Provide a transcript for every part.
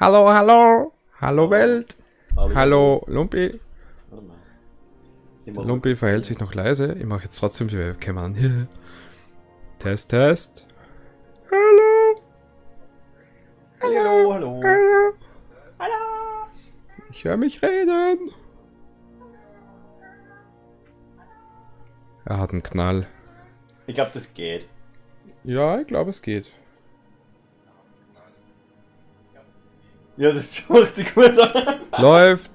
Hallo, hallo. Hallo Welt. Hallo Lumpi. Lumpi verhält sich noch leise. Ich mache jetzt trotzdem die Webcam an. Test, Test. Hallo. Hallo, hallo. Hallo. Hallo. Ich höre mich reden. Er hat einen Knall. Ich glaube, das geht. Ja, ich glaube, es geht. Ja, das schaut sich gut an. Läuft.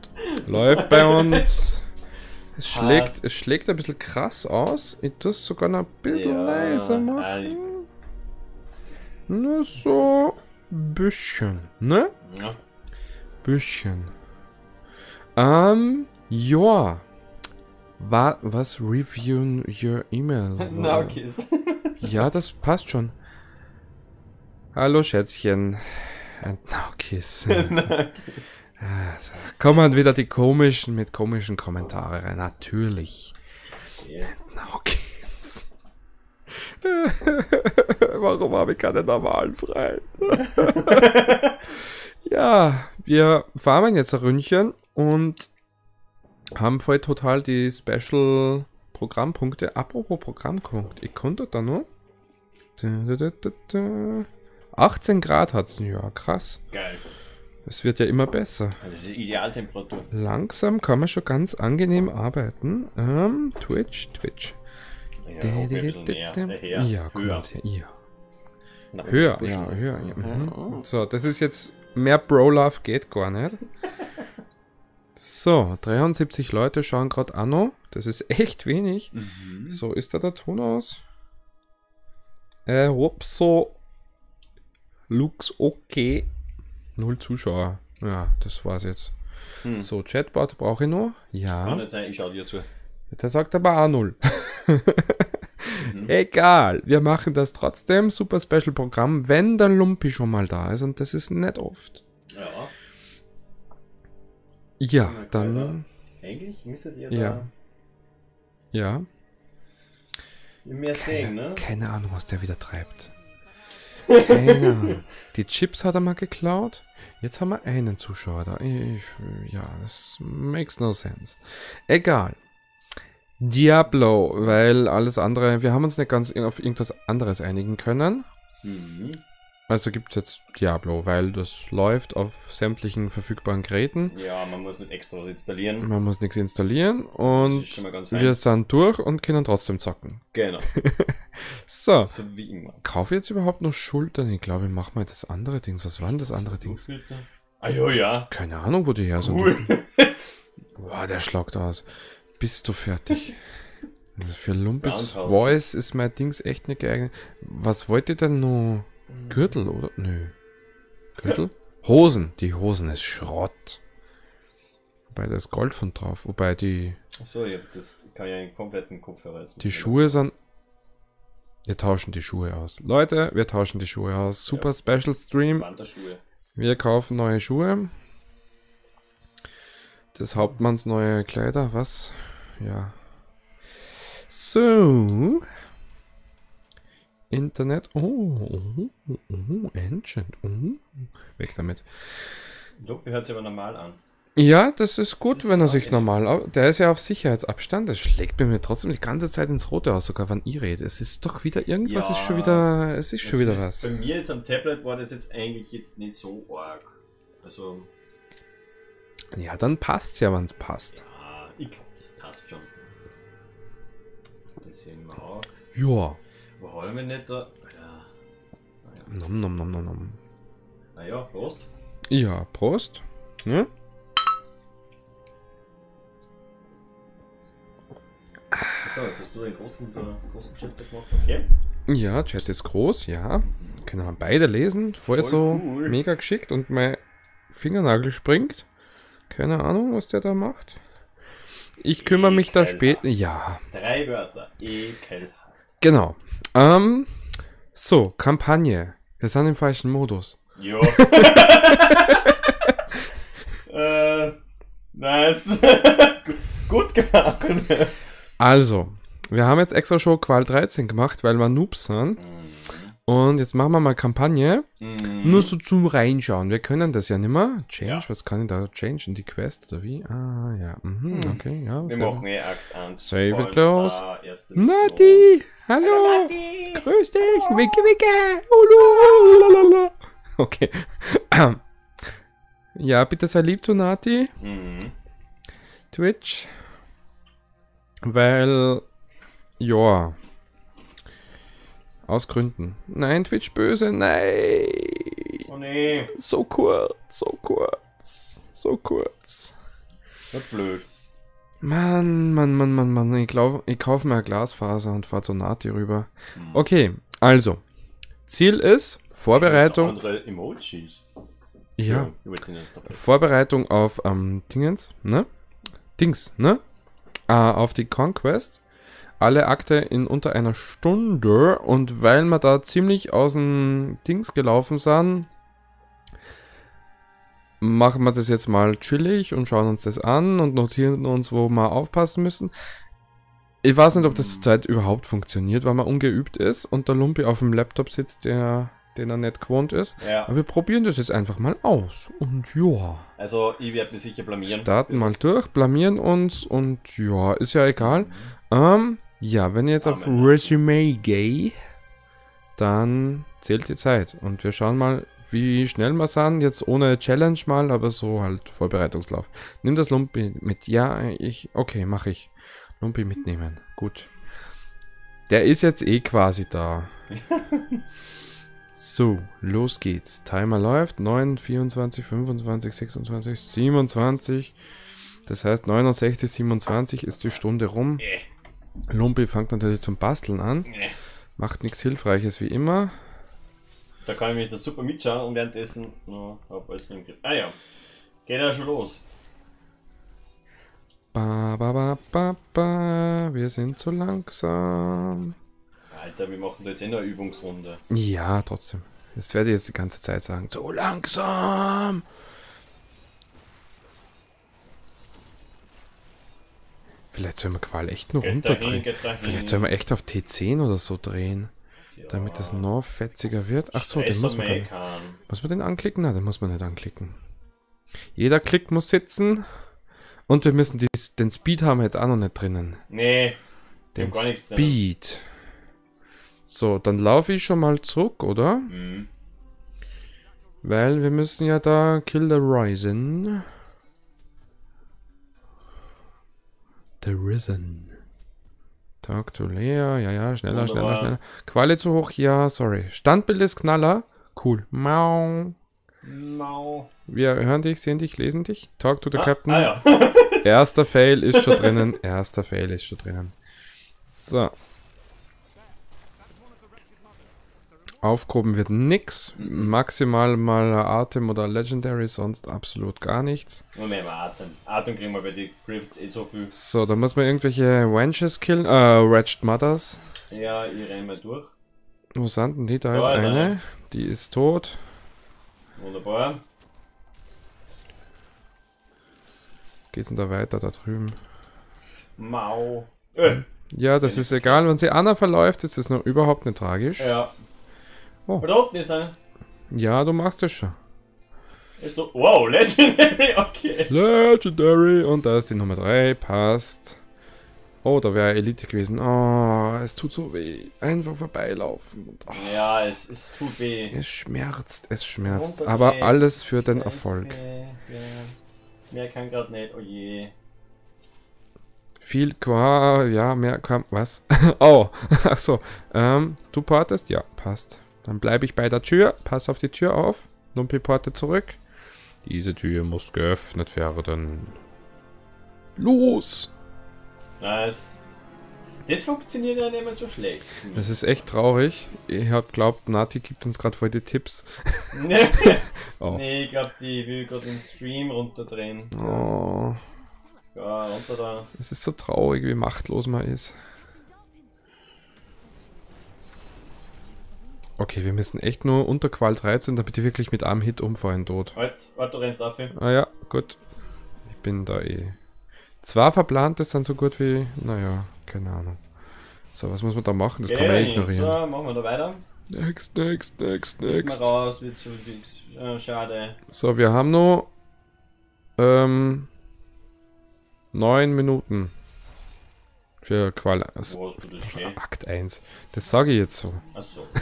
Läuft bei uns. Es schlägt, es schlägt ein bisschen krass aus. Ich tue es sogar noch ein bisschen Ja, leiser machen. Nur so. Bisschen. Ne? Ja. Bisschen. Ähm, ja. Wa was reviewen your email? Na, okay. Ja, das passt schon. Hallo Schätzchen. And now kiss. Also, Kommen wieder die komischen mit komischen Kommentare rein. Natürlich. Ja. Now kiss. Warum habe ich keine normalen Freunde? ja, wir farmen jetzt ein Ründchen und haben voll total die Special Programmpunkte. Apropos Programmpunkt, ich konnte da nur. Da, da, da, da, da. 18 Grad hat es ja, krass. Geil. Es wird ja immer besser. Das ist Idealtemperatur. Langsam kann man schon ganz angenehm arbeiten. Ähm, Twitch, Twitch. Ja, bisschen näher daher. Ja, komm Höher. Ja. Na, Höher, ja, höher. Ja. Mhm. So, das ist jetzt mehr Bro-Love geht gar nicht. So, 73 Leute schauen gerade Anno. Das ist echt wenig. Mhm. So, ist da der Ton aus? Äh, ups, so. Looks okay. Null Zuschauer. Ja, das war's jetzt. Hm. So, Chatbot brauche ich noch. Ja. sein, ich schau dir zu. Der sagt aber auch null. Mhm. Egal, wir machen das trotzdem. Super Special Programm, wenn der Lumpi schon mal da ist. Und das ist nicht oft. Ja. Ja, dann. Eigentlich müsstet ihr Ja. da Ja. mehr sehen, ne? Keine Ahnung, was der wieder treibt. Keine Ahnung. Die Chips hat er mal geklaut. Jetzt haben wir einen Zuschauer da. Ich, ja, das makes no sense. Egal. Diablo, weil alles andere, wir haben uns nicht ganz auf irgendwas anderes einigen können. Mhm. Also gibt es jetzt Diablo, weil das läuft auf sämtlichen verfügbaren Geräten. Ja, man muss nicht extra was installieren. Man muss nichts installieren und wir sind durch und können trotzdem zocken. Genau. So, So wie immer. kaufe ich jetzt überhaupt noch Schultern? Ich glaube, ich mache mal das andere Dings. Was war denn das andere Dings? Ah ja, ja. Keine Ahnung, wo die her sind. Cool. Boah, der schlagt aus. Bist du fertig? Also für Lumpis Roundhouse. Voice ist mein Dings echt nicht geeignet. Was wollt ihr denn nur? Gürtel oder? Nö. Gürtel? Hosen. Die Hosen ist Schrott. Wobei da ist Gold von drauf. Wobei die, Achso, ja, das kann ja einen kompletten Kopfhörer jetzt die. Schuhe sind. Wir tauschen die Schuhe aus. Leute, wir tauschen die Schuhe aus. Super Special Stream. Wir kaufen neue Schuhe. Des Hauptmanns neue Kleider, was? Ja. So. Internet. Oh, oh, oh, Ancient. Oh. Weg damit. Look, hört sich aber normal an. Ja, das ist gut, Das wenn er ist sich angenehm. normal. Der ist ja auf Sicherheitsabstand. Das schlägt bei mir trotzdem die ganze Zeit ins Rote aus, sogar wenn ich rede. Es ist doch wieder irgendwas, Ja. ist schon wieder. Es ist schon wieder was. Bei mir jetzt am Tablet war das jetzt eigentlich jetzt nicht so arg. Also, Ja, dann passt's ja, wenn's passt. ja, ich glaube, das passt schon. Das sehen wir auch. Ja. Wo haben wir nicht da? Ja. Naja, Nom nom nom nom nom. naja Prost. Ja, Prost. Ne? So, jetzt hast du den großen, den großen Chapter gemacht. Okay. Ja, Chat ist groß, ja. Können wir beide lesen. Voll, Voll so cool. mega geschickt und mein Fingernagel springt. Keine Ahnung, was der da macht. Ich kümmere mich da später. Ja, Drei Wörter. Ekelhaft. genau. Ähm, so, Kampagne. Wir sind im falschen Modus. Jo. äh, nice. Gut gemacht. Also, wir haben jetzt extra schon Qual 13 gemacht, weil wir Noobs sind. Mhm. Und jetzt machen wir mal Kampagne. Mhm. Nur so zum Reinschauen. Wir können das ja nicht mehr. Change, Ja. was kann ich da change in die Quest oder wie? Ah, ja. Mhm, Hm. okay, ja. Wir machen eh Akt 1. Save it close. Nati! Hallo! Hallo Nati! Grüß dich! Wicke, wicke! Hallo! Lalalala. Okay. Ja, bitte sei lieb zu Nati. Mhm. Twitch. Weil, ja. Aus Gründen. Nein, Twitch böse, nein. Oh nee, So kurz, so kurz, so kurz. wird blöd. Mann, Mann, Mann, Mann, Mann. Ich, glaub, ich kaufe mir Glasfaser und fahre zur Nati rüber. Mhm. Okay, also. Ziel ist Vorbereitung. Andere Emojis. Ja. Vorbereitung auf ähm, Dingens, ne? Dings, ne? Äh, auf die Conquest. Alle Akte in unter einer Stunde und weil wir da ziemlich aus dem Dings gelaufen sind, machen wir das jetzt mal chillig und schauen uns das an und notieren uns, wo wir aufpassen müssen. Ich weiß nicht, ob das zurzeit überhaupt funktioniert, weil man ungeübt ist und der Lumpi auf dem Laptop sitzt, der, den er nicht gewohnt ist. Ja, Aber wir probieren das jetzt einfach mal aus. Und ja. also ich werde mich sicher blamieren. Starten mal durch, blamieren uns und ja, ist ja egal. Ähm, ja, wenn ich jetzt auf Amen. Resume gehe, dann zählt die Zeit. Und wir schauen mal, wie schnell wir sind. Jetzt ohne Challenge mal, aber so halt Vorbereitungslauf. Nimm das Lumpi mit. Ja, ich. Okay, mache ich. Lumpi mitnehmen. Gut. Der ist jetzt eh quasi da. So, los geht's. Timer läuft. 9, 24, 25, 26, 27. Das heißt, 69, 27 ist die Stunde rum. Äh, Lumpi fängt natürlich zum Basteln an. äh. Macht nichts Hilfreiches wie immer. Da kann ich mich das super mitschauen und währenddessen no, hab alles im Griff. Ah ja, geht ja schon los. Ba, ba, ba, ba, ba. Wir sind zu langsam. Alter, wir machen da jetzt eh eine Übungsrunde. Ja, trotzdem. Das werde ich jetzt die ganze Zeit sagen. Zu langsam. Vielleicht sollen wir Qual echt nur runterdrehen. Vielleicht sollen wir echt auf T10 oder so drehen, Ja. damit das noch fetziger wird. Ach so, den muss man nicht. Muss man den anklicken? Nein, den muss man nicht anklicken. Jeder Klick muss sitzen. Und wir müssen die, den Speed haben wir jetzt auch noch nicht drinnen. Nee, Den. Speed. So, dann laufe ich schon mal zurück, oder? Mhm. Weil wir müssen ja da Kill the Risen. The Risen. Talk to Lea. Ja, ja, schneller, schneller, Wunderbar. schneller. Quali zu hoch. Ja, sorry. Standbild ist Knaller. Cool. Mau. Mau. Wir hören dich, sehen dich, lesen dich. Talk to the Ah, Captain. ah ja. Erster Fail ist schon drinnen. Erster Fail ist schon drinnen. So. Aufgehoben wird nix. Maximal mal Atem oder Legendary, sonst absolut gar nichts. Nur mehr im Atem. Atem kriegen wir bei den Griffiths eh so viel. So, dann muss man irgendwelche Wenches killen. Äh, Wretched Mothers. Ja, ich renne mal durch. Wo sind denn die? Da Da ist ist eine. eine. Die ist tot. Wunderbar. Geht's denn da weiter da drüben? Mau. Äh, Ja, das ist egal. Wenn sie Anna verläuft, ist das noch überhaupt nicht tragisch. ja. Oh. Da unten ist eine. Ja, du machst es schon. Ist doch. Wow, Legendary, okay. Legendary. Und da ist die Nummer 3. Passt. Oh, da wäre Elite gewesen. Oh, es tut so weh. Einfach vorbeilaufen. Und, oh, Ja, es, es tut weh. es schmerzt, es schmerzt. Runterdrehen. Aber alles für den Erfolg. Ja. Mehr kann gerade nicht, oh je. Viel qua, ja, mehr kam, was? oh, ach so. Ähm, du portest? Ja, passt. Dann bleibe ich bei der Tür. Pass auf die Tür auf. Lumpi porte zurück. Diese Tür muss geöffnet werden. Los! Nice. Das funktioniert ja nicht mehr so schlecht. Das ist echt traurig. Ich hab glaubt, Nati gibt uns gerade voll die Tipps. Oh. Nee, ich glaube, die will gerade den Stream runterdrehen. Oh, Ja, runter da. es ist so traurig, wie machtlos man ist. Okay, wir müssen echt nur unter Qual 13, damit die wirklich mit einem Hit umfallen tot. Halt, warte, du rennst auf. Ah ja, gut. Ich bin da eh. Zwar verplant ist dann so gut wie, naja, keine Ahnung. So, was muss man da machen? Das kann man eh ignorieren. So, machen wir da weiter. Next, next, next, Ist mal next. raus, wird zu. Äh, schade. So, wir haben nur ähm, neun Minuten für Qual. Wo hast du das? Akt 1. Das sage ich jetzt so. Achso. Ja.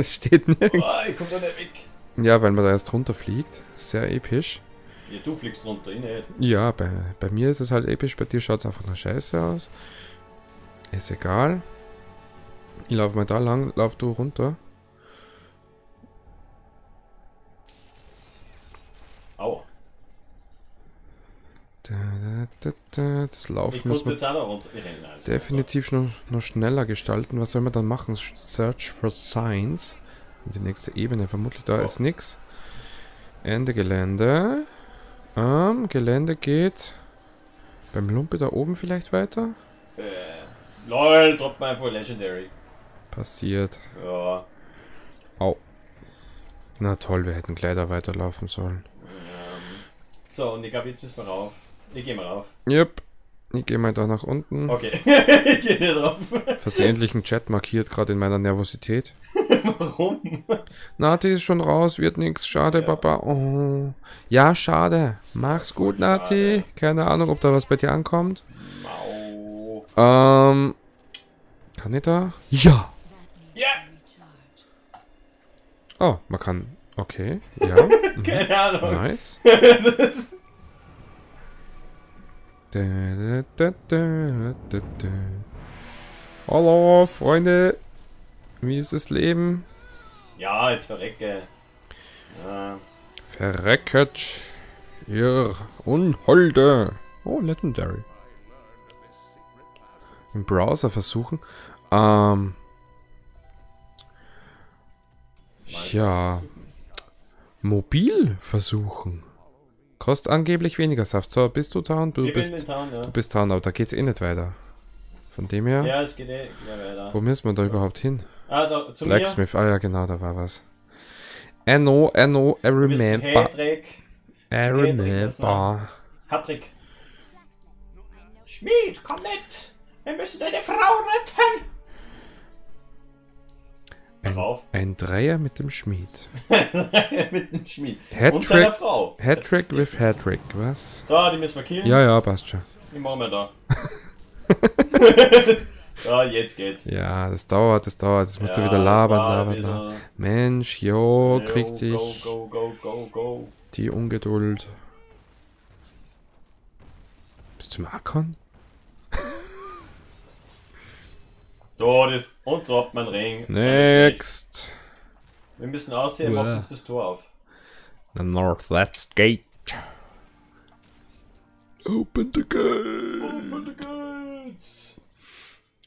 Das steht nirgends. Oh, ich komm da nicht weg. Ja, weil man da erst runterfliegt. Sehr episch. Ja, du fliegst runter, ich nicht. Ja, bei, bei mir ist es halt episch, bei dir schaut es einfach nur scheiße aus. Ist egal. Ich laufe mal da lang, lauf du runter. Das Laufen muss man also. definitiv noch, noch schneller gestalten. Was soll man dann machen? Search for Signs. Die nächste Ebene, vermutlich da Oh. ist nix. Ende Gelände. Ähm, Gelände geht beim Lumpe da oben vielleicht weiter. Äh, lol, droppt mal einfach Legendary. Passiert. Ja. Au. Na toll, wir hätten gleich da weiterlaufen sollen. Ähm. So, und ich glaube, jetzt müssen wir rauf. Ich geh mal rauf. Yep. Ich gehe mal da nach unten. Okay. ich geh nicht rauf. Versehentlich ein Chat markiert gerade in meiner Nervosität. Warum? Nati ist schon raus, wird nix. Schade, Ja. Papa. Oh. Ja, schade. Mach's gut, Nati. schade. Keine Ahnung, ob da was bei dir ankommt. Mau. Ähm. Kann ich da? Ja. Ja! Oh, man kann. Okay. Ja. Mhm. Keine Ahnung. Nice. Hallo, Freunde. Wie ist das Leben? ja, jetzt verrecke. Ja. Verrecket. Ihr Unholde. Oh, Legendary. Im Browser versuchen. Ähm. Ja. Mobil versuchen. Kostet angeblich weniger Saft. So, bist du down? Du ich bin in bist, Town, ja. du bist down, aber da geht's eh nicht weiter. Von dem her, Ja, es geht eh weiter. wo müssen wir da überhaupt hin? Ah, da, zu mir. Blacksmith, ah ja genau, da war was. I know, I know, I remember, Hedrick. I remember. Patrick. Schmied, komm mit! Wir müssen deine Frau retten! Ein, Drauf. ein Dreier mit dem Schmied. mit dem Schmied. Und seiner Frau. Hattrick with Hattrick, was? Da, die müssen wir killen. Ja, ja, passt schon. Die machen wir da. ja, jetzt geht's. Ja, das dauert, das dauert. Jetzt musst du Ja, wieder das labern, ein labern, labern. Mensch, jo, krieg Go, dich go, go, go, go. die Ungeduld. Bist du im Akon? Da, das. Und droppt mein Ring. Next. Wir müssen aussehen, macht uns das Tor auf. The Northwest Gate. Open the gate. Open the gates!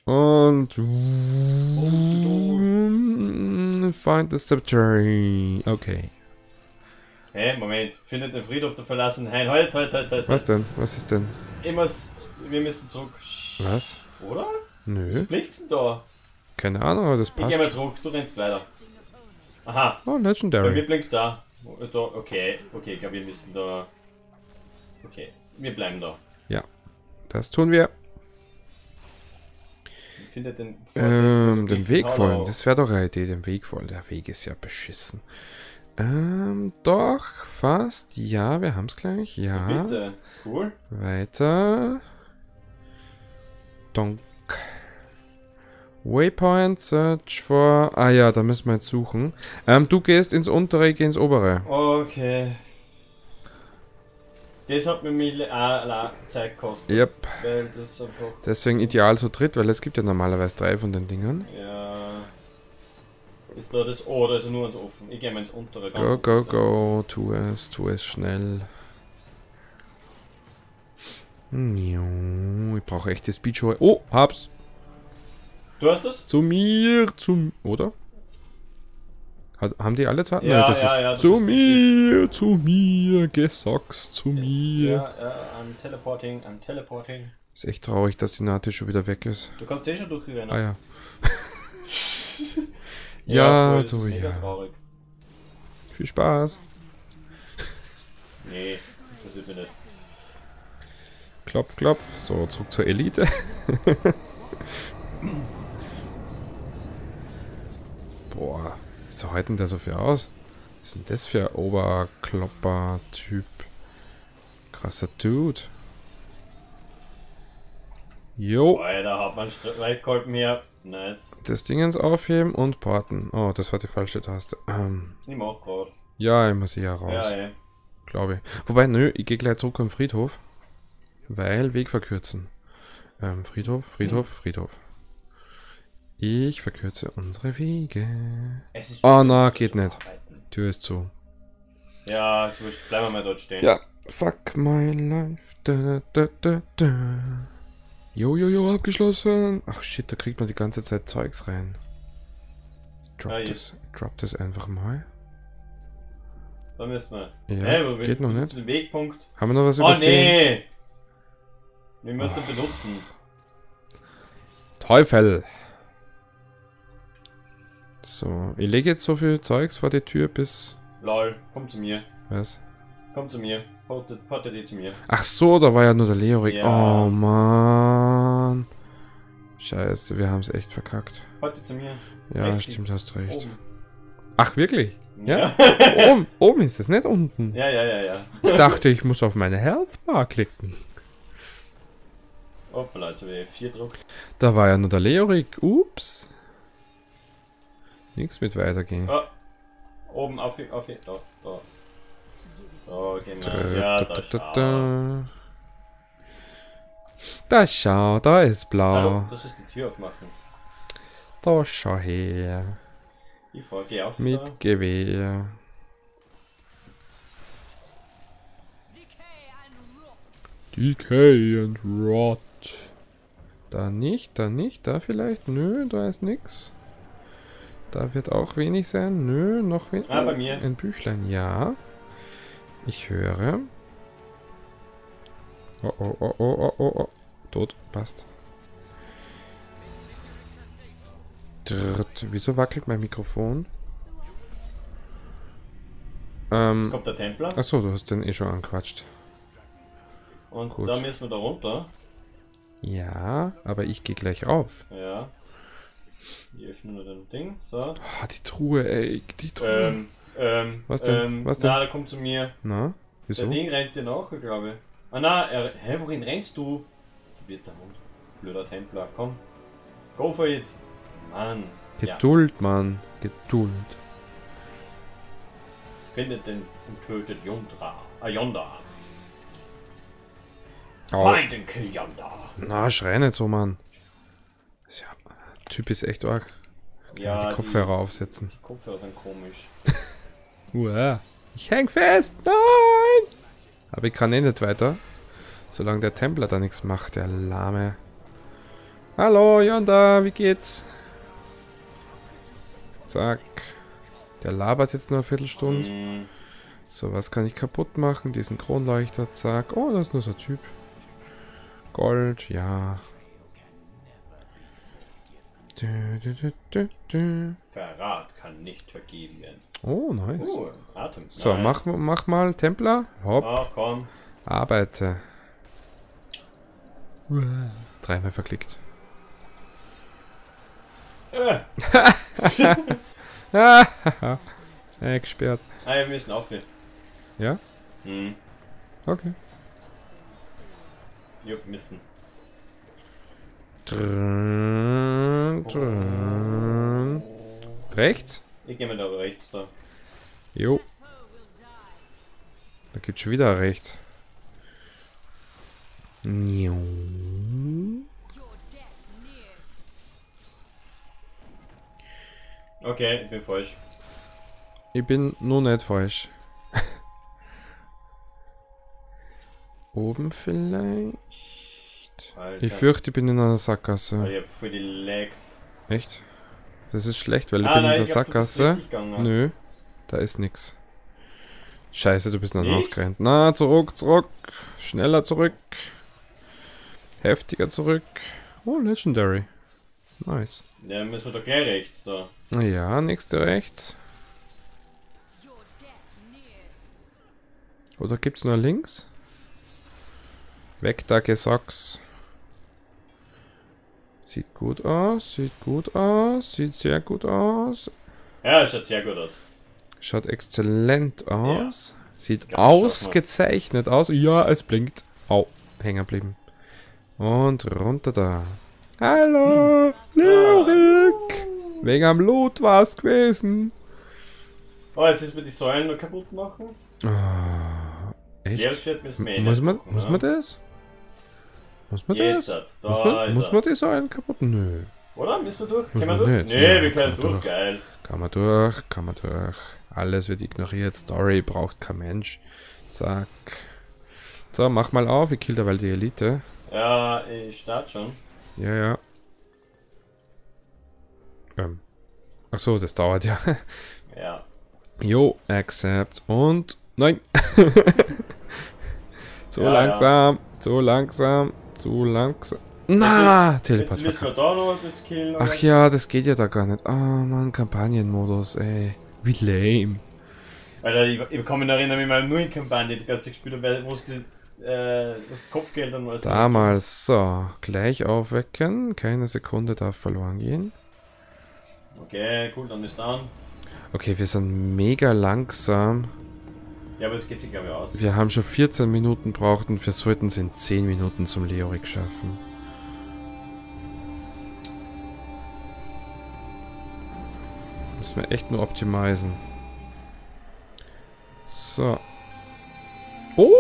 Und find the cemetery. Okay. Hä, Moment. Findet den Friedhof der Verlassenheit. Halt, halt, halt, halt. Was denn? Was ist denn? Muss, wir müssen zurück. Was? Oder? Nö. Was blinkt's denn da? Keine Ahnung, aber das Ich geh mal passt. zurück, du rennst weiter. Aha, Oh, bei mir Legendary. blinkt's auch. Da, okay, okay, ich glaube, wir müssen da. Okay, wir bleiben da. Das tun wir. Findet den Ähm, dem Weg folgen. Das wäre doch eine Idee, dem Weg folgen. Der Weg ist ja beschissen. Ähm, doch, fast. Ja, wir haben's gleich. Ja. Bitte. Cool. Weiter. Donk. Waypoint, search for. Ah ja, da müssen wir jetzt suchen. Ähm, du gehst ins untere, ich geh ins obere. Okay. Das hat mir auch la- Zeit gekostet. Yep. Weil das einfach. Deswegen ideal zu dritt, weil es gibt ja normalerweise drei von den Dingern. Ja. Ist da das. Oh, da ist ja nur eins offen. Ich gehe mal ins untere. Go, go, go. Tu es, tu es schnell. Ich brauche echte Speedshow. Oh, hab's. Du hast das? Zu mir, zum. Oder? Hat, haben die alle zwei? Ja, Nein, das ja, ist ja, du zu mir, zu mir, gesagt, zu mir. Ja, ja, I'm teleporting, I'm teleporting. Ist echt traurig, dass die Nati schon wieder weg ist. Du kannst eh schon durchrennen. Ah ja. Ja, das so, ja. traurig. Viel Spaß. Nee, das ist mir nicht. Klopf, klopf. So, zurück zur Elite. Boah. Wieso halten der so viel aus? Was ist denn das für ein Oberklopper-Typ? Krasser Dude. Jo. Da hat man Streitkolben mehr. Nice. Das Dingens aufheben und porten. Oh, das war die falsche Taste. Ähm, Ich mach grad. ja, ich muss hier raus. Ja, ey. Glaube ich. Wobei, nö, ich gehe gleich zurück am Friedhof. Weil Weg verkürzen. Ähm, Friedhof, Friedhof, Friedhof. Ich verkürze unsere Wege. Es ist Oh, na, geht nicht. arbeiten. Tür ist zu. Ja, ist wurscht. Bleiben wir mal dort stehen. Ja. Fuck my life. Da, da, da, da. Jo, jo, jo, abgeschlossen. Ach shit, da kriegt man die ganze Zeit Zeugs rein. Drop Ah, das, drop das einfach mal. Da müssen wir. Ja, Hey, wo wir- geht noch zu nicht. Wegpunkt. Haben wir noch was Oh übersehen? nee! Wir müssen den benutzen. Teufel! So, ich lege jetzt so viel Zeugs vor die Tür bis... Lol, komm zu mir. Was? Komm zu mir. Potte, potte die zu mir. Ach so, da war ja nur der Leorik. Ja. Oh Mann. Scheiße, wir haben es echt verkackt. Potte zu mir. Ja, Rechts stimmt, hast recht. Oben. Ach, wirklich? Ja? Ja. oben, oben ist es, nicht unten. ja, ja, ja, ja. Ich dachte, ich muss auf meine Health Bar klicken. Hoppala, jetzt habe ich F4 Druck. Da war ja nur der Leorik. Ups. Nichts mit weitergehen. Oh. Oben auf, auf, da, da. Da, genau. Ja, da schau. da. Da schau, da ist blau. Hallo, das ist die Tür aufmachen. Da schau her. Ich geh auf Mit da. Gewehr. Decay and Rot. Da nicht, da nicht, da vielleicht. Nö, da ist nix. Da wird auch wenig sein. Nö, noch wenig. Ah, bei mir. Ein Büchlein, ja. Ich höre. Oh, oh, oh, oh, oh, oh, oh. Tot, passt. Drrrt. Wieso wackelt mein Mikrofon? Jetzt Ähm, kommt der Templer. achso, du hast den eh schon anquatscht. Und gut. da müssen wir da runter. Ja, aber ich gehe gleich rauf. Ja. Ich öffne nur den Ding. So. Ah, die Truhe, ey, die Truhe. Ähm, ähm, Was denn? Ähm, Was denn? Na, der kommt zu mir. Na, wieso? Der Ding rennt dir nach, glaube ich. Ah, na, er, hä, wohin rennst du? Verwirrter Hund. Blöder Templer, komm. Go for it. Mann. Ja, Geduld, Mann, Geduld. findet den und tötet Yondra. Ah, Yonda. Au. Find and kill Yonda. Na, schrei nicht so, Mann. Ja, der Typ ist echt arg. Ja, die Kopfhörer aufsetzen. Die Kopfhörer sind komisch. Uah. Ich häng fest! Nein! Aber ich kann eh nicht weiter. Solange der Templer da nichts macht, der Lahme. Hallo, Yonda, wie geht's? Zack. Der labert jetzt nur eine Viertelstunde. Hm, So, was kann ich kaputt machen? Diesen Kronleuchter, zack. Oh, das ist nur so ein Typ. Gold, ja. Verrat kann nicht vergeben werden. Oh, nice. Uh, Atem. So, nice. mach, mach mal, Templer. Hopp, Ah, komm. arbeite. Dreimal verklickt. Äh. Äh, gesperrt. Ah, wir müssen auf. Ja? Hm. Okay. Jupp, müssen. Drrrn, drrrn. Rechts? Ich gehe mal da rechts da. Jo. Da gibt's schon wieder rechts. Niu. Okay, ich bin falsch. Ich bin nur nicht falsch. Oben vielleicht? Alter. Ich fürchte, ich bin in einer Sackgasse. ich hab für die Legs. Echt? Das ist schlecht, weil ich Ah, bin nein, in der Sackgasse. gegangen. Nö, da ist nix. Scheiße, du bist noch Nicht? nachgerannt. Na, zurück, zurück. Schneller zurück. Heftiger zurück. Oh, Legendary. Nice. Ja, müssen wir da gleich rechts da. Ja, nächste rechts. Oder gibt's nur links? Weg da, Gesocks. Sieht gut aus, sieht gut aus, sieht sehr gut aus. Ja, schaut sehr gut aus. Schaut exzellent aus. Sieht glaub, ausgezeichnet aus. Ja, es blinkt. Au, hängen geblieben. Und runter da. Hallo, Lyrik. Wegen am Loot war's gewesen. Oh, jetzt müssen wir die Säulen noch kaputt machen. Ah, echt? Eh muss man, machen, muss man das? Muss man Jetzt das? Da Muss man, muss man die Säulen kaputt? Nö. Oder? Müssen wir durch? Muss können wir durch? nicht. Nee, Ja, wir können durch. durch. Geil. Kann man durch, kann man durch. Alles wird ignoriert. Story braucht kein Mensch. Zack. So, mach mal auf. Ich kill derweil die Elite. Ja, ich starte schon. Ja, ja. Ähm. Ach so, das dauert ja. Ja. Jo, accept. Und. Nein! zu Ja, langsam, zu langsam, zu langsam. Na, killen. Ach ja, das geht ja da gar nicht. Ah, Mann, Kampagnenmodus, ey. Wie lame. Alter, ich, ich kann mich erinnern, wie man nur in Kampagne die ganze Zeit gespielt habe, wo es die, äh, das Kopfgeld und was. Damals, so. Gleich aufwecken. Keine Sekunde darf verloren gehen. Okay, cool, dann ist an. Okay, wir sind mega langsam. Ja, aber das geht sich glaube ich aus. Wir haben schon 14 Minuten braucht und wir sollten es in 10 Minuten zum Leorik schaffen. Müssen wir echt nur optimisen. So. Oh!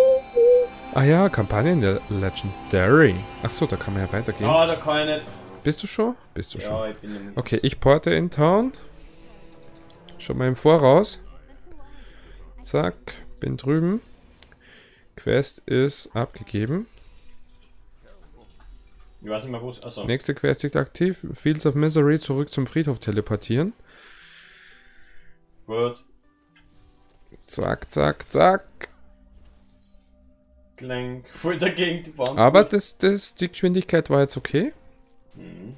Ah ja, Kampagnen der Legendary. Achso, da kann man ja weitergehen. Ah, da kann ich nicht. Bist du schon? Bist du schon. Ja, ich bin im Okay, ich porte in Town. Schon mal im Voraus. Zack, bin drüben. Quest ist abgegeben. Ich weiß nicht mehr, wo es. Achso. Nächste Quest ist aktiv. Fields of Misery zurück zum Friedhof teleportieren. Gut. Zack, zack, zack. Klang. Voll dagegen die Wand. Aber das, das, die Geschwindigkeit war jetzt okay. Mhm.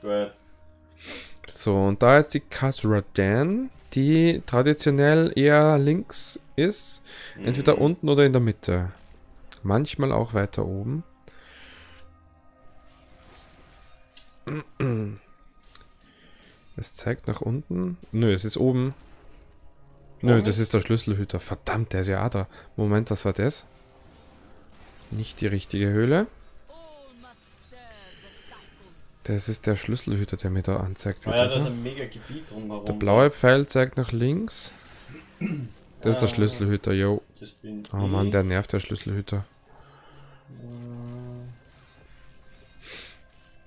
Gut. So, und da jetzt die Kasradan, die traditionell eher links ist. Entweder Mhm. unten oder in der Mitte. Manchmal auch weiter oben. Es zeigt nach unten. Nö, es ist oben. Nö, das ist- der Schlüsselhüter. Verdammt, der ist ja da. Moment, was war das? Nicht die richtige Höhle. Das ist der Schlüsselhüter, der mir da anzeigt Ah wird. ja, da ist ein mega Gebiet drumherum. Der blaue Pfeil zeigt nach links. Das ist der Ah. Schlüsselhüter, yo. Oh Mann, der nervt, der Schlüsselhüter.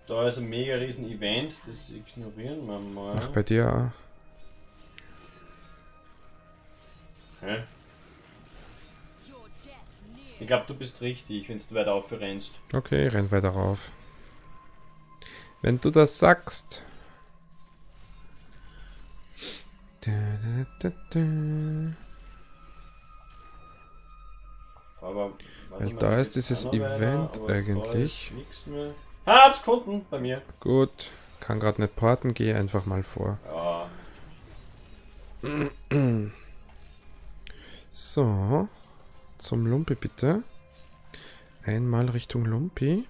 Da ist ein mega riesen Event, das ignorieren wir mal. Ach, bei dir Hä? Ich glaube, du bist richtig, wenn du weiter aufrennst. auch. Okay, renn weiter rauf. Wenn du das sagst. Da, da. Aber. mal, da ist dieses Event da eigentlich. Ah, hab's gefunden bei mir. Gut, kann gerade nicht porten, geh einfach mal vor. Ja. So, zum Lumpi bitte. Einmal Richtung Lumpi.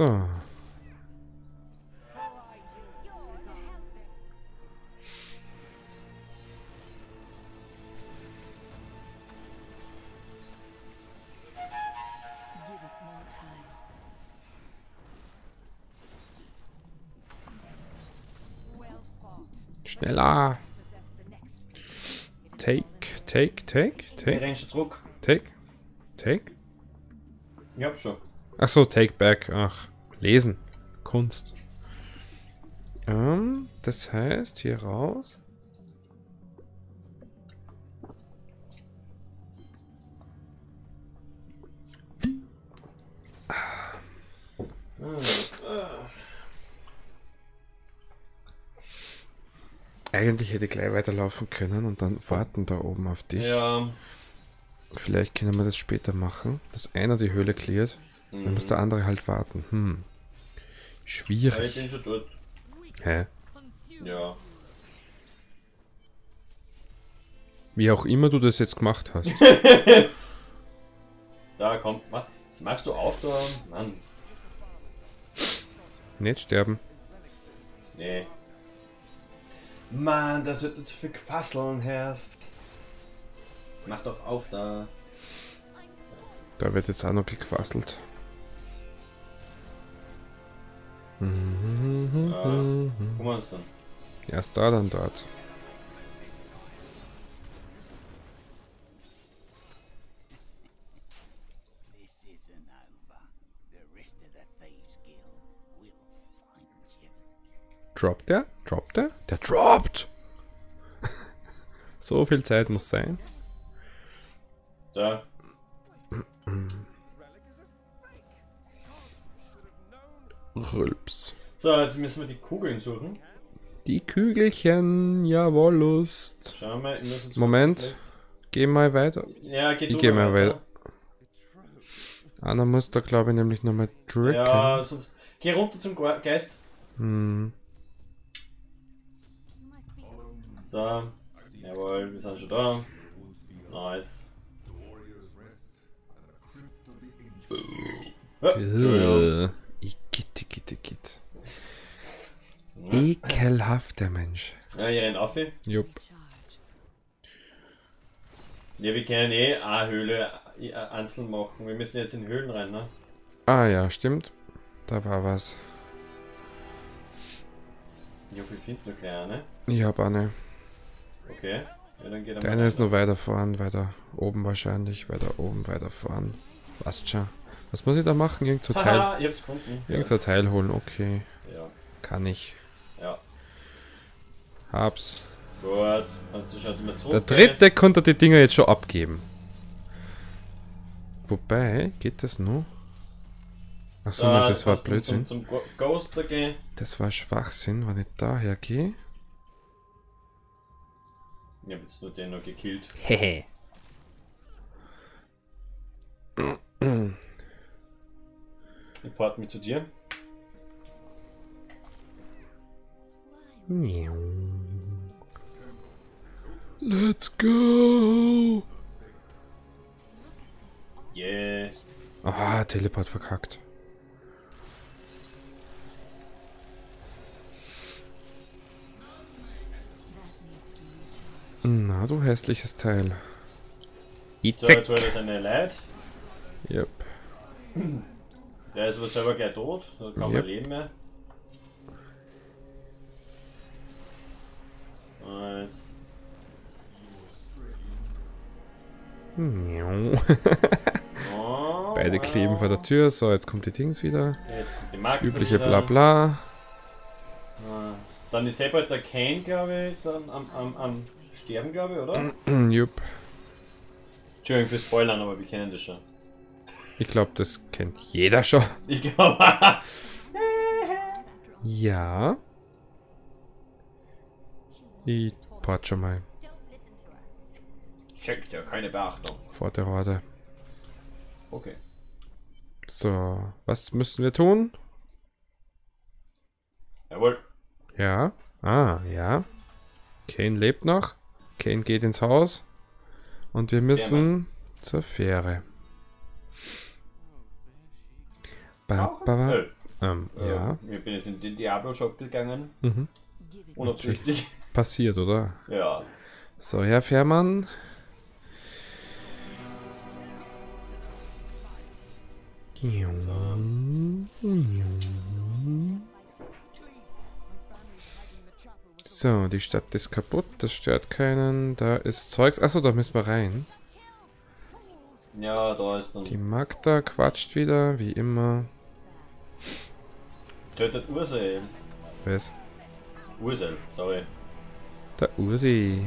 So. Schneller. Take, take, take, take, zurück. take, take. Ich hab schon. Ach so, take back. Ach, lesen. Kunst. Ähm, das heißt, hier raus. Eigentlich hätte ich gleich weiterlaufen können und dann warten da oben auf dich. Ja. Vielleicht können wir das später machen, dass einer die Höhle cleart. Dann muss der andere halt warten. Hm. Ja, ich Schwierig. bin schon dort. Hä? Ja. Wie auch immer du das jetzt gemacht hast. Da kommt. Was? Was machst du auf da? Mann. Nicht sterben. Nee. Mann, das wird zu viel quasseln, Herst. Mach doch auf da. Da wird jetzt auch noch gequasselt. Mhm. Guck mal uns dann. Erst da, dann dort. Droppt der? Droppt der? Der droppt! so viel Zeit muss sein. Da. Rülps. So, jetzt müssen wir die Kugeln suchen. Die Kügelchen, jawohl, Lust. Schauen wir mal. Moment. Geh mal weiter. Ja, geht Ich geh mal weiter. Anna muss da, glaube ich, nämlich nochmal drücken. Ja, sonst. Geh runter zum Ge- Geist. Hm. So. Jawohl, wir sind schon da. Nice. Ja, Entschuldigung. Igitt, igitt. Ekelhaft, der Mensch. Ja, hier rennt auf. Jupp. Ja, wir können eh eine Höhle äh, einzeln machen. Wir müssen jetzt in Höhlen rein, ne? Ah ja, stimmt. Da war was. Ja, wir finden noch keine, ne? Ich habe eine. Okay. Ja, dann geht er Der eine ist nur weiter vorn, weiter oben wahrscheinlich, weiter oben, weiter vorn. Passt schon. Was muss ich da machen? Irgend so Teil, Haha, ich hab's gefunden. irgend so Teil holen. Okay, Ja, kann ich. ja. Hab's. Gut. Also schaut mal zurück. Der dritte konnte die Dinger jetzt schon abgeben. Wobei, geht das nur? Achso, Da, das war kannst du Blödsinn. Zum, zum Ghost da gehen. Das war Schwachsinn, wenn ich daher gehe. Ich hab jetzt nur den noch gekillt. Hehe. Ich port mich zu dir. Let's go! Yeah. Ah, Teleport verkackt. Na, du hässliches Teil. So, Itzek. jetzt war das eine Leid. Yep. Der ist aber selber gleich tot. Da kann man Yep. leben mehr. Nice. Oh, Beide kleben vor der Tür. So, jetzt kommt die Dings wieder. Jetzt kommt die Das Magda übliche. Blabla. Ah. Dann ist eh bald der Kane, glaube ich, dann am, am, am Sterben, glaube ich, oder? Jupp. Entschuldigung für Spoilern, aber wir kennen das schon. Ich glaube, das kennt jeder schon. Ich glaube. Ja. Ich port schon mal Checkt ja keine Beachtung. vor der Horde. Okay. So, was müssen wir tun? Jawohl. Ja. Ah, ja. Kane lebt noch. Kane geht ins Haus. Und wir müssen zur Fähre. Ba, ba, ba. Äh, Ähm, äh, ja. Ich bin jetzt in den Diablo-Shop gegangen. Mhm. Unabsichtlich. Passiert, oder? Ja. So, Herr Fährmann. So, die Stadt ist kaputt, das stört keinen. Da ist Zeugs. Achso, da müssen wir rein. Ja, da ist dann. Die Magda quatscht wieder, wie immer. Tötet Ursel. Was? Ursel, sorry. Der Ursi.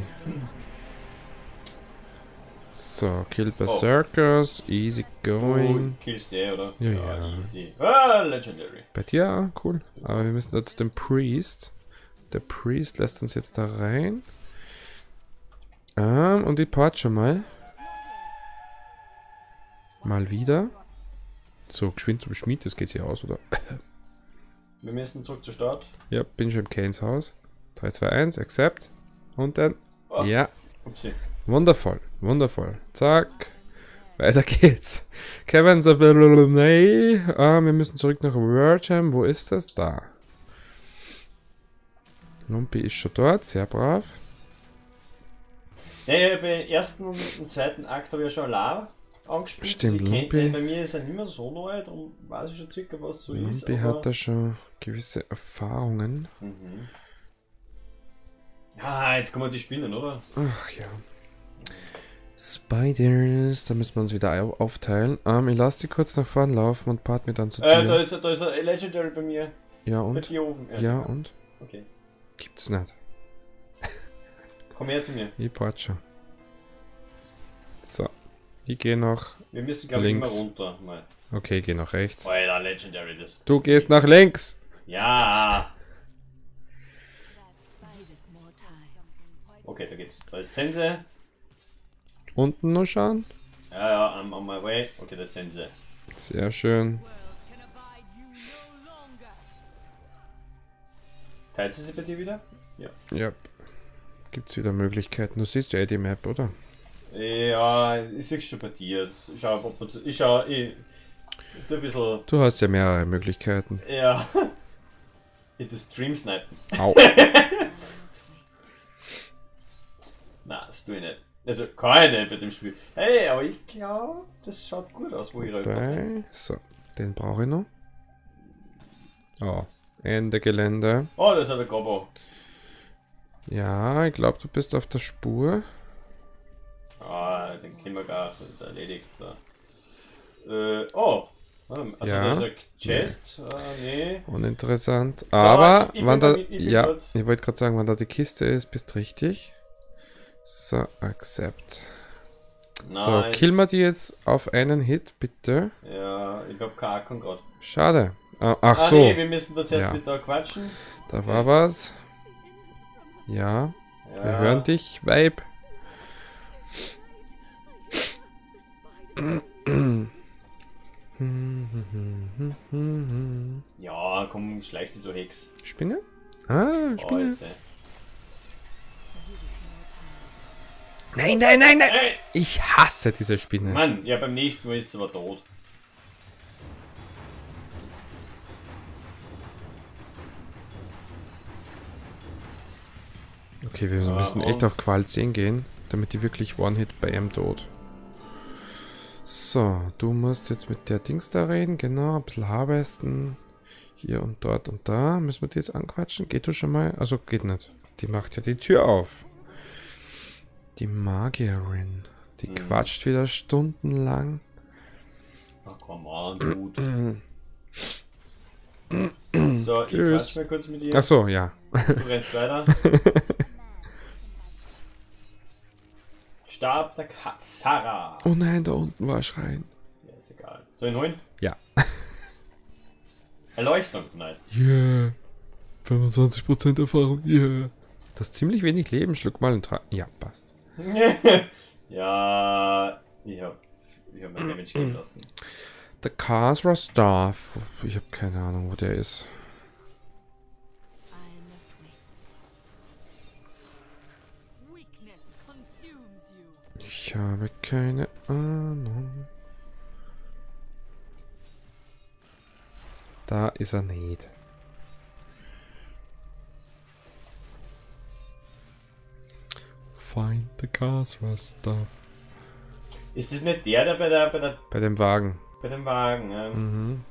So, Kill Berserkers, easy going. Oh, killst du eh, oder? Ja, ja. easy. Ah, Legendary. Bei dir, ah, cool. Aber wir müssen da zu dem Priest. Der Priest lässt uns jetzt da rein. Ähm, und die Port schon mal. Mal wieder. So, geschwind zum Schmied, das geht hier aus, oder? Wir müssen zurück zur Stadt. Ja, bin schon im Kanes Haus. 3, 2, 1, accept. Und dann. Oh. Ja, Upsi. Wundervoll, wundervoll. Zack. Weiter geht's. Caverns of Illuminati. Ah, wir müssen zurück nach Wordham. Wo ist das? Da. Lumpi ist schon dort. Sehr brav. Ja, ja, bei ersten und zweiten Akt habe ich ja schon allein angespielt. Stimmt, Sie kennt Lumpi. den, bei mir ist er nicht mehr so neu, darum weiß ich schon circa, was so ist. Lumpi hat da schon gewisse Erfahrungen. Mhm. Ja, jetzt kommen die Spinnen, oder? Ach ja. Spiders, da müssen wir uns wieder au- aufteilen. Ähm, ich lasse die kurz nach vorn laufen und part mir dann zu Äh, da ist, er- da ist ein Legendary bei mir. Ja Bei und? dir oben. erst. Ja und? Okay. Gibt's nicht. Komm her zu mir. Ich part schon. So. Ich gehe nach. Wir müssen, glaube ich, immer Links. runter. Mal. Okay, ich gehe nach rechts. Alter, Legendary, das. Du das gehst nach links. Ja! Okay, da geht's. Da ist Sense. Unten noch schauen. Ja, ja, I'm on my way. Okay, das ist Sense. Sehr schön. Teilt sie sich bei dir wieder? Ja. Gibt's wieder Möglichkeiten. Du siehst ja eh die Map, oder? Ja, ich sehe schon bei dir. Ich man- ich schau, ich. Ein bisschen. Du hast ja mehrere Möglichkeiten. Ja. Ich tu Stream snipen. Au. Nein, das tue ich nicht. Also, kann ich nicht bei dem Spiel. Hey, aber ich glaube, das schaut gut aus, wo ich Dabei. So. Den brauche ich noch. Oh. Ende Gelände. Oh, das ist der Gobo. Ja, ich glaube, du bist auf der Spur. Ah, den kennen wir gar. Das ist erledigt. So. Äh, oh. Ähm, Also, Ja. da ist ein Chest. Äh, nee. Uninteressant. Aber, ich bin wann da. ich Ja, dort. ich wollte gerade sagen, wann da die Kiste ist, bist richtig. So, accept. So, Nice. kill mal die jetzt auf einen Hit, bitte. Ja, ich hab keinen Akku gerade. Schade. Ah, ach Ah, so, nee, wir müssen da zuerst Ja. mit da quatschen. da war was. Ja, Ja. wir hören dich, Vibe. Ja, komm, schleich dich, du Hex. Spinne? Ah, Spinne. Scheiße. Nein, nein, nein, nein. Ey, Ich hasse diese Spinne. Mann, ja, beim nächsten Mal ist sie aber tot. Okay, wir müssen echt und- auf Qual 10 gehen, damit die wirklich One-Hit bei ihm tot. So, du musst jetzt mit der Dings da reden, genau, ein bisschen harvesten. Hier und dort und da. Müssen wir die jetzt anquatschen? Geht du schon mal? Also geht nicht. Die macht ja die Tür auf. Die Magierin. Die Mhm. quatscht wieder stundenlang. Ach, komm on, gut. So, ich Tschüss. quatsch mal kurz mit ihr. Ach so, ja. Du rennst weiter. Stab der Katzara. Oh nein, da unten war ein Schrein. Ja, ist egal. Soll ich ihn holen? Ja. Erleuchtung, nice. Yeah. 25% Erfahrung, yeah. Das ist ziemlich wenig Leben. Schluck mal einen Tra Ja, passt. ja, ich hab, ich hab mein Damage gehen lassen. Der Kasra Staff. Ich habe keine Ahnung, wo der ist. Ich habe keine Ahnung. Da ist er nicht. Find the Kasra Stuff. Ist das nicht der, der bei der, bei der, Bei dem Wagen. bei dem Wagen? Ja? Mhm.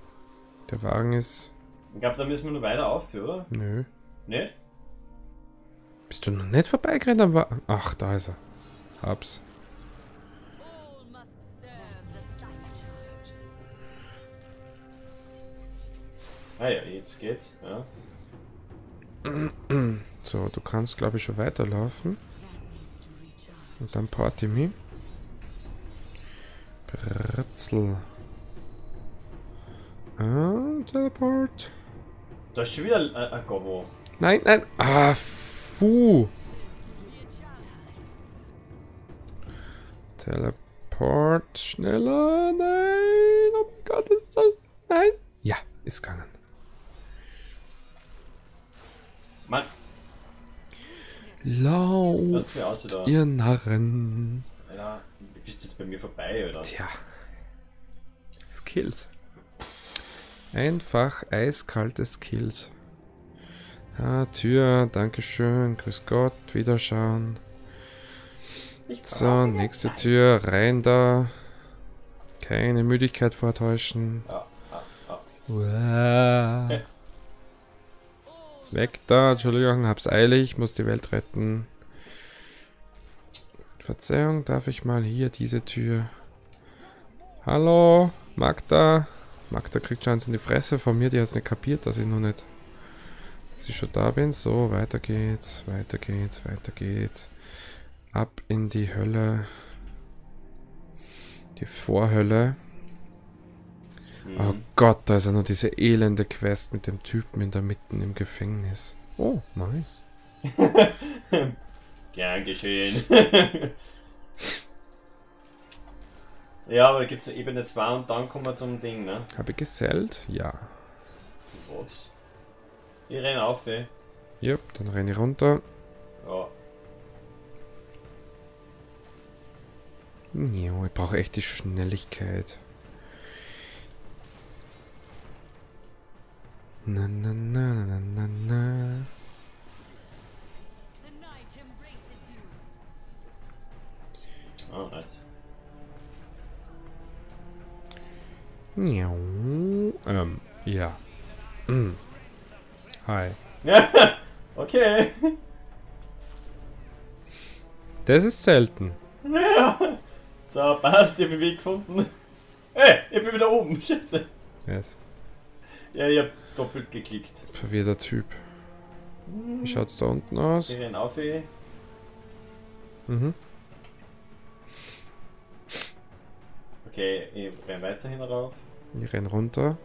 Der Wagen ist. Ich glaube, da müssen wir noch weiter aufführen, oder? Nö. Nicht? Bist du noch nicht vorbeigerannt am Wagen? Ach, da ist er. Hab's. Jetzt geht's. Ja. So, du kannst, glaube ich, schon weiterlaufen. Und dann Party Me. Bretzel. Ah, Teleport. Da ist schon wieder ein, ein Gobo. Nein, nein. Ah, fu. Teleport. Schneller. Nein. Oh mein Gott, ist das. Nein. Ja, ist gegangen. Mann. Lauft, ihr Narren. Ja, bist jetzt bei mir vorbei, oder? Tja. Skills. Einfach eiskalte Skills. Ah, Tür, Dankeschön, grüß Gott, Wiederschauen. So, nächste Zeit. Tür, rein da. Keine Müdigkeit vortäuschen. Ah, ah, ah. Wow. Weg da, Entschuldigung, hab's eilig, muss die Welt retten. Verzeihung, darf ich mal hier diese Tür? Hallo, Magda. Magda kriegt schon in die Fresse von mir, die hat's nicht kapiert, dass ich noch nicht, dass ich schon da bin. So, weiter geht's, weiter geht's, weiter geht's. Ab in die Hölle. Die Vorhölle. Oh mhm. Oh Gott, da ist ja nur diese elende Quest mit dem Typen in der Mitte im Gefängnis. Oh, nice. Gern geschehen. ja, aber da gibt es eine Ebene 2 und dann kommen wir zum Ding, ne? Habe ich gesellt? Ja. Was? Ich renne auf, eh. ey. Ja, dann renne ich runter. Ja. Jo, ich brauche echt die Schnelligkeit. Na, na, na, na, na, na. Oh, nice. Ähm, ja. Mm. Hi. okay. Das ist selten. Ja. So, passt, ich hab den Weg gefunden. Ey, ich bin wieder oben, scheiße. Yes. Ja, ich hab doppelt geklickt. Verwirrter Typ. Wie schaut's da unten aus? Ich renn auf, ey. Mhm. Okay, ich renn weiterhin rauf. Ich renn runter.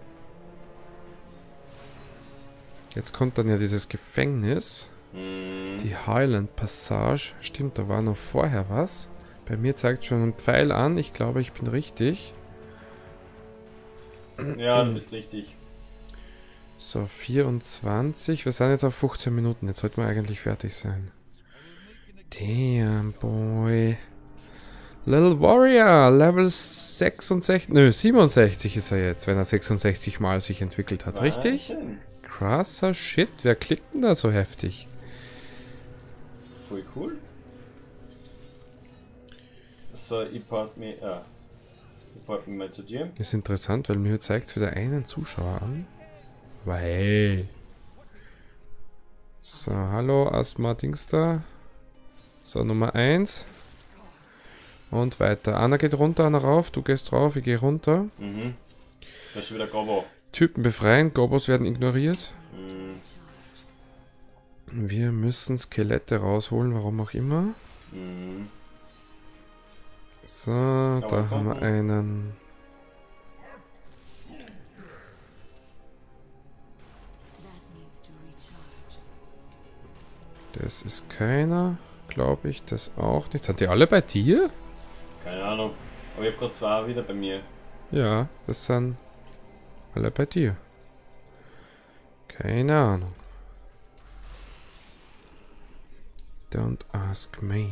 Jetzt kommt dann ja dieses Gefängnis. Mhm. Die Highland Passage. Stimmt, da war noch vorher was. Bei mir zeigt schon ein Pfeil an. Ich glaube, ich bin richtig. Ja, du bist richtig. So, 24. Wir sind jetzt auf 15 Minuten. Jetzt sollten wir eigentlich fertig sein. Damn, boy. Little Warrior, Level 66. Nö, 67 ist er jetzt, wenn er 66 Mal sich entwickelt hat, richtig? Krasser Shit, wer klickt denn da so heftig? Voll cool. So, ich port mich, äh, ich port mich mal zu dir. Ist interessant, weil mir zeigt es wieder einen Zuschauer an. Aber hey. So, hallo, erstmal Dings da. So, Nummer 1. Und weiter. Anna geht runter, Anna rauf. Du gehst rauf, ich gehe runter. Mhm. Das ist wieder Gobo. Typen befreien, Gobos werden ignoriert. Mhm. Wir müssen Skelette rausholen, warum auch immer. Mhm. So, da haben wir einen. Das ist keiner. Glaube ich das auch nicht. Sind die alle bei dir? Keine Ahnung. Aber ich habe gerade zwei wieder bei mir. Ja, das sind alle bei dir. Keine Ahnung. Don't ask me.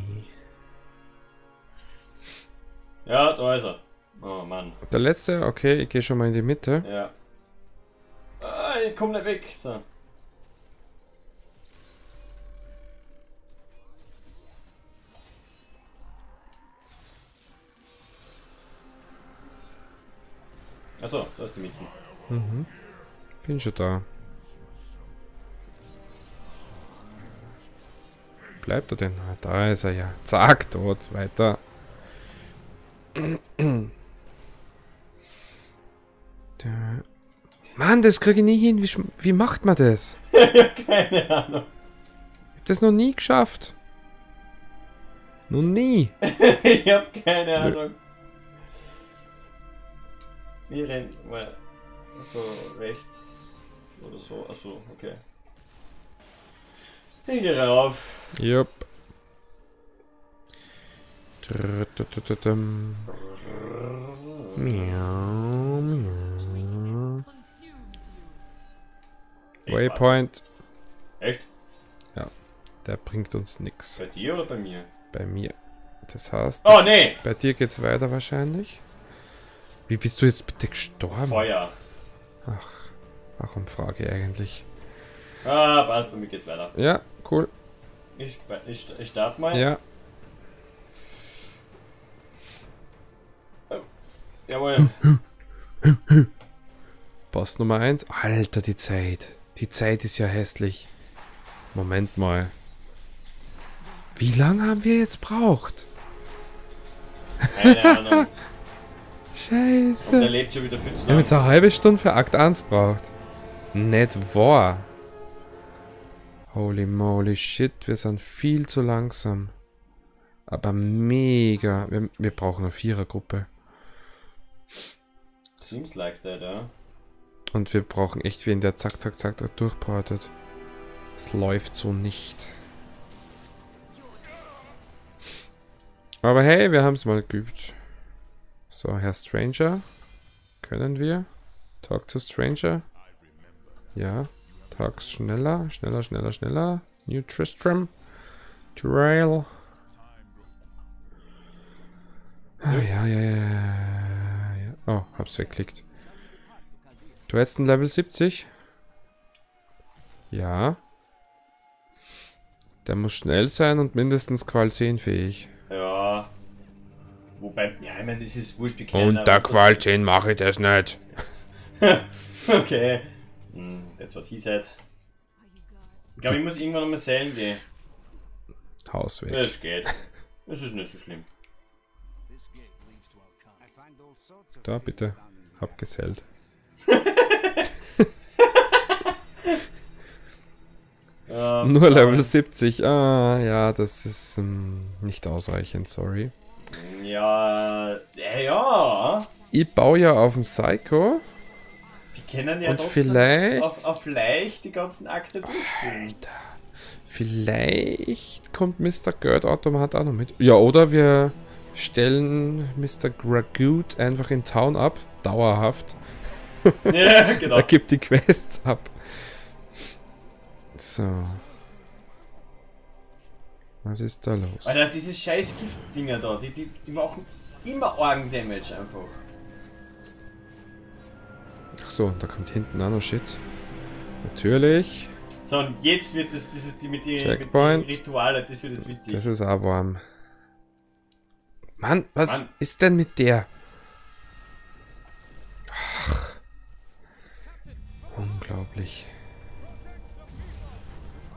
Ja, da ist er. Oh Mann. Der letzte, okay, ich gehe schon mal in die Mitte. Ja. Ah, ich komm nicht weg. So. Achso, da ist die Michi. Mhm. Bin schon da. Bleibt er denn? Ah, da ist er ja. Zack, tot. Weiter. Mann, das kriege ich nie hin. Wie, wie macht man das? ich habe keine Ahnung. Ich hab das noch nie geschafft. Noch nie. ich hab keine Ahnung. Nö. Wir rennen mal so rechts oder so. Achso, okay. Ich gehe rauf. Jupp. Waypoint. Echt? Ja. Der bringt uns nichts. Bei dir oder bei mir? Bei mir. Das heißt. Oh nee! Bei dir geht's weiter wahrscheinlich. Wie bist du jetzt bitte gestorben? Feuer. Warum frage ich eigentlich? Ah, passt, bei mir geht's weiter. Ja, cool. Ich, ich, ich starte mal. Ja, Jawohl. Boss Nummer 1. Alter, die Zeit. Die Zeit ist ja hässlich. Moment mal. Wie lange haben wir jetzt braucht? Keine Ahnung. Und der Scheiße. lebt schon wieder viel zu Wir haben jetzt eine halbe Stunde für Akt 1 braucht. Nicht wahr. Holy moly shit, wir sind viel zu langsam. Aber mega. Wir, wir brauchen eine Vierergruppe. Seems like that, ja. Und wir brauchen echt wen, der zack, zack, zack da durchportet. Es läuft so nicht. Aber hey, wir haben es mal geübt. So, Herr Stranger. Können wir? Talk to Stranger. Ja. Talk schneller, schneller, schneller, schneller. New Tristram. Trail. Ah, ja, ja, ja, ja. Oh, hab's wegklickt. Du hättest ein Level 70? Ja. Der muss schnell sein und mindestens Qual 10 fähig. Wobei, ja, ich meine, das ist wurscht, kennen Unter Qual 10 mache ich das nicht. Okay. Hm, that's what he said. Ich glaube, ich muss irgendwann einmal sailen gehen. Haus weg. Das geht. Das ist nicht so schlimm. Da, bitte. Hab gesellt. Ähm, Nur Level 70. Ah, ja, das ist ähm, nicht ausreichend, sorry. Ja, ja, ja. Ich baue ja auf dem Psycho. Wir kennen ja Und vielleicht- auf, auf leicht die ganzen Akte durchspielen. Vielleicht kommt Mr. Gerd Automat auch noch mit. Ja, oder wir stellen Mr. Gragoot einfach in Town ab. Dauerhaft. ja, genau. Er gibt die Quests ab. So. Was ist da los? Alter, diese scheiß Giftdinger da, die, die, die machen immer Orgen-Damage einfach. Ach so, da kommt hinten auch noch Shit. Natürlich. So, und jetzt wird das, dieses, die mit den Checkpoint. Rituale, das wird jetzt witzig. Das ist auch warm. Mann, was Mann. ist denn mit der? Ach. Unglaublich.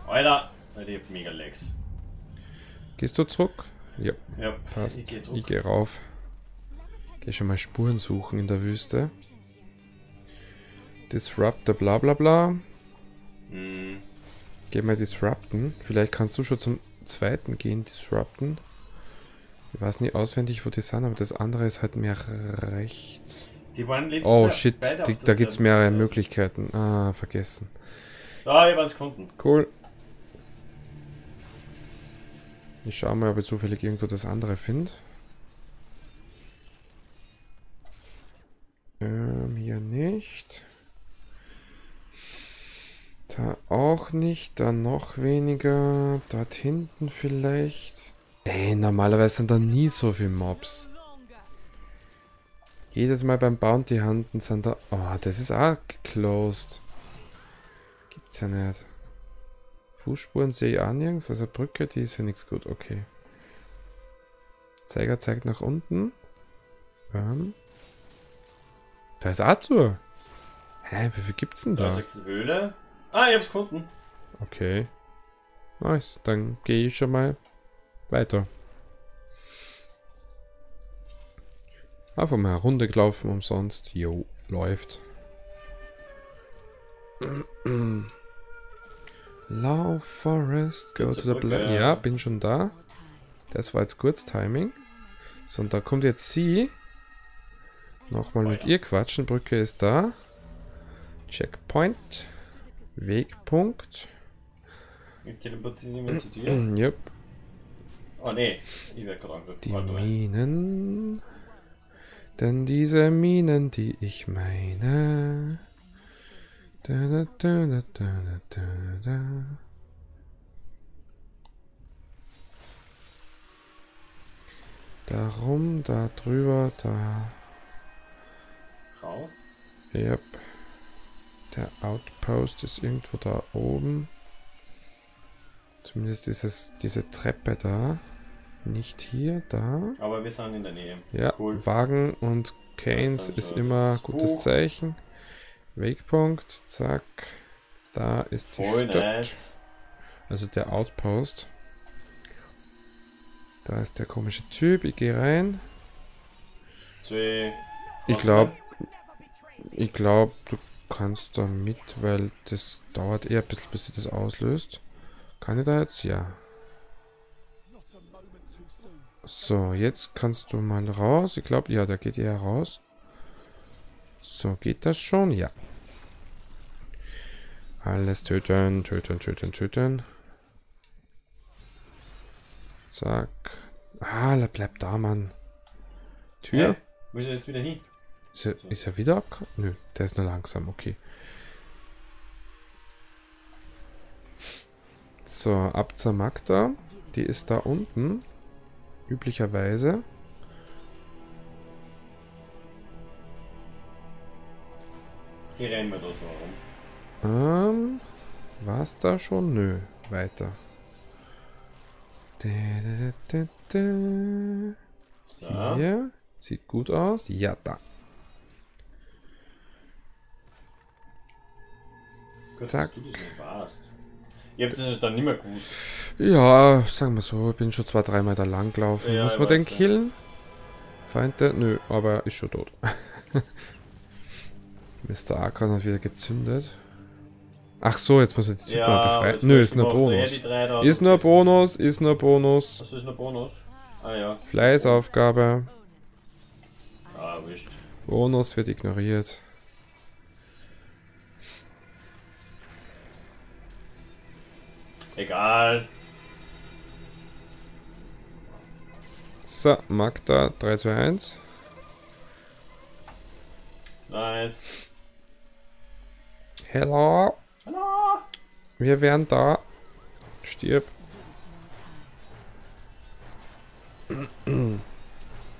Alter, Alter, ich hab mega Lags. Gehst du zurück? Ja, Ja, passt. Ich geh Ich, gehe rauf. Geh schon mal Spuren suchen in der Wüste. Disruptor, bla bla bla. Hm, Geh mal disrupten. Vielleicht kannst du schon zum zweiten gehen, disrupten. Ich weiß nicht auswendig, wo die sind, aber das andere ist halt mehr rechts. die waren letztes Oh shit, die, da derselben gibt's mehrere. Möglichkeiten. Ah, vergessen. Ah, ich hab's gefunden. Cool. Ich schau mal, ob ich zufällig irgendwo das andere finde. Ähm, hier nicht. Da auch nicht, da noch weniger. Dort hinten vielleicht. Ey, normalerweise sind da nie so viele Mobs. Jedes Mal beim Bounty Hunten sind da. Oh, das ist auch closed. Gibt's ja nicht. Fußspuren sehe ich auch nirgends. Also Brücke, die ist für nichts gut. Okay. Zeiger zeigt nach unten. Ähm. Da ist Azur. Hä, wie viel gibt's denn Da da? ist eine Höhle. Ah, ich hab's gefunden. Okay. Nice. Dann gehe ich schon mal weiter. Einfach mal eine Runde gelaufen umsonst. Jo, läuft. Lauf, Forest, go to the black. ja. Ja, bin schon da. Das war jetzt kurz Timing. So, und da kommt jetzt sie. Nochmal mit ihr quatschen. Brücke ist da. Checkpoint. Wegpunkt. Ich teleportiere mich zu dir. Jupp. Oh nee, ich werde gerade angegriffen. Die Warte. Minen. Denn diese Minen, die ich meine. Da, da, da, da, da, da, da. Darum, da drüber, da. Rauf? Yep. Der Outpost ist irgendwo da oben. Zumindest dieses, diese Treppe da. Nicht hier, da. Aber wir sind in der Nähe. Ja, cool. Wagen und Canes ist also immer gutes Zeichen. Wegpunkt, zack. Da ist die Voll Stadt. nice. Also der Outpost. Da ist der komische Typ. Ich gehe rein. Zwei. Ich glaube, ich glaube, du kannst da mit, weil das dauert eher ein bisschen, bis sie das auslöst. Kann ich da jetzt? Ja. So, jetzt kannst du mal raus. Ich glaube, ja, der geht eher raus. So, geht das schon? Ja. Alles töten, töten, töten, töten. Zack. Ah, der bleibt da, Mann. Tür? Hä? Wo ist er jetzt wieder hin? Ist er, ist er wieder abge... Nö, der ist nur langsam, okay. So, ab zur Magda. Die ist da unten. Üblicherweise. Hier rennen wir da so rum. Ähm, war's da schon? Nö, weiter. So. Hier. Sieht gut aus. Ja, da. Zack. dass du das dann nicht mehr gewusst. Ja, sagen wir so, ich bin schon zwei, dreimal da lang gelaufen. Ja, Muss man den weiß, ja. killen? Feinde? Nö, aber er ist schon tot. Mr. Akron hat wieder gezündet. Ach so, jetzt muss man die Typen mal befreien. das Nö, ist nur ich Bonus. da. Ist nur Bonus, ist nur Bonus. Was ist nur Bonus? Ah ja. Fleißaufgabe. Ah, wurscht. Bonus wird ignoriert. Egal. So, Magda 3, 2, 1. Nice. Hello. Hallo. Wir wären da. Stirb.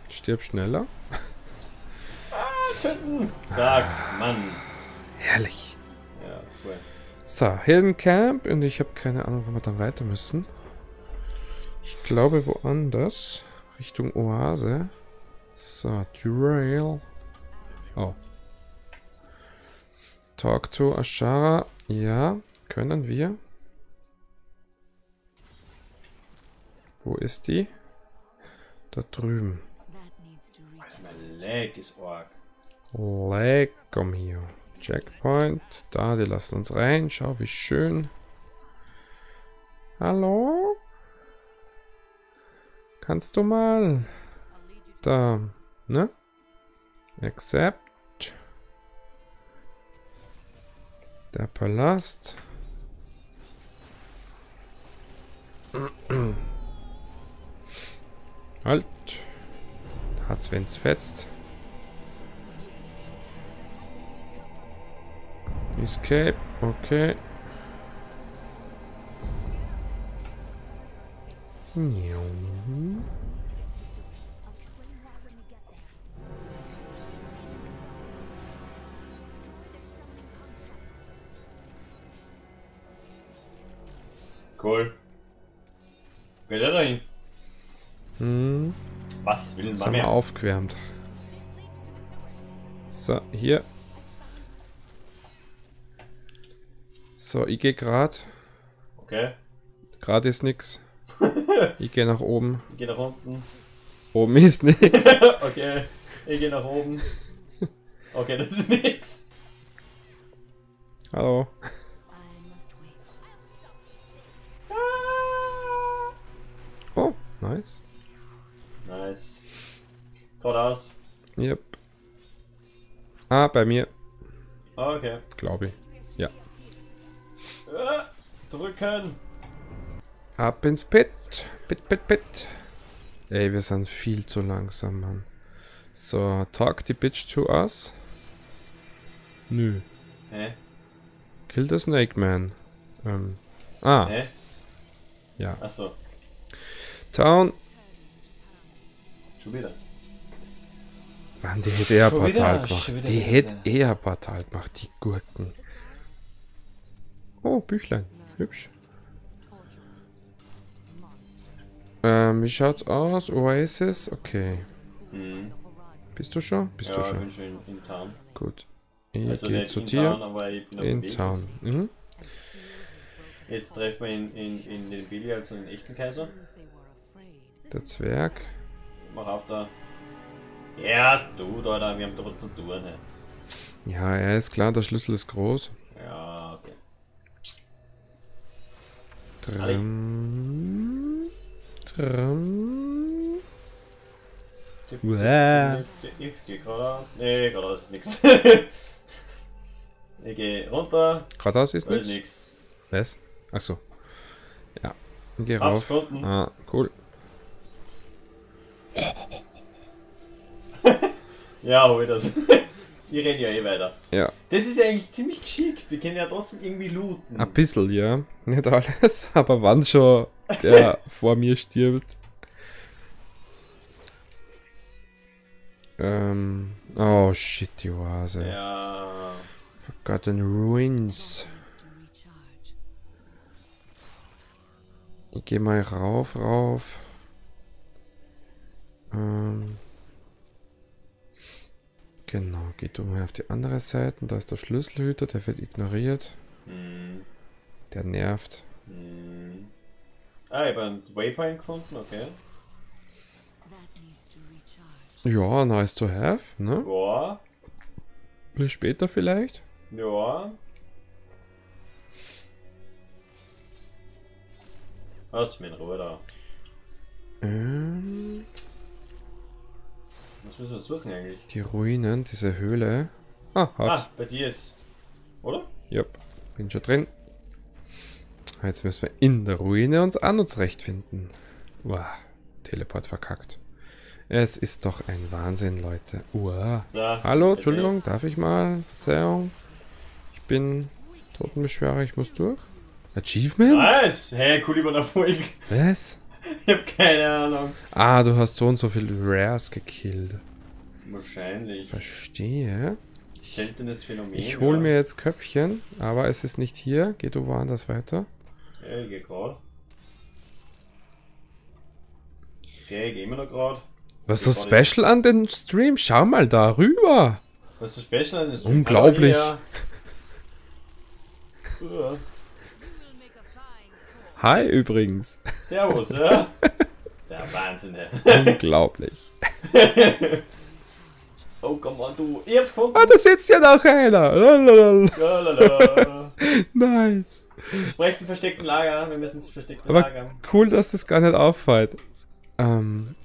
Stirb schneller. Zünden. Zack, Mann. Herrlich. Ja, voll. So, Hidden Camp und ich habe keine Ahnung, wo wir dann weiter müssen. Ich glaube woanders. Richtung Oase. So, Durail. Oh. Talk to Ashara. Ja, können wir. Wo ist die? Da drüben. Leg ist arg. Lecco mio. Checkpoint. Da, die lassen uns rein. Schau, wie schön. Hallo? Kannst du mal? Da, ne? Accept. Der Palast. Halt. Hat's, wenn's fetzt. Escape, okay. Miau. Cool. Geht er dahin? Hm, Was will man mehr? aufgewärmt. So, hier. So, ich gehe grad. Okay. Grad ist nix. Ich gehe nach oben. Ich geh nach unten. Oben ist nix. okay. Ich geh nach oben. Okay, das ist nix. Hallo. Nice. Nice. Geradeaus. Yep. Ah, bei mir, Okay. glaube ich. Ja. Äh, drücken. Ab ins Pit. Pit, Pit, Pit. Ey, wir sind viel zu langsam, Mann. So, talk the bitch to us. Nö. Hä? Kill the Snake Man. Ähm. Ah, Hä? ja. Achso. Town. Schon wieder. Mann, die hätte eher Schon Portal wieder, gemacht. wieder Die hätte eher Portal gemacht, die Gurken. Oh, Büchlein. Hübsch. Ähm, wie schaut's aus? Oasis? Okay. Mhm. Bist du schon? Bist Ja, du schon? schon in, Town. Gut. Ich Also gehe zu dir. Town, aber ich bin auf dem In Weg. Town. Mhm. Jetzt treffen wir in, in, in den Billy, also den echten Kaiser. Der Zwerg. Mach auf da. Ja, du da, da, wir haben da was zu tun. Ne? Ja, er ist klar, der Schlüssel ist groß. Ja, okay. Drum. Drum. Ich geh geradeaus. Nee, geradeaus ist nix. ich geh runter, Geradeaus ist nichts. nix. Was? Achso. Ja. Ich geh rauf. Ah, cool. Ja, hol das. Wir reden ja eh weiter. Ja. Das ist ja eigentlich ziemlich geschickt. Wir können ja trotzdem irgendwie looten. Ein bisschen, ja. Nicht alles, aber wann schon der vor mir stirbt. Ähm. Oh shit, die Oase. Ja. Forgotten Ruins. Ich geh mal rauf, rauf. Ähm. Genau, geht du mal auf die andere Seite. Da ist der Schlüsselhüter, der wird ignoriert. Hm. Der nervt. Hm. Ah, ich habe einen Waypoint gefunden, okay. Ja, nice to have, ne? Ja, Bis später vielleicht. ja. Lass mich in Ruhe da. Ähm, müssen wir suchen eigentlich? die Ruinen, diese Höhle. Ah, hab's. Ah, bei dir ist. Oder? Jupp, bin schon drin. Jetzt müssen wir in der Ruine uns an uns rechtfinden. Uah, Teleport verkackt. Es ist doch ein Wahnsinn, Leute. Uah. So. Hallo, Entschuldigung, darf ich mal? Verzeihung. Ich bin Totenbeschwörer, ich muss durch. Achievement? Nice! Hey, cool über Erfolg. Was? Ich hab keine Ahnung. Ah, du hast so und so viel Rares gekillt. Wahrscheinlich. Verstehe. Seltenes Phänomen. Ich hol ja. mir jetzt Köpfchen, aber es ist nicht hier. Geh du woanders weiter. Ja, ich geh grad. Okay, ich geh immer noch grad. Was ist das Special an den Stream? Schau mal da rüber. Was ist das Special an das Unglaublich. Ja. Ja. Hi übrigens. Servus, ja? Wahnsinn. Unglaublich. Oh, komm on, du. Ich hab's gefunden. Ah, da sitzt ja noch einer. Lalalala. Lalala. Nice. Sprecht im versteckten Lager. Wir müssen ins versteckte Aber Lager. cool, dass das gar nicht auffällt. Ähm,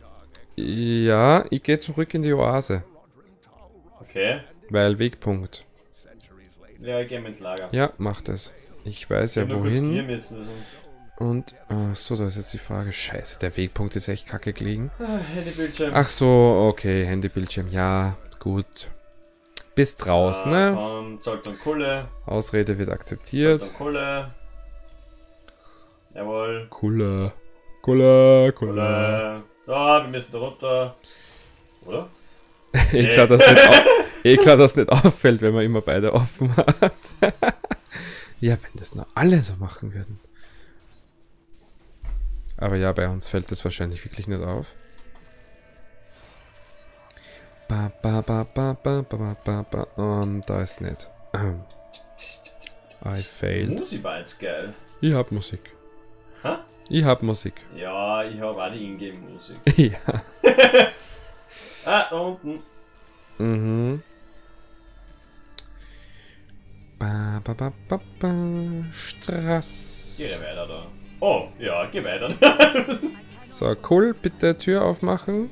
ja, ich gehe zurück in die Oase. Okay. Weil Wegpunkt. Ja, ich geh mal ins Lager. Ja, macht es. Ich weiß ja kurz wohin. müssen. Und, ach so, da ist jetzt die Frage. Scheiße, der Wegpunkt ist echt kacke gelegen. Ah, Handybildschirm. Ach so, okay, Handybildschirm. Ja, gut. Bis draußen, Ah, ne? Komm, zahlt dann Kohle. Ausrede wird Zahlt akzeptiert. dann Kohle. Jawohl. Coole, coole. Kohle. Ja, wir müssen da runter. Oder? Eh klar, dass nicht, au eh klar, dass nicht auffällt, wenn man immer beide offen hat. ja, wenn das nur alle so machen würden. Aber ja, bei uns fällt das wahrscheinlich wirklich nicht auf. Ba, ba, ba, ba, ba, ba, ba, ba. ba. Um, da ist nicht. I failed. Musik war jetzt geil. Ich hab Musik. Hä? Ich hab Musik. Ja, ich hab auch die Ingame-Musik. ja. ah, da unten. Mhm. Ba, ba, ba, ba, ba. Straß. Geh weiter da. Oh, ja, geh weiter. so, cool. Bitte Tür aufmachen.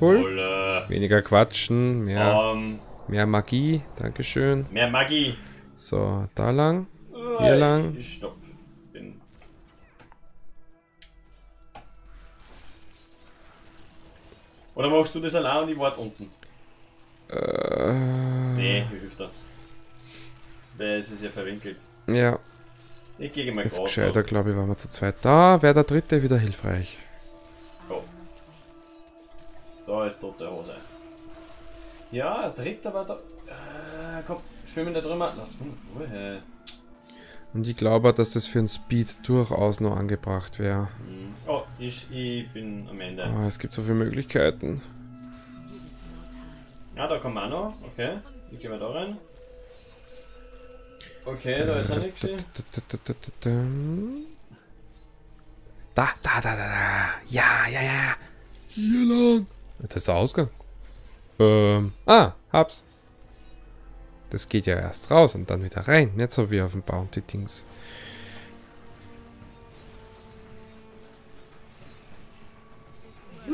Cool. Kohle. Weniger quatschen, mehr, Ähm, mehr Magie. Dankeschön. mehr Magie. So, da lang. Hier lang. Ich stopp. Bin. Oder machst du das allein und ich warte unten? Äh, Nee, wie hilft er? Weil es ist ja verwinkelt. Ja, Ich gehe mal ist gescheiter, glaube ich, waren wir zu zweit. Da wäre der dritte wieder hilfreich. Oh. Da ist tote Hose. Ja, ein dritter war da. Äh, komm, schwimm in der drüber. Lass mich in Ruhe. Und ich glaube, dass das für einen Speed durchaus noch angebracht wäre. Hm. Oh, ich, ich bin am Ende. Oh, es gibt so viele Möglichkeiten. Ja, da kommen wir auch noch. Okay, ich gehe mal da rein. Okay, da ist er nichts. Da, da, da, da, da. Ja, ja, ja. Hier lang. Das ist der Ausgang. Ähm, ah, hab's. Das geht ja erst raus und dann wieder rein. Nicht so wie auf dem Bounty-Dings. Ich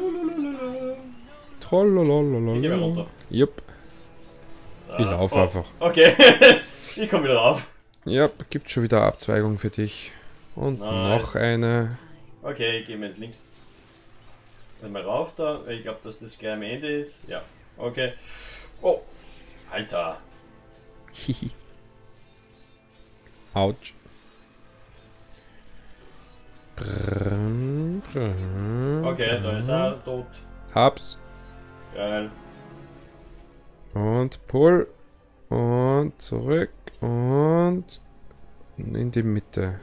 Trollolololol. Jupp, ich Da. laufe Oh, einfach. Okay, ich komme wieder rauf. Jupp, gibt schon wieder Abzweigung für dich. Und Nice. noch eine. Okay, ich gehe mal jetzt links. Mal rauf da. Ich glaube, dass das gleich am Ende ist. Ja, okay. Oh, Alter. Hihi. Autsch. Okay, da ist er tot. Hab's. Geil. Und pull. Und zurück. Und in die Mitte.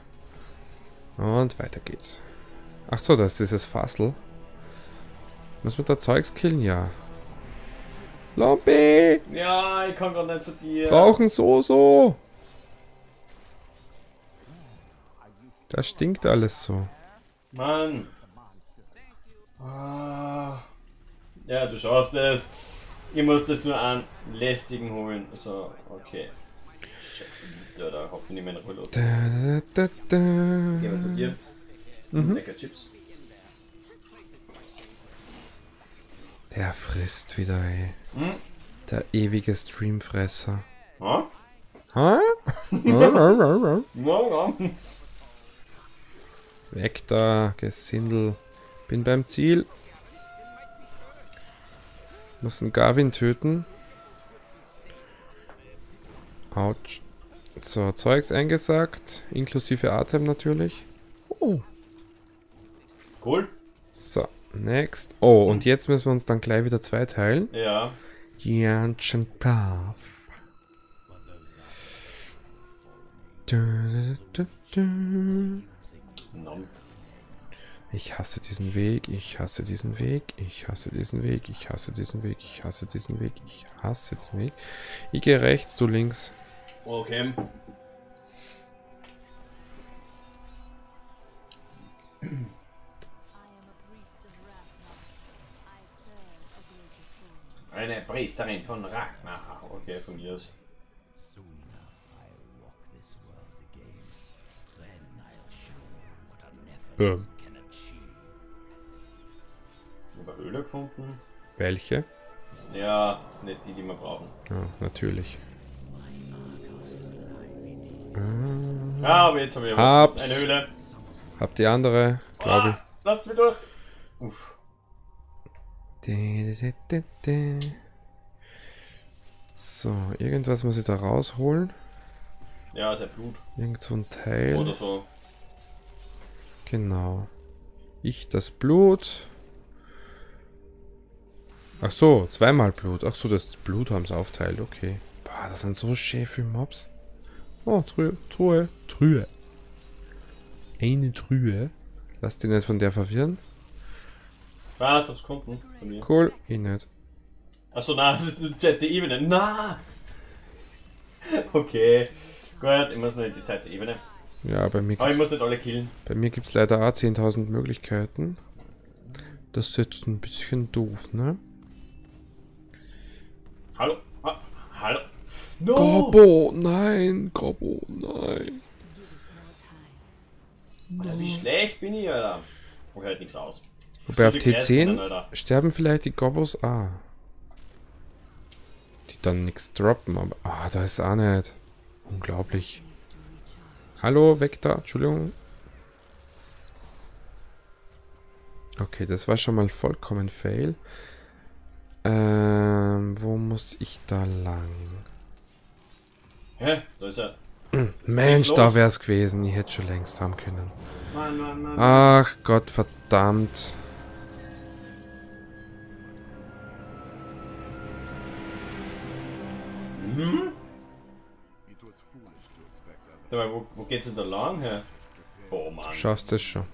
Und weiter geht's. Ach so, das ist dieses Fassel. Muss man da Zeugs killen? Ja. Lombi! Ja, ich komme gerade nicht zu dir. Brauchen so, so. Da stinkt alles so. Mann. Ah. Ja, du schaffst es. Ich muss das nur an lästigen holen. So, okay. Scheiße, ja, da hoffe ich nicht mehr in Ruhe los. Da, da, da, Gehen wir zu da. dir. Mhm. Lecker Chips. Der frisst wieder, ey. Hm? Der ewige Streamfresser. Ja, ja. Weg da, Gesindel. Bin beim Ziel. Muss einen Garvin töten. Autsch. So, Zeugs eingesackt. Inklusive Atem natürlich. Oh. Cool. So, next. Oh, und jetzt müssen wir uns dann gleich wieder zweiteilen. Ja. Janschen Plaf. Du, du, du, du. Nom. Ich hasse diesen Weg, ich hasse diesen Weg, ich hasse diesen Weg, ich hasse diesen Weg, ich hasse diesen Weg, ich hasse diesen Weg. Ich gehe rechts, du links. Okay. Eine Priesterin von Ragnar. Okay, von mir aus. Soon enough, I'll walk this world again. Then I'll show you what a Nephilim can achieve. Über Höhle gefunden. welche? Ja, nicht die, die wir brauchen. Ja, natürlich. Ah, aber jetzt habe ich was. Hab's. Eine Höhle. Hab die andere, glaube Ah, lass mich durch. Uff. So, irgendwas muss ich da rausholen. Ja, ist ja Blut. Irgend so ein Teil. Oder so. Genau. Ich das Blut. Ach so, zweimal Blut. Ach so, das Blut haben sie aufteilt. Okay. Boah, das sind so schön viele Mobs. Oh, Truhe. Truhe. Truhe. Eine Truhe. Lass dich nicht von der verwirren. Was? Gefunden. Von mir. Cool. Ich nicht. Achso, na, das ist eine zweite Ebene. Na! Okay. Gut, ich muss nur in die zweite Ebene. Ja, bei mir Aber ich muss nicht alle killen. bei mir gibt's leider auch 10.000 Möglichkeiten. Das ist jetzt ein bisschen doof, ne? Hallo? Ah, hallo? No! Gobo, nein, Gobo, nein. Alter, wie schlecht bin ich, Alter? Ich halt nichts aus. Wobei auf viel Kreis drinnen, T10 Alter. sterben vielleicht die Gobos ah. Die dann nichts droppen, aber. Ah, da ist auch nicht. Unglaublich. Hallo, weg da, Entschuldigung. Okay, das war schon mal vollkommen fail. Ähm, wo muss ich da lang? Hä? Da ist er. Mensch, da wär's gewesen. Ich hätte schon längst haben können. Mann, Mann, Mann. Ach Gott, verdammt. Sag mal, wo, wo geht's denn da lang, hä? Oh Mann, Schaffst das schon.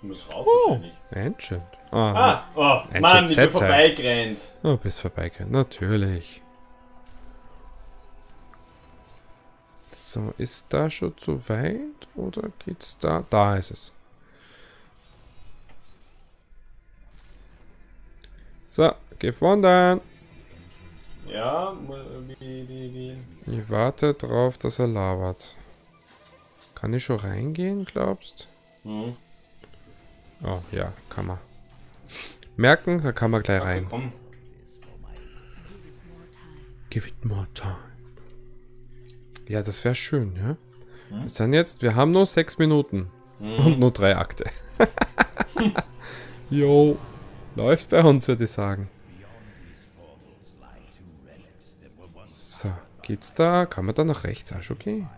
du musst rauf Oh. Ancient. Ah, Ah, oh, Ein Mann, ich bin vorbeigerannt. oh, bist vorbeigegangen. Natürlich. So, ist da schon zu weit oder geht's da? Da ist es. So, gefunden. Ja, wie, wie, wie. Ich warte drauf, dass er labert. Kann ich schon reingehen, glaubst? Hm. Oh, ja, kann man. Merken, da kann man gleich rein. komm. Give it more time. Ja, das wäre schön, ja? Wir sind jetzt, wir haben nur sechs Minuten und nur drei Akte. Jo, läuft bei uns, würde ich sagen. Gibt's da, kann man da nach rechts schon gehen?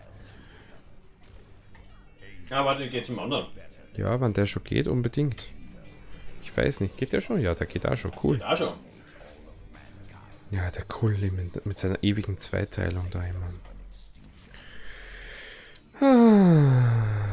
Ja, warte, ich geh zum anderen. Ja, wenn der schon geht, unbedingt. Ich weiß nicht, geht der schon? Ja, der geht auch schon, cool. Da schon. Ja, der Kulli mit, mit seiner ewigen Zweiteilung da immer. Ah.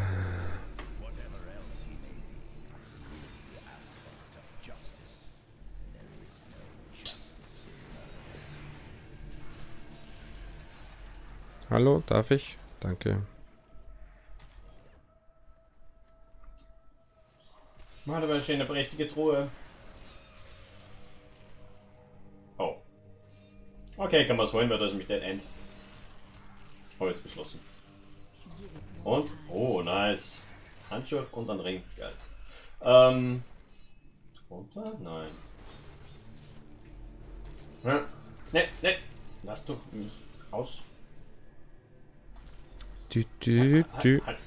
Hallo, darf ich? Danke. Warte mal, schön eine prächtige Truhe. Oh. Okay, kann man so hin, weil das ist mich Dead End. Hab jetzt beschlossen. Und? Oh, nice. Handschuh und ein Ring. Geil. Ähm. Runter? Nein. Ne, ne. Lass doch mich aus. Dü, dü, Halt.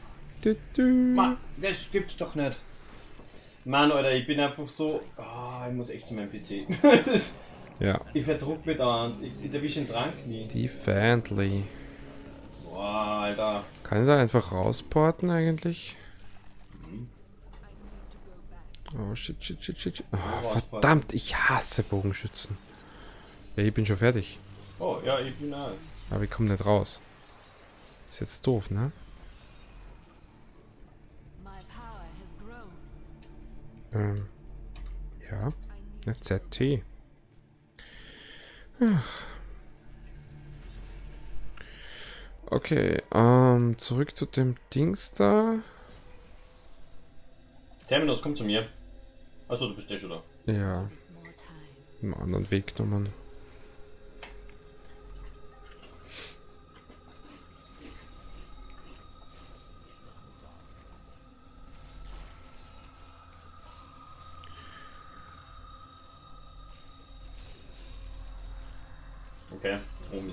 dü, dü. Mann, das gibt's doch nicht. Mann, Alter, ich bin einfach so. Ah, ich muss echt zu meinem PC. das, Ja, ich verdruck mich da und ich, ich erwische den Trank nie. die Fandly. Boah, Alter. Kann ich da einfach rausporten eigentlich? Oh shit, shit, shit, shit. shit. Oh, verdammt, ich hasse Bogenschützen. Ja, ich bin schon fertig. Oh, ja, ich bin auch. Aber ich komme nicht raus. Ist jetzt doof, ne? My power has grown. Ähm, ja, eine ZT. Ach. Okay, ähm, zurück zu dem Dings da. Terminus, komm zu mir. Achso, du bist eh schon da. Ja, einen anderen Weg genommen.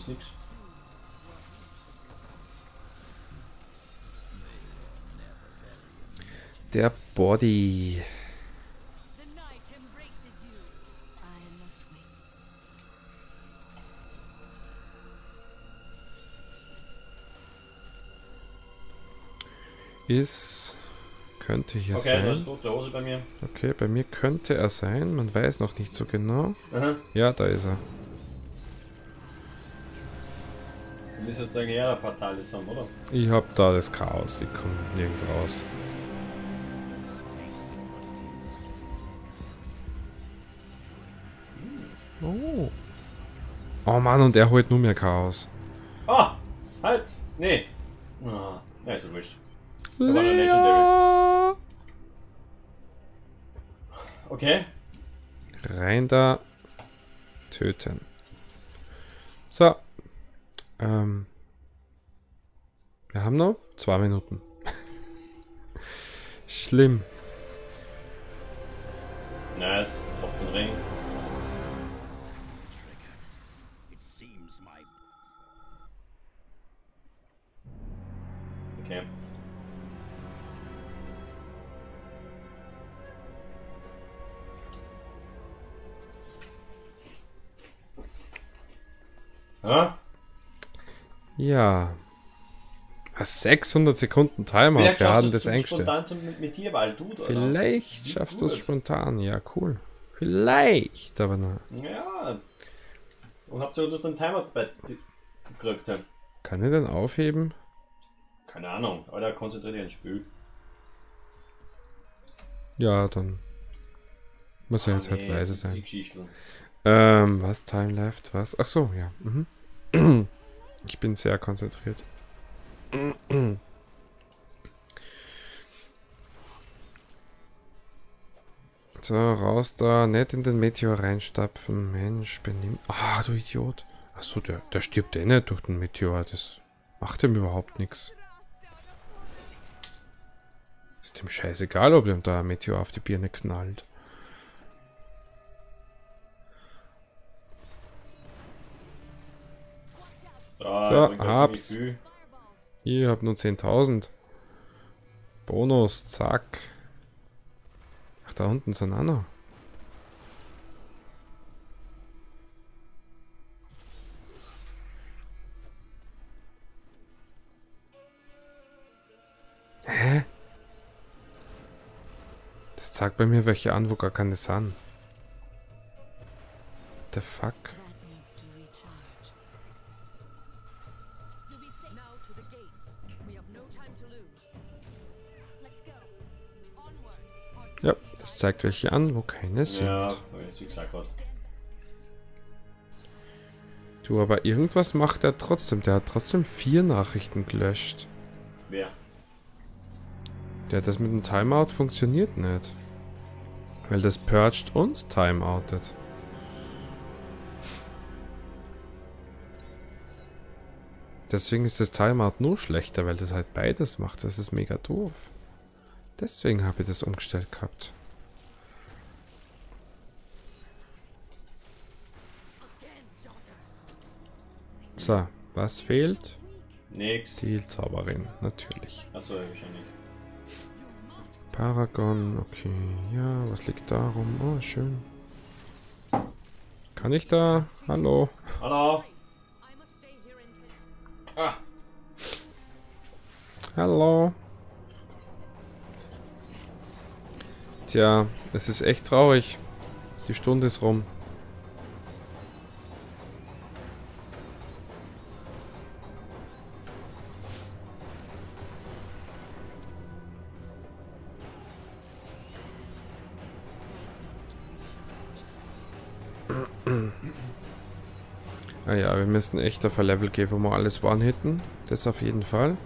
Ist nix. Der Body. Ist. Könnte hier Okay, du hast sein. tote Hose bei mir. Okay, bei mir könnte er sein. Man weiß noch nicht so genau. Aha. Ja, da ist er. Da ein paar Teile haben, oder? Ich hab da das Chaos. Ich komme nirgends raus. Oh. Oh Mann, und er holt nur mehr Chaos. Ah! Halt! Nee! Ah, ja, ist war Legendary. Lea! Okay. Rein da. Töten. So. Ähm. Wir haben noch zwei Minuten. Schlimm. Nice. Auf den Ring. Ja? Ja. Was, 600 Sekunden Timer. Vielleicht Wir haben das eingestellt. Zum, dir, du? Vielleicht schaffst du es spontan. Ja, cool. Vielleicht, aber na. Ja. Und habt ihr das dann Timer bei gekriegt? Kann ich den aufheben? Keine Ahnung, Alter, konzentriert dich ins Spiel. Ja, dann muss jetzt Ah, halt nee, leise Die sein. Ähm, was? Time left? Was? Ach so, ja. Mhm. Ich bin sehr konzentriert. So, raus da. Nicht in den Meteor reinstapfen. Mensch, benimm... Ah, du Idiot. Achso, der, der stirbt eh nicht durch den Meteor. Das macht ihm überhaupt nichts. Ist dem scheißegal, ob ihm da ein Meteor auf die Birne knallt. So, hab's. Ihr habt nur 10.000. Bonus, zack. Ach, da unten sind auch noch. Hä? Das zeigt bei mir welche an, wo gar keine sind. What the fuck? Das zeigt welche an, wo keine sind. Ja, ich gesagt. Du, aber irgendwas macht er trotzdem. Der hat trotzdem vier Nachrichten gelöscht. Wer? Der das mit dem Timeout funktioniert nicht. Weil das purged und timeoutet. Deswegen ist das Timeout nur schlechter, weil das halt beides macht. Das ist mega doof. Deswegen habe ich das umgestellt gehabt. So, was fehlt? Nix. Die Zauberin, natürlich. Achso, wahrscheinlich. Paragon, okay. Ja, was liegt da rum? Oh, schön. Kann ich da? Hallo? Hallo? Ah, Hallo? Tja, es ist echt traurig. Die Stunde ist rum. Ah ja, wir müssen echt auf ein Level gehen, wo wir alles one-hitten. Das auf jeden Fall.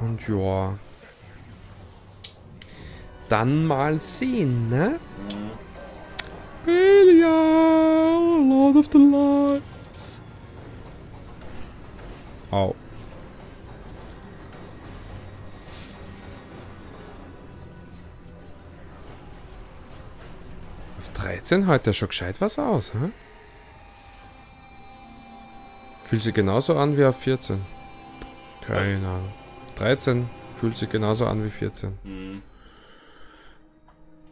Und ja. Dann mal sehen, ne? Belial, Lord of the Lights. Au. Auf 13 hält er schon gescheit was aus, hä? Fühlt sich genauso an wie auf 14. Keine Ahnung. 13 fühlt sich genauso an wie 14. hm.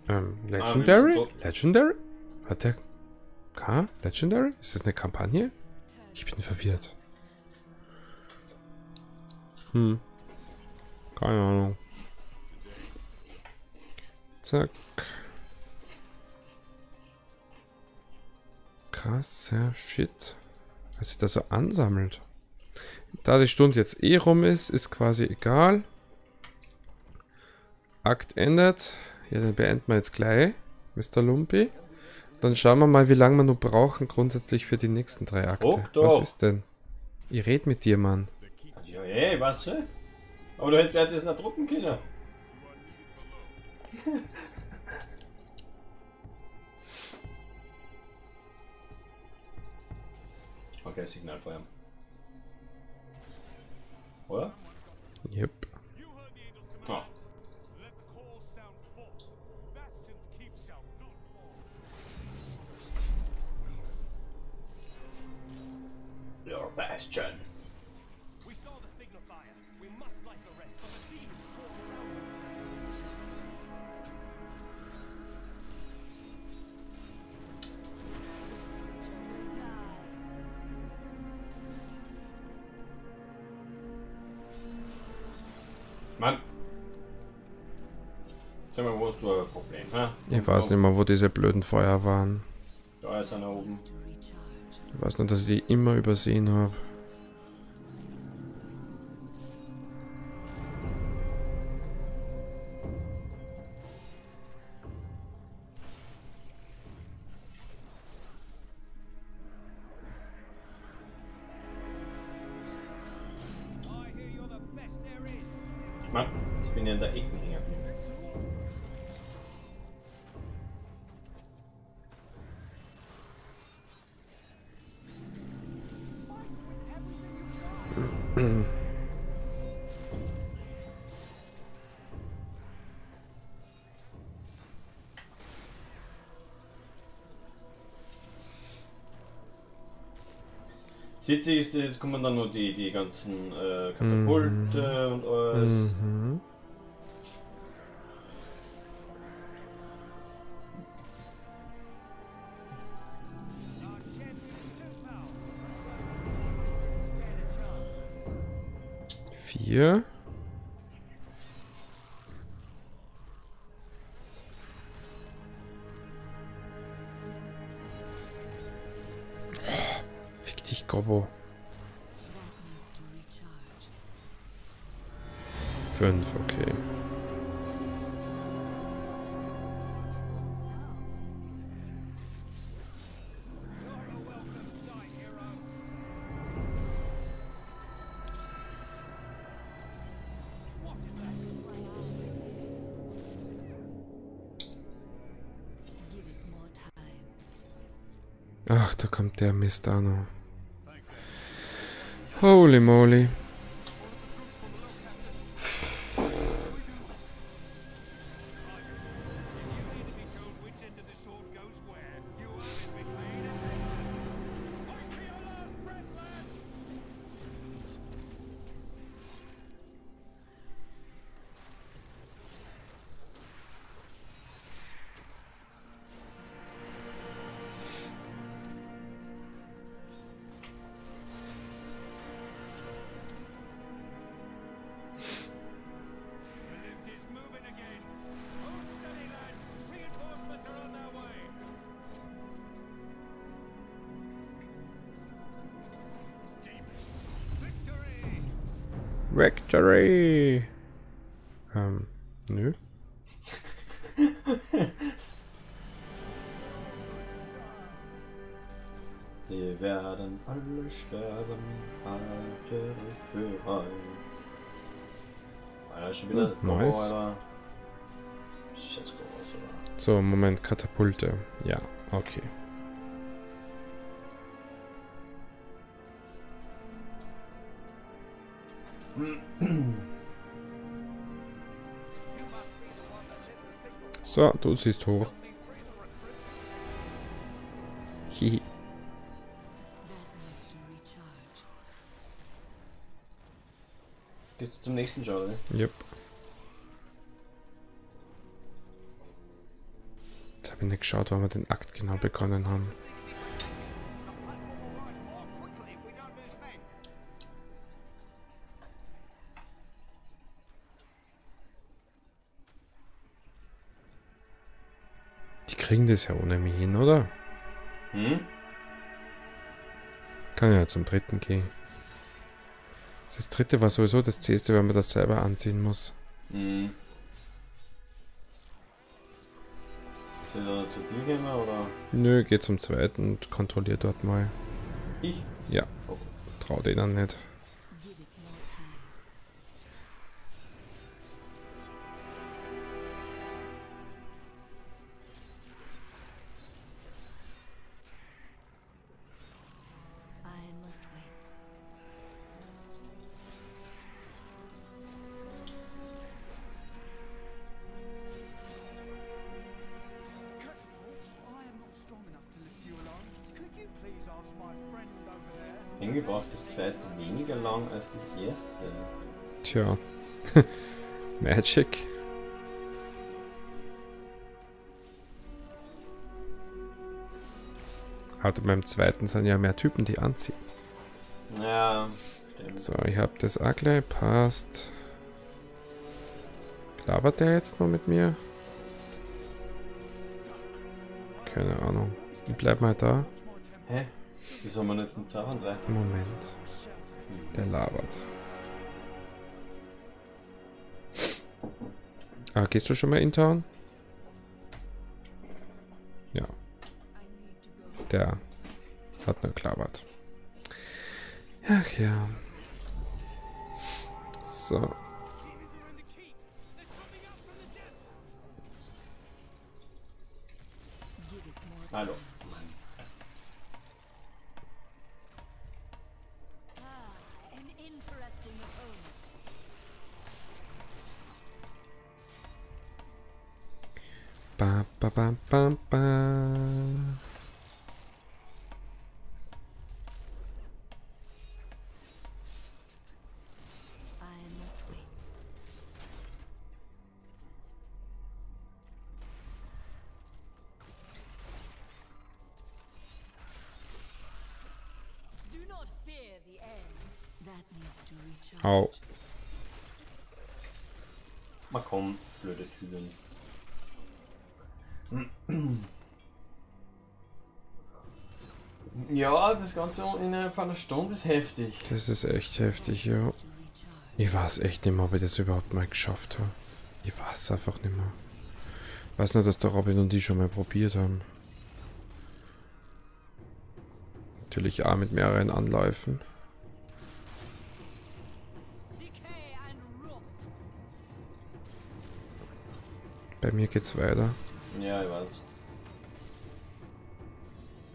Ähm, wir Legendary? so- Legendary? Hat der K? Legendary? Ist das eine Kampagne? Ich bin verwirrt. Hm. Keine Ahnung. Zack. Krasser Shit. Was sich da so ansammelt. Da die Stunde jetzt eh rum ist, ist quasi egal. Akt endet. Ja, den beenden wir jetzt gleich, Mr. Lumpi. Dann schauen wir mal, wie lange wir noch brauchen grundsätzlich für die nächsten drei Akte. Was ist denn? Ich red mit dir, Mann. Ja, ey, was? hä? Aber du hättest währenddessen drucken können. Okay, Signalfeuer. Oder? Yep. Ah. Your bastion. Mann. Sag mal, wo hast du ein Problem, hä? Ich weiß nicht mehr, wo diese blöden Feuer waren. Da ist einer oben. Ich weiß nur, dass ich die immer übersehen habe. Das Witzige ist, jetzt kommen dann nur die, die ganzen äh, Katapulte und alles. Mhm. Vier. 5, okay. Ach, da kommt der Mist auch noch. Holy moly. Katapulte. Ja, okay. So, du siehst hoch. Hihi. Geht's zum nächsten ne? Yep. Nicht geschaut, wann wir den Akt genau begonnen haben. Die kriegen das ja ohne mich hin, oder? Hm? Kann ja zum dritten gehen. Das dritte war sowieso das zähste, wenn man das selber anziehen muss. Hm. Zu dir gehen, oder? Nö, geh zum zweiten und kontrollier dort mal. Ich? Ja, Oh. trau denen nicht. Irgendwie braucht das zweite weniger lang als das erste. Tja. Magic. Halt beim zweiten sind ja mehr Typen, die anziehen. Ja, stimmt. So, ich hab das auch gleich. Passt. Labert der jetzt noch mit mir? Keine Ahnung. Ich bleib mal da. Hä? Wieso haben wir jetzt einen Zaun rein? Moment. Der labert. Ah, gehst du schon mal in Town? Ja. Der hat nur gelabert. Ach ja. So. Ba, ba, Ganze innerhalb von einer Stunde ist heftig. Das ist echt heftig, ja. Ich weiß echt nicht mehr, ob ich das überhaupt mal geschafft habe. Ich weiß einfach nicht mehr. Ich weiß nur, dass der Robin und ich schon mal probiert haben. Natürlich auch mit mehreren Anläufen. Bei mir geht's weiter. Ja, ich weiß.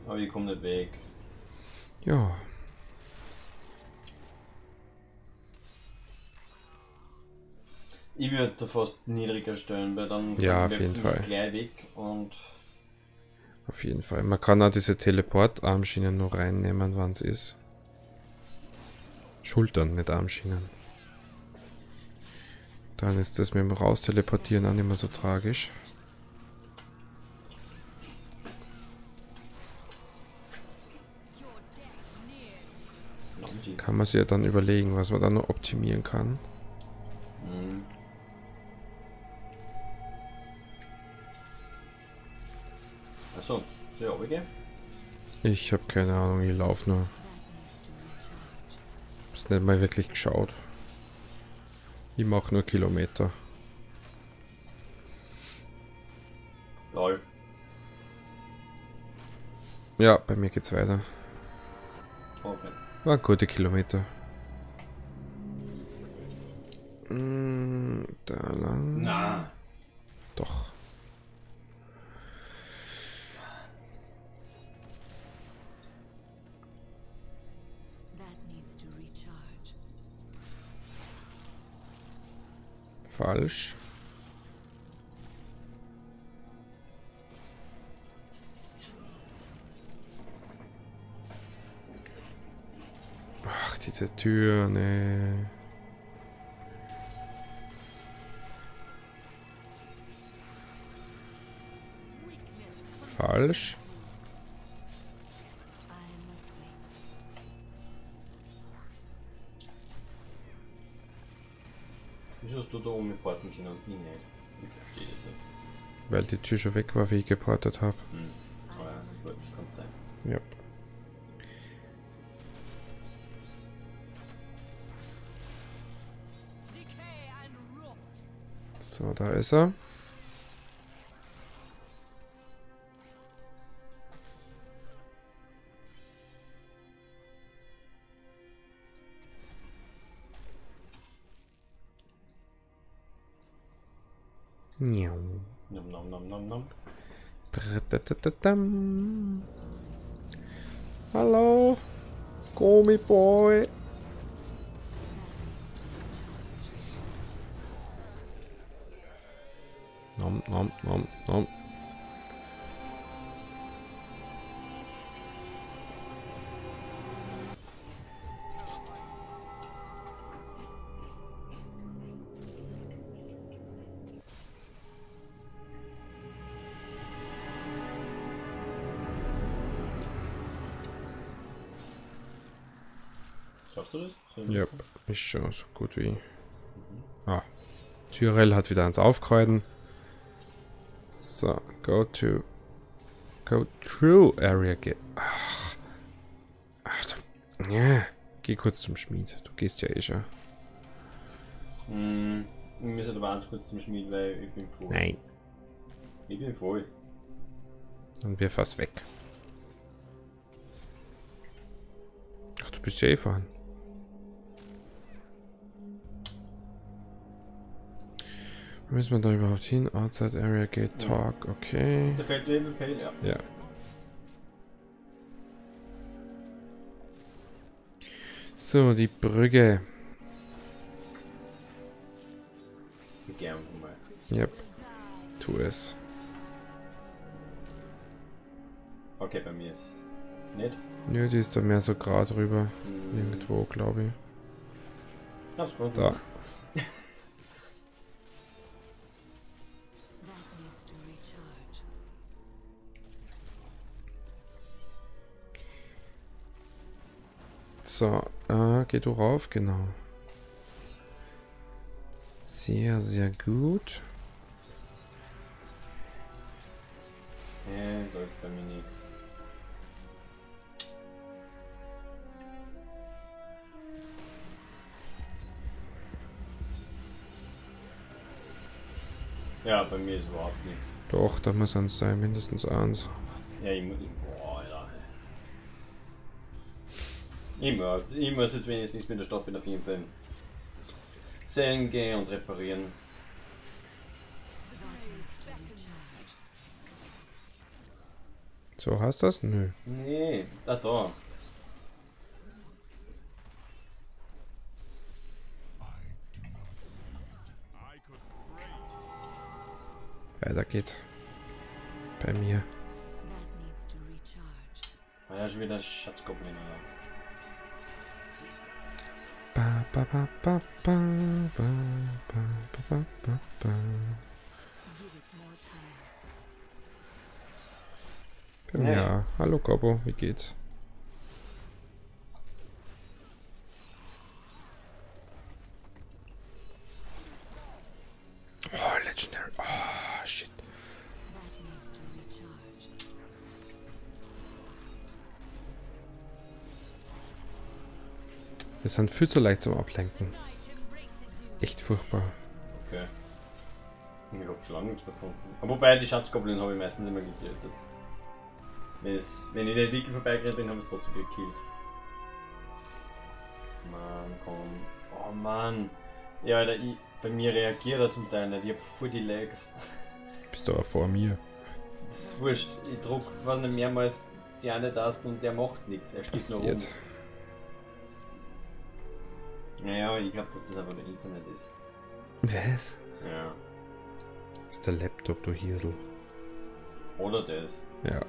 Aber ich komme nicht weg. Ja, Ich würde da fast niedriger stellen, weil dann Ja, auf jeden Fall. gleich weg und auf jeden Fall. Man kann auch diese Teleport-Armschienen noch reinnehmen, wann es ist. Schultern, nicht Armschienen. Dann ist das mit dem Rausteleportieren auch nicht mehr so tragisch. Kann man sich ja dann überlegen, was man da noch optimieren kann. Mhm. Achso, ich runtergehen? Ich habe keine Ahnung, ich laufe nur. Hab's nicht mal wirklich geschaut. Ich mache nur Kilometer. Lol. Ja, bei mir geht's weiter. Okay. War gute Kilometer. Mm, Da lang. Na. Doch. Falsch. Diese Tür, ne. Falsch. Wieso hast du da oben geporten können und ich nicht? Ich verstehe das nicht. Weil die Tür schon weg war, wie ich geportet habe. Hm. So, da ist er. Miau. Nom nom nom nom nom. Hallo, Gomi Nom, nom, nom, nom. Schaffst du das? Soll ich Ja, ist schon so gut wie. Ah, Tyrell hat wieder ans Aufkreuden. So, go to. Go through area. Ge Ach. Ja, geh kurz zum Schmied. Du gehst ja eh schon. Hm, wir müssen aber auch kurz zum Schmied, weil ich bin voll. Nein. Ich bin voll. Dann wir fast weg. Ach, du bist ja eh fahren. Müssen wir da überhaupt hin? Outside Area Gate Talk, okay. Der fällt dir Pale, ja. Ja. So, die Brücke. Gern mal. Yep. Tu es. Okay, bei mir ist nicht. Ja, die ist da mehr so gerade rüber. Hm, Irgendwo, glaube ich. Da. So, äh, geh du rauf, genau. Sehr, sehr gut. Nee, so ist bei mir nichts. Ja, bei mir ist überhaupt nichts. Doch, da muss eins sein, mindestens eins. Ja, ich muss. Boah, Immer. Ich muss jetzt wenigstens mit der Stadt wieder auf jeden Fall sehen gehen und reparieren. So, hast das? Nö. Nee, da da. Could pray Weiter geht's. Bei mir. Recharge. Ah ja, schon wieder Schatzgoblin, Alter. Ja. Hallo Gobbo, wie geht's? Sind viel zu leicht zum Ablenken. Echt furchtbar. Okay. Ich hab schon lange nichts mehr gefunden. Aber wobei, die Schatzgoblin habe ich meistens immer getötet. Wenn, es, wenn ich nicht wirklich vorbeigerannt bin, habe ich es trotzdem gekillt. Mann, komm. Oh Mann. Ja, Alter, ich, bei mir reagiert er zum Teil nicht. Ich hab voll die Legs. Bist du aber vor mir. Das ist wurscht. Ich druck, was nicht mehrmals die eine Taste und der macht nichts. Er steht nur rum. Naja, ich glaube, dass das einfach der Internet ist. Was? Ja. ist der Laptop, du Hirsel. Oder das. Ja.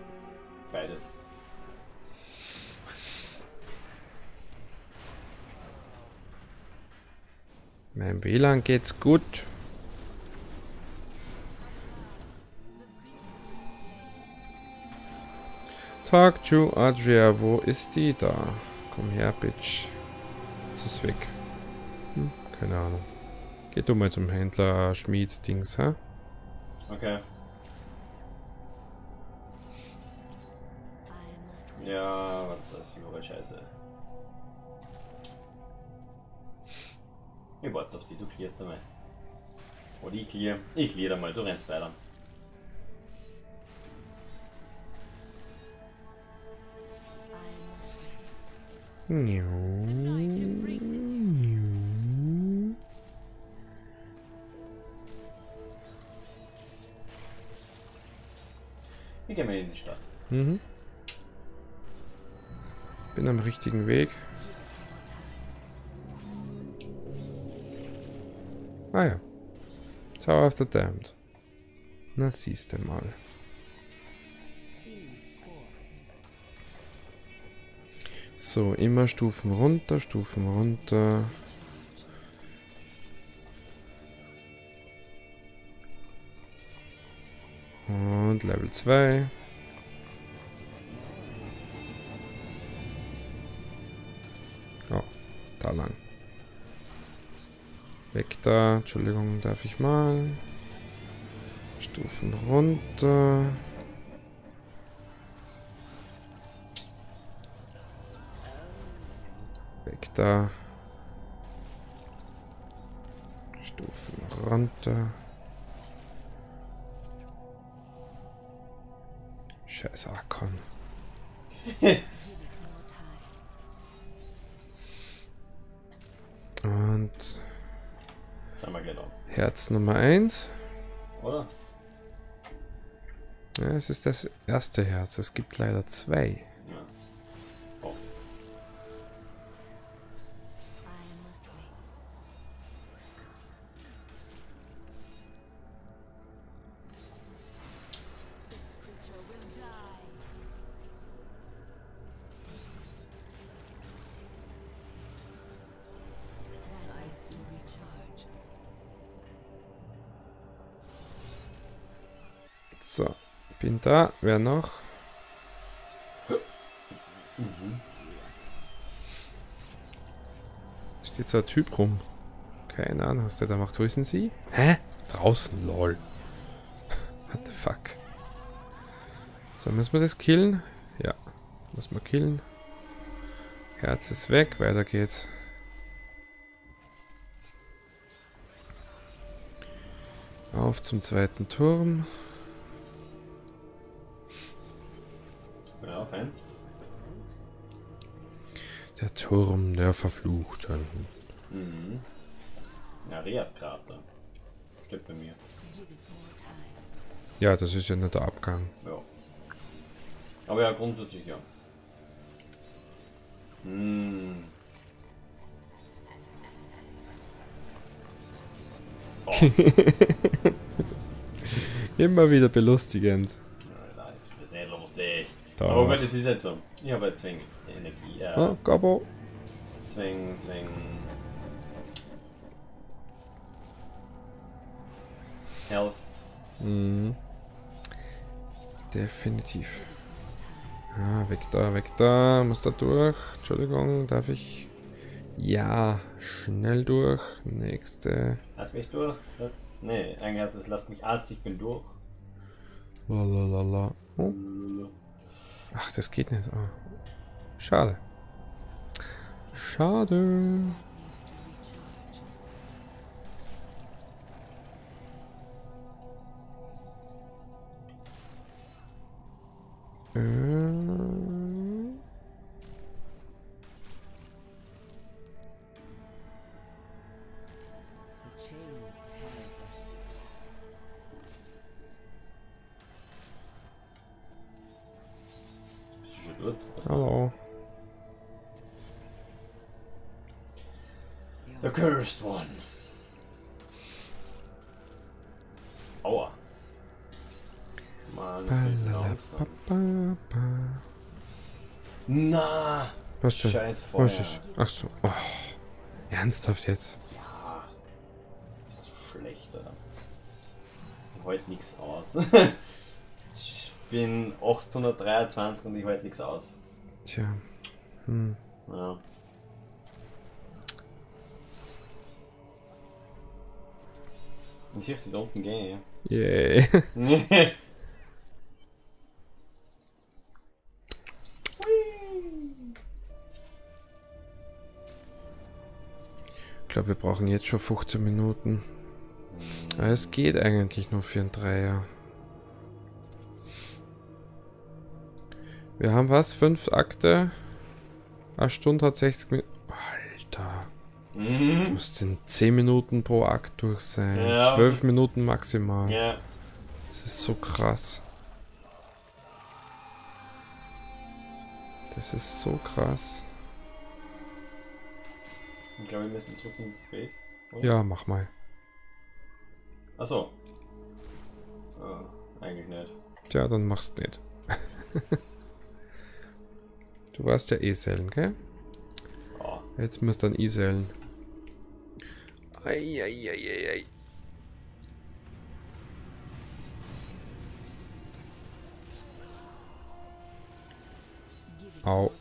Beides. Meinem WLAN geht's gut. Talk to Adria, wo ist die da? Komm her, Bitch. Jetzt ist weg. Keine Ahnung. Geh du mal zum Händler Schmied Dings, hä? Okay. Ja, warte, das ist überall scheiße. Ich warte auf die, du clearst einmal. Oder ich clear. Ich clear einmal, du rennst weiter. I Ich geh mal in die Stadt. Mhm. Bin am richtigen Weg. Ah ja. Tower of the Damned. Na siehst du mal. So, immer Stufen runter, Stufen runter. Und Level 2. Oh, da lang. Weg da. Entschuldigung, darf ich mal. Stufen runter. Weg da. Stufen runter. Und da. Herz Nummer 1. Oder? Ja, es ist das erste Herz. Es gibt leider zwei. Da. Wer noch? Steht so ein Typ rum. Keine Ahnung, was der da macht. Wo ist denn sie? Hä? Draußen, lol. What the fuck? So, müssen wir das killen? Ja, müssen wir killen. Herz ist weg, weiter geht's. Auf zum zweiten Turm. Turm der Verfluchten. Mhm. Ja, Rehabkrater. Steht bei mir. Ja, das ist ja nicht der Abgang. Ja. Aber ja, grundsätzlich ja. Hm. Oh, Immer wieder belustigend. Das nicht los, ey. Da. Aber das ist jetzt so. Ich habe halt Zwing Energie. Äh, Oh, Gabo. Zwing, Zwing. Health. Mhm. Definitiv. Ja, weg da, weg da. Muss da durch. Entschuldigung, darf ich? Ja, schnell durch. Nächste. Lass mich durch. Nee, eigentlich heißt es, lass mich Arzt, ich bin durch. Lalalala. Oh. Ach, das geht nicht. Oh. Schade. Schade. Hello. The Cursed One. Aua. Mann. Na, Was denn? scheiß Feuer. Was ist? Ach so. Oh. Ernsthaft jetzt? Das ist schlecht, oder? Ich halte nichts aus. ich bin 823 und ich halte nichts aus. Tja. Hm. Ja. Ich sehe die da unten gehen, Yay. ja. Ich glaube, wir brauchen jetzt schon 15 Minuten. Aber es geht eigentlich nur für ein Dreier. Wir haben was? Fünf Akte? Eine Stunde hat 60 Minuten. Alter. Mhm. Muss in 10 Minuten pro Akt durch sein. Ja, 12 was ist- Minuten maximal. Ja. Das ist so krass. Das ist so krass. Ich glaube, wir müssen zurück Base. oder? Ja, mach mal. Achso. Ah, eigentlich nicht. Tja, dann machst nicht. du warst ja E-Sellen, gell? Ah, Jetzt musst du dann E-Sellen. Eieieiei. Au.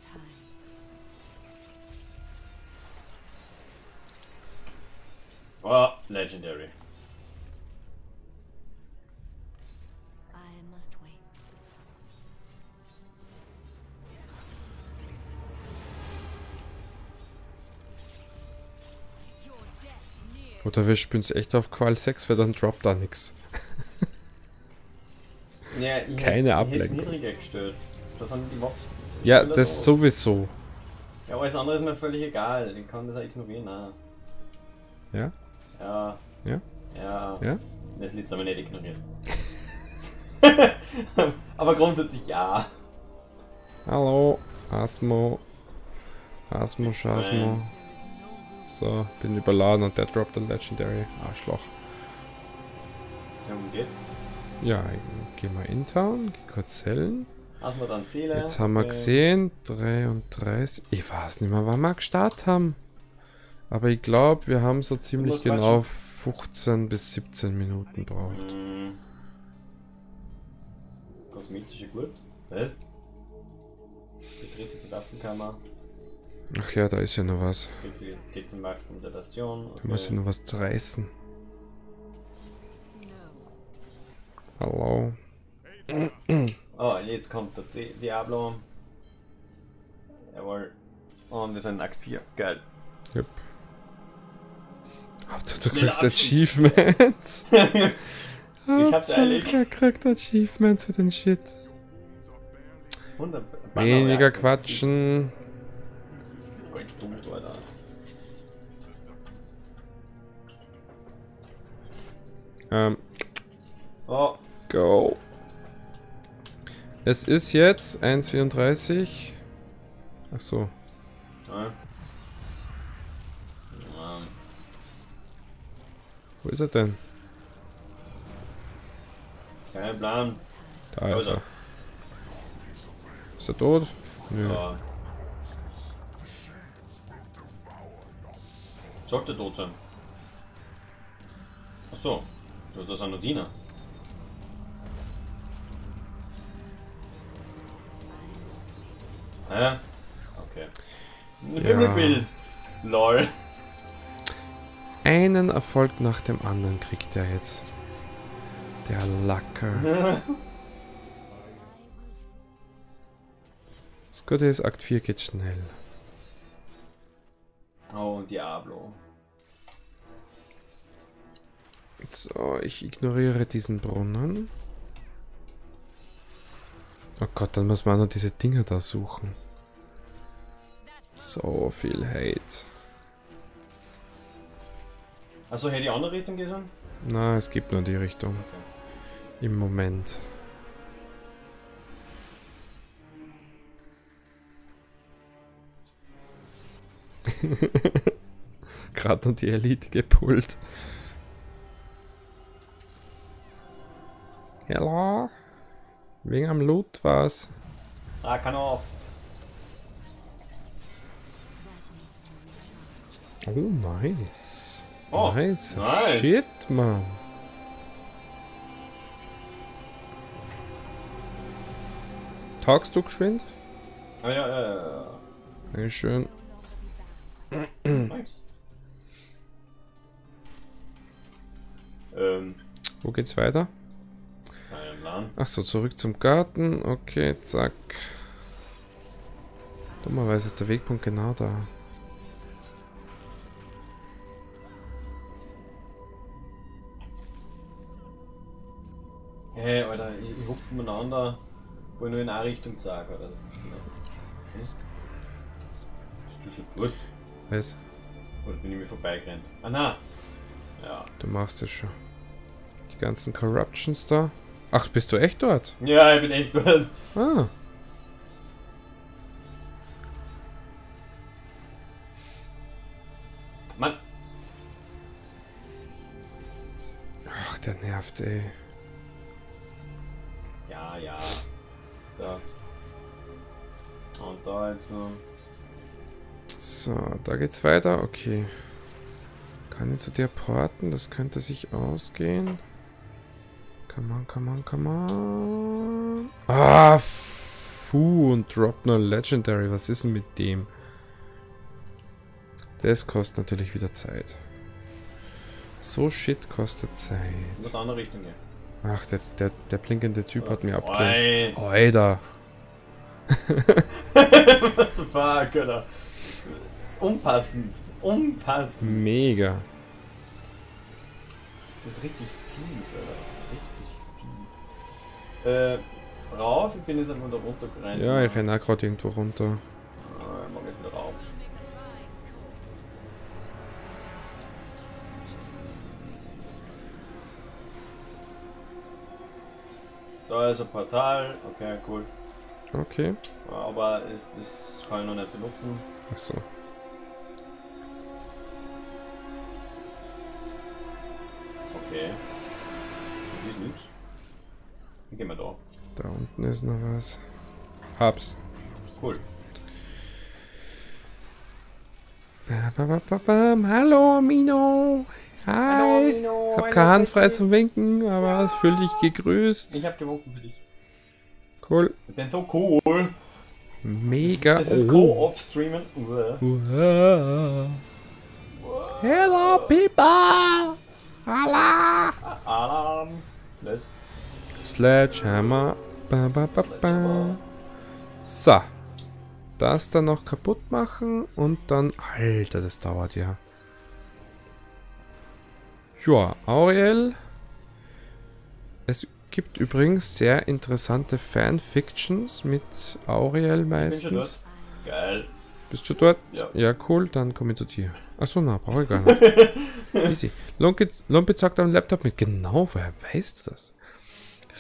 ah Legendary. Oder wir spielen es echt auf Qual 6, weil dann droppt da nix. Ja, Keine hätte- Ablenkung. Ich niedriger gestellt. Das haben die Mobs. Ja, das drauf. sowieso. Ja, alles andere ist mir völlig egal. Ich kann das auch ignorieren. Auch. Ja? Ja. Ja? Ja. Ja? Das Lied haben wir nicht ignoriert. Aber grundsätzlich ja. Hallo, Asmo. Asmo, Schasmo. So, bin überladen und der droppt ein Legendary. Arschloch. Ja, und jetzt? Ja, geh mal in Town, geh kurz zählen. Machen wir dann Seele. Jetzt haben wir Okay. gesehen, 33. Ich weiß nicht mehr, wann wir gestartet haben. Aber ich glaube, wir haben so ziemlich genau 15 bis 17 Minuten braucht. Hm. Kosmetische Gut. Was? Betrete die Waffenkammer. Ach ja, da ist ja noch was. Geht, zum Wachstum der Nation. Da muss ja noch was zerreißen. Hallo. Oh, jetzt kommt der Di Diablo. Jawohl. Und wir sind in Akt 4. Geil. Yep. Hauptsache du Schneller kriegst abschieben. Achievements. hab's Hauptsache, eilig. Er kriegt Achievements für den Shit. Wunderbar. Weniger quatschen. Voll tot, Alter. Ähm, Oh, go. Es ist jetzt 1,34. Ach so. ja. Mann. Wo ist er denn? Kein Plan. Da ist er. Ist er tot? Nö. Ja. Sollte tot sein. Achso. Das sind nur Diener. Hä? Okay. Ein Ja. Himmelbild. Lol. Einen Erfolg nach dem anderen kriegt er jetzt. Der Lacker. Das Gute ist, Akt 4 geht schnell. Oh, Diablo. So, ich ignoriere diesen Brunnen. Oh Gott, dann muss man auch noch diese Dinger da suchen. So viel Hate. Achso, hätte die andere Richtung gehen sollen? Na, es gibt nur die Richtung. Okay. Im Moment. Gerade noch die Elite gepult. Hello? Wegen am Loot was? Ah, kann auf. Oh, nice. Oh, nice. nice. Shit, Mann. Talkst du geschwind? Ah, ja, ja, ja, ja. Nice. Ähm, Wo geht's weiter? Achso, zurück zum Garten. Okay, zack. Dummerweise ist der Wegpunkt genau da. Hey, Alter, ich, hupfe umeinander, wo ich nur in eine Richtung sage, oder? Das gibt's nicht. Bist du schon gut? Was? Oder bin ich mir vorbeigerannt? Ah, na! Ja. Du machst es schon. Die ganzen Corruptions da. Ach, bist du echt dort? Ja, ich bin echt dort. Ah. Mann, Ach, der nervt, ey. ja, ja. Da. Und da jetzt nur. So, da geht's weiter. Okay. Kann ich zu dir porten? Das könnte sich ausgehen. Come on, come on, come on. Ah, fu und drop nur Legendary. Was ist denn mit dem? Das kostet natürlich wieder Zeit. So shit kostet Zeit. In eine andere Richtung gehen. Ach, der, der, der blinkende Typ hat mir abgelenkt. Alter. What the fuck, Alter. Unpassend. Unpassend. Mega. das ist richtig fies, Alter. Richtig fies. Äh, rauf, ich bin jetzt einfach da runter gerannt. Ja, ich renne auch gerade irgendwo runter. Ah, ich mag jetzt rauf. Da ist ein Portal, okay, cool. Okay. Aber ist, das kann ich noch nicht benutzen. Achso. Okay. Hier ist nichts. Dann gehen wir da. Da unten ist noch was. Hab's. Cool. Ba, ba, ba. Hallo, Mino. Hi. Mino, Hab hallo, keine Hand frei zum Winken, aber fühl dich gegrüßt. Ich hab gewunken für dich. Cool. Ich bin so cool. Mega. Das ist Oh. Co-op-Streamen. Hello, people. Hola. Alarm. Sledgehammer. Ba, ba, ba, ba. So. Das dann noch kaputt machen und dann... Alter, das dauert ja. Ja, Auriel. Es gibt übrigens sehr interessante Fanfictions mit Auriel meistens. Geil. Bist du dort? Ja. cool, dann komme ich zu dir. Achso, na, brauche ich gar nicht. Easy. Lumpi, Lumpi zockt am Laptop mit. Genau, woher weißt du das?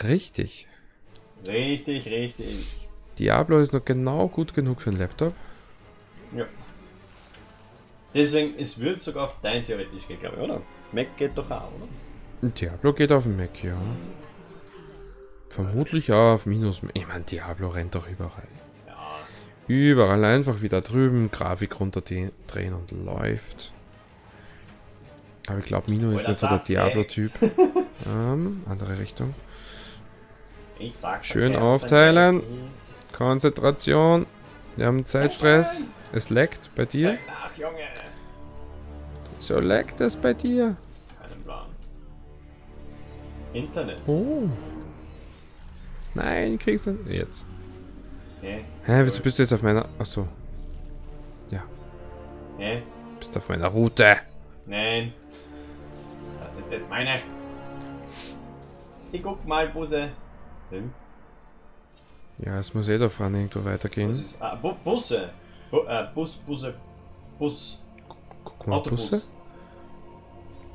Richtig. Richtig, richtig. Diablo ist noch genau gut genug für einen Laptop. Ja. Deswegen, es wird sogar auf dein theoretisch gehen, glaube ich, oder? Mac geht doch auch, oder? Diablo geht auf den Mac, ja. Vermutlich auch auf Minus. Ich meine, Diablo rennt doch überall. Überall einfach wieder drüben, Grafik runterdrehen und läuft. Aber ich glaube, Mino ist Oder nicht so der Diablo-Typ. ähm, andere Richtung. Sag Schön aufteilen. Konzentration. Wir haben Zeitstress. Es leckt bei dir. Ach, Junge. So leckt es bei dir. Internet. Oh. Nein, kriegst du jetzt. Hä? Hä, wieso bist du jetzt auf meiner... Achso, Hä? bist auf meiner Route. Nein. Das ist jetzt meine. Ich guck mal, Busse. Hm? Ja, es muss eh da vorne irgendwo weitergehen. ist, ah, Bu Busse. Bu äh, Bus, Busse. Bus. Guck mal, Autobus. Busse.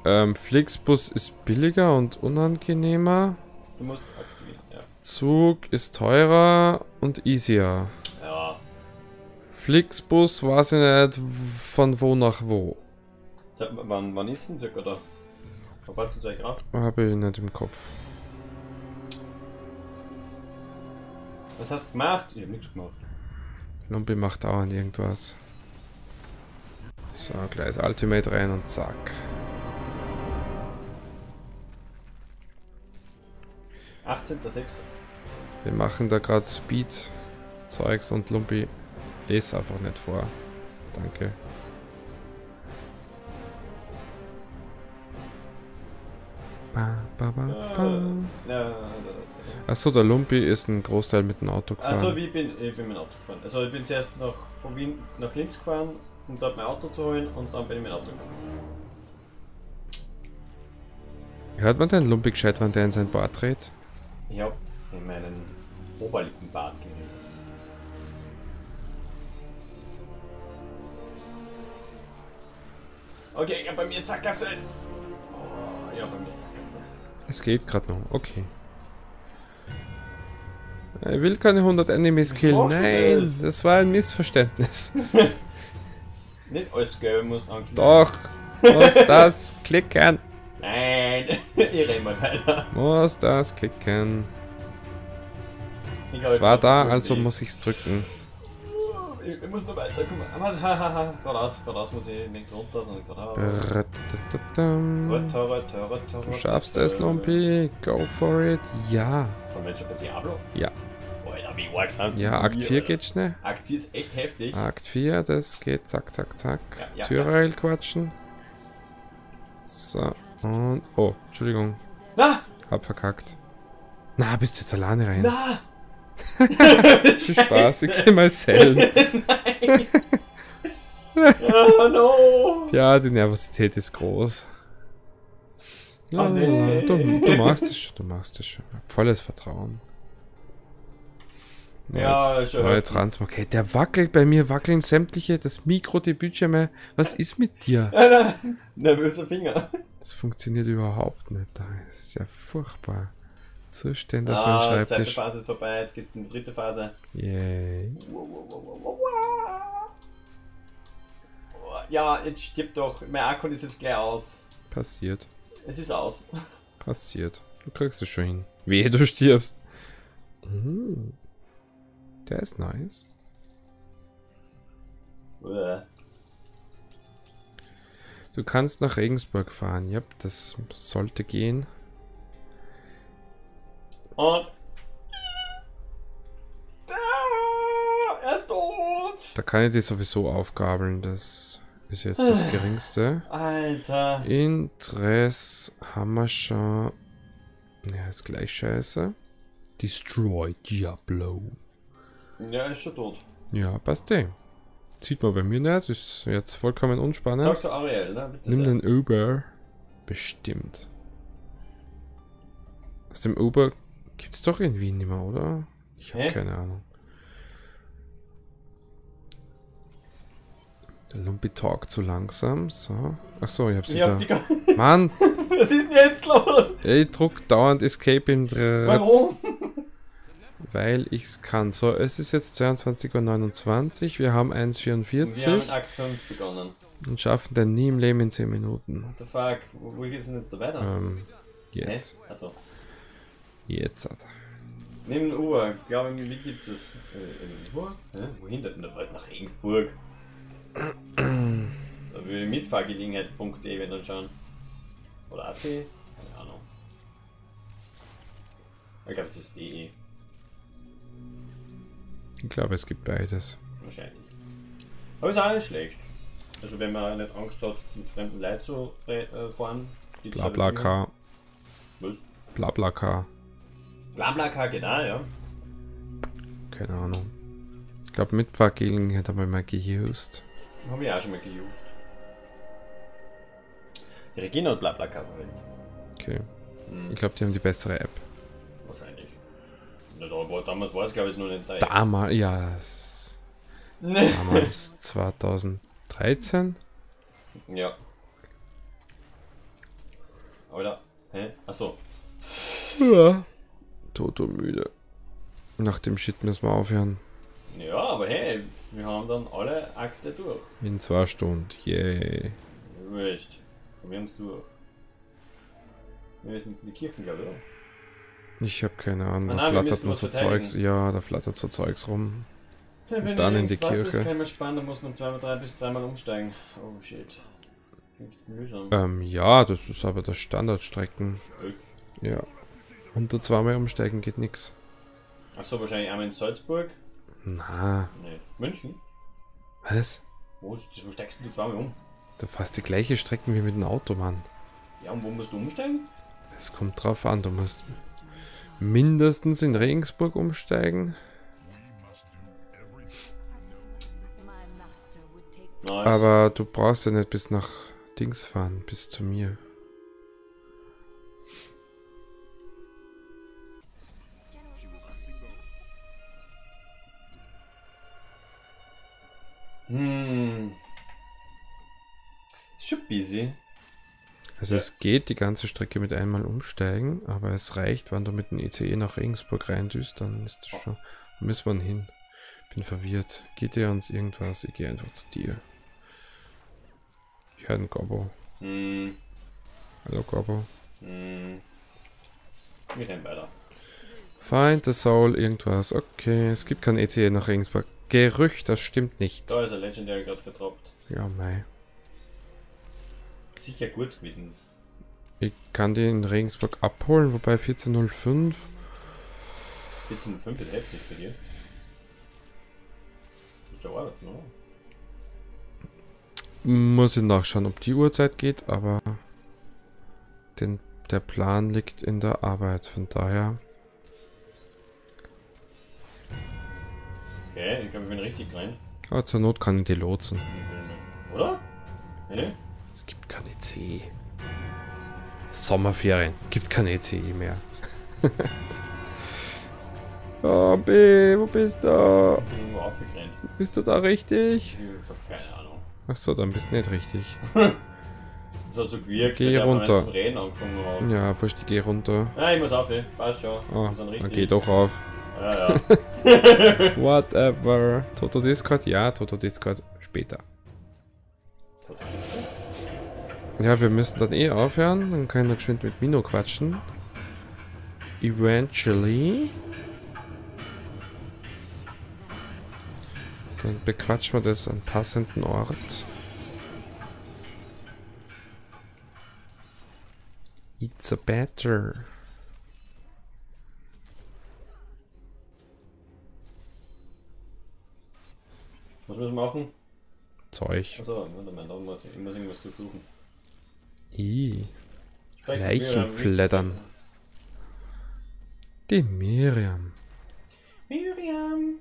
Ähm, Flixbus ist billiger und unangenehmer. Du musst ja. Zug ist teurer und easier. Ja. Flixbus weiß ich nicht von wo nach wo. Sag, wann, wann ist denn circa da? Fällst du gleich rauf? Habe ich nicht im Kopf. Was hast du gemacht? Ich hab nichts gemacht. Lumpi macht dauernd irgendwas. So, gleich Ultimate rein und zack. 18.06. Wir machen da gerade Speed-Zeugs und Lumpi lese einfach nicht vor. Danke. Ba, ba, ba, ba. Äh, ja, Achso, der Lumpi ist ein Großteil mit dem Auto gefahren. also ich bin, ich bin mit dem Auto gefahren. Also ich bin zuerst nach, von Wien nach Linz gefahren, um dort mein Auto zu holen und dann bin ich mit dem Auto gefahren. Hört man den Lumpi gescheit, wenn der in sein Bart dreht? Ich hab in meinen Oberlippenbart gehört. Okay, ja, bei mir ist Sackgasse. Oh, ja, bei mir ist Sackgasse. Es geht gerade noch, okay. Er will keine 100 Enemies killen. Nein, das? das war ein Missverständnis. Nicht alles Gelbe muss anklicken. Doch, muss das klicken. Nein, ich renn mal weiter. Muss das klicken. Es war da, nur also die- muss ich's drücken. Ich, ich muss noch weiter, guck mal. Geradeaus, geradeaus muss ich nicht runter, sondern geradeaus. Runter, runter, Du schaffst es, Lumpi. Go for it. Ja. Sind wir jetzt schon bei Diablo? Ja. Alter, wie arg sind Ja, Akt 4 Alter. geht schnell. Akt 4 ist echt heftig. Akt 4, das geht zack, zack, zack. Ja, ja, Türrail quatschen. So. Und. Oh, Entschuldigung. Na, Hab verkackt. Na, bist du jetzt alleine rein? na! Viel Spaß, ich geh mal selber. Oh no! Ja, die Nervosität ist groß. Ja, Ah, nee. du, du machst es schon, du machst es schon. Volles Vertrauen. Ja, schon. Neue Transmark. Hey, der wackelt bei mir, wackeln sämtliche, das Mikro, die Bildschirme. Was ist mit dir? Nervöser Finger. Das funktioniert überhaupt nicht. Das ist ja furchtbar. Zustände auf dem Ah, zweite Schreibtisch. Phase ist vorbei, jetzt geht's in die dritte Phase. Yay. Ja, jetzt stirbt doch. Mein Akku ist jetzt gleich aus. Passiert. Es ist aus. Passiert. Du kriegst es schon hin. Wehe, du stirbst. Mhm. Der ist nice. Uah. Du kannst nach Regensburg fahren. Ja, das sollte gehen. Und. Ist tot! Da kann ich die sowieso aufgabeln. Das ist jetzt das geringste. Alter. Interess wir schon. Ja, ist gleich scheiße. Destroy Diablo. Ja, ist schon tot. Ja, passt eh. Sieht man bei mir nicht. Ist jetzt vollkommen unspannend. Sagst du Ariel, ne? Bitte Nimm sehr. den Uber. Bestimmt. Aus dem Uber gibt's doch in Wien nicht mehr, oder? Ich habe keine Ahnung. Der Lumpy talkt zu langsam. So. Ach so, ich hab's wieder. Mann, Was ist denn jetzt los? ich druck dauernd Escape im Dr Warum? Weil ich's kann. So, es ist jetzt 22.29 Uhr. Wir haben Wir haben 1.44 in Akt 5 begonnen. und schaffen den nie im Leben in 10 Minuten. What the fuck? Wo, geht's denn jetzt da weiter? Ähm, jetzt. Hä? Achso. Jetzt. hat- Neben der Uhr, glaube ich, wie gibt es? Äh, in Uhr? Hä? Wohin denn? Da weiß nach Regensburg. da würde ich mitfahrgelegenheit.de wenn dann schauen. Oder AT? Keine Ahnung. Ich glaube, es ist DE. Ich glaube, es gibt beides. Wahrscheinlich. Aber ist auch nicht schlecht. Also wenn man nicht Angst hat, mit fremden Leuten zu äh, fahren. die das Blabla aber K. Was? Blabla K. Blabla genau, ja. Keine Ahnung. Ich glaube, mit Fahrgelegenheit habe ich mal geused. Habe ich auch schon mal geused. Die Regina hat Blablacar verwendet. Okay. Hm, Ich glaube, die haben die bessere App. Damals war es glaube ich noch nicht da. Damals, ja, Nee. damals 2013. Ja. Oder? Hä? Achso. Ja. Toto müde. Nach dem Shit müssen wir aufhören. Ja, aber hey, wir haben dann alle Akte durch. In zwei Stunden. Yay. Wurscht. Wir haben es durch. Wir sind in die Kirchen, glaube ich, oder? Ich habe keine Ahnung. Ah, Da flattert nur so. Zeugs. Ja, da flattert so Zeugs rum. Ja, wenn dann in die denkt, was, Das Kirche. kann man sparen, dann muss man zweimal, drei bis dreimal umsteigen. Oh shit. Klingt mühsam. Ähm, ja, das ist aber das Standardstrecken. Ja. Unter zweimal umsteigen geht nix. Achso, wahrscheinlich einmal in Salzburg. Na, Nee. München? was? Wo, ist wo steigst du zweimal um? Du fährst die gleiche Strecken wie mit dem Auto, Mann. Ja, und wo musst du umsteigen? Es kommt drauf an, du musst mindestens in Regensburg umsteigen. Nice. Aber du brauchst ja nicht bis nach Dings fahren, bis zu mir. Hm. Ist schon busy. Also Ja. es geht die ganze Strecke mit einmal umsteigen, aber es reicht, wenn du mit dem ICE nach Regensburg reindüst, dann ist das schon. Wo müssen wir hin? Bin verwirrt. Geht dir uns irgendwas? Ich gehe einfach zu dir. Ich höre einen Gobbo. Hm. Hallo Gobbo. Hm. Wir rennen weiter. Find the Soul, irgendwas. Okay, es gibt kein ECE nach Regensburg. Gerücht, das stimmt nicht. Da ist ein Legendary gerade getroppt. Ja, mei. Sicher gut gewesen. Ich kann die in Regensburg abholen, wobei 1405. 14.5 wird heftig für dir. Ist der Arbeit, ne? Muss ich nachschauen, ob die Uhrzeit geht, aber den, der Plan liegt in der Arbeit, von daher. Okay, ich glaube, ich bin richtig rein. Aber zur Not kann ich die lotsen. Oder? Nee? Es gibt keine C. Sommerferien. Gibt kein ECE mehr. oh, B, wo bist du? Irgendwo. Bist du da richtig? Ich hab keine Ahnung. Achso, dann bist du nicht richtig. Hat so gewirkt, Geh runter. Ja, ich geh runter. Nein, ich muss auf, ey. passt schon. Oh, dann geh doch auf. Ja, ja. Whatever. Toto Discord? Ja, Toto Discord später. Ja, wir müssen dann eh aufhören. Dann können wir geschwind mit Mino quatschen. Eventually. Dann bequatschen wir das an passenden Ort. It's a better. Was müssen wir machen? Zeug. Achso, warte mal, da muss ich, ich muss irgendwas durchsuchen. I. Vielleicht Leichenfleddern. Die Miriam. Miriam.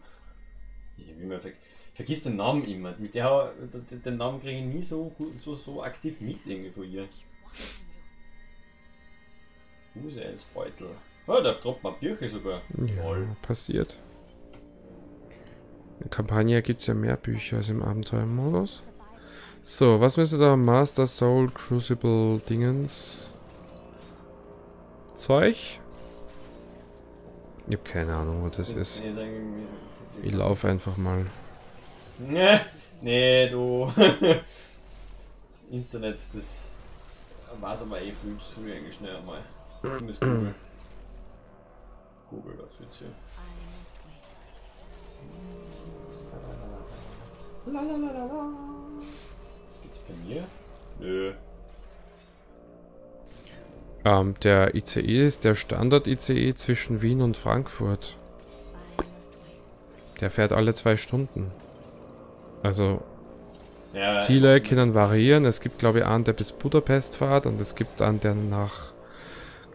Ich hab immer ver vergiss den Namen immer. Mit der, den- den Namen kriege ich nie so, gut- so, so aktiv mit irgendwie von ihr. Beutel. Oh, da droppt man Bücher sogar. Ja, Toll. passiert. In Kampagne gibt es ja mehr Bücher als im Abenteuermodus. So, was müsste da? Master Soul Crucible Dingens. Zeug? Ich habe keine Ahnung, wo das ist. Ich laufe einfach mal. Nee, nee, du. Das Internet, das weiß aber eh viel zu früh eigentlich schnell einmal. Muss Google. Google, was wird's hier? Geht's bei mir? Nö. Ähm, der ICE ist der Standard-ICE zwischen Wien und Frankfurt. Der fährt alle zwei Stunden. Also Ja, Ziele können variieren. Es gibt, glaube ich, einen, der bis Budapest fährt und es gibt einen, der nach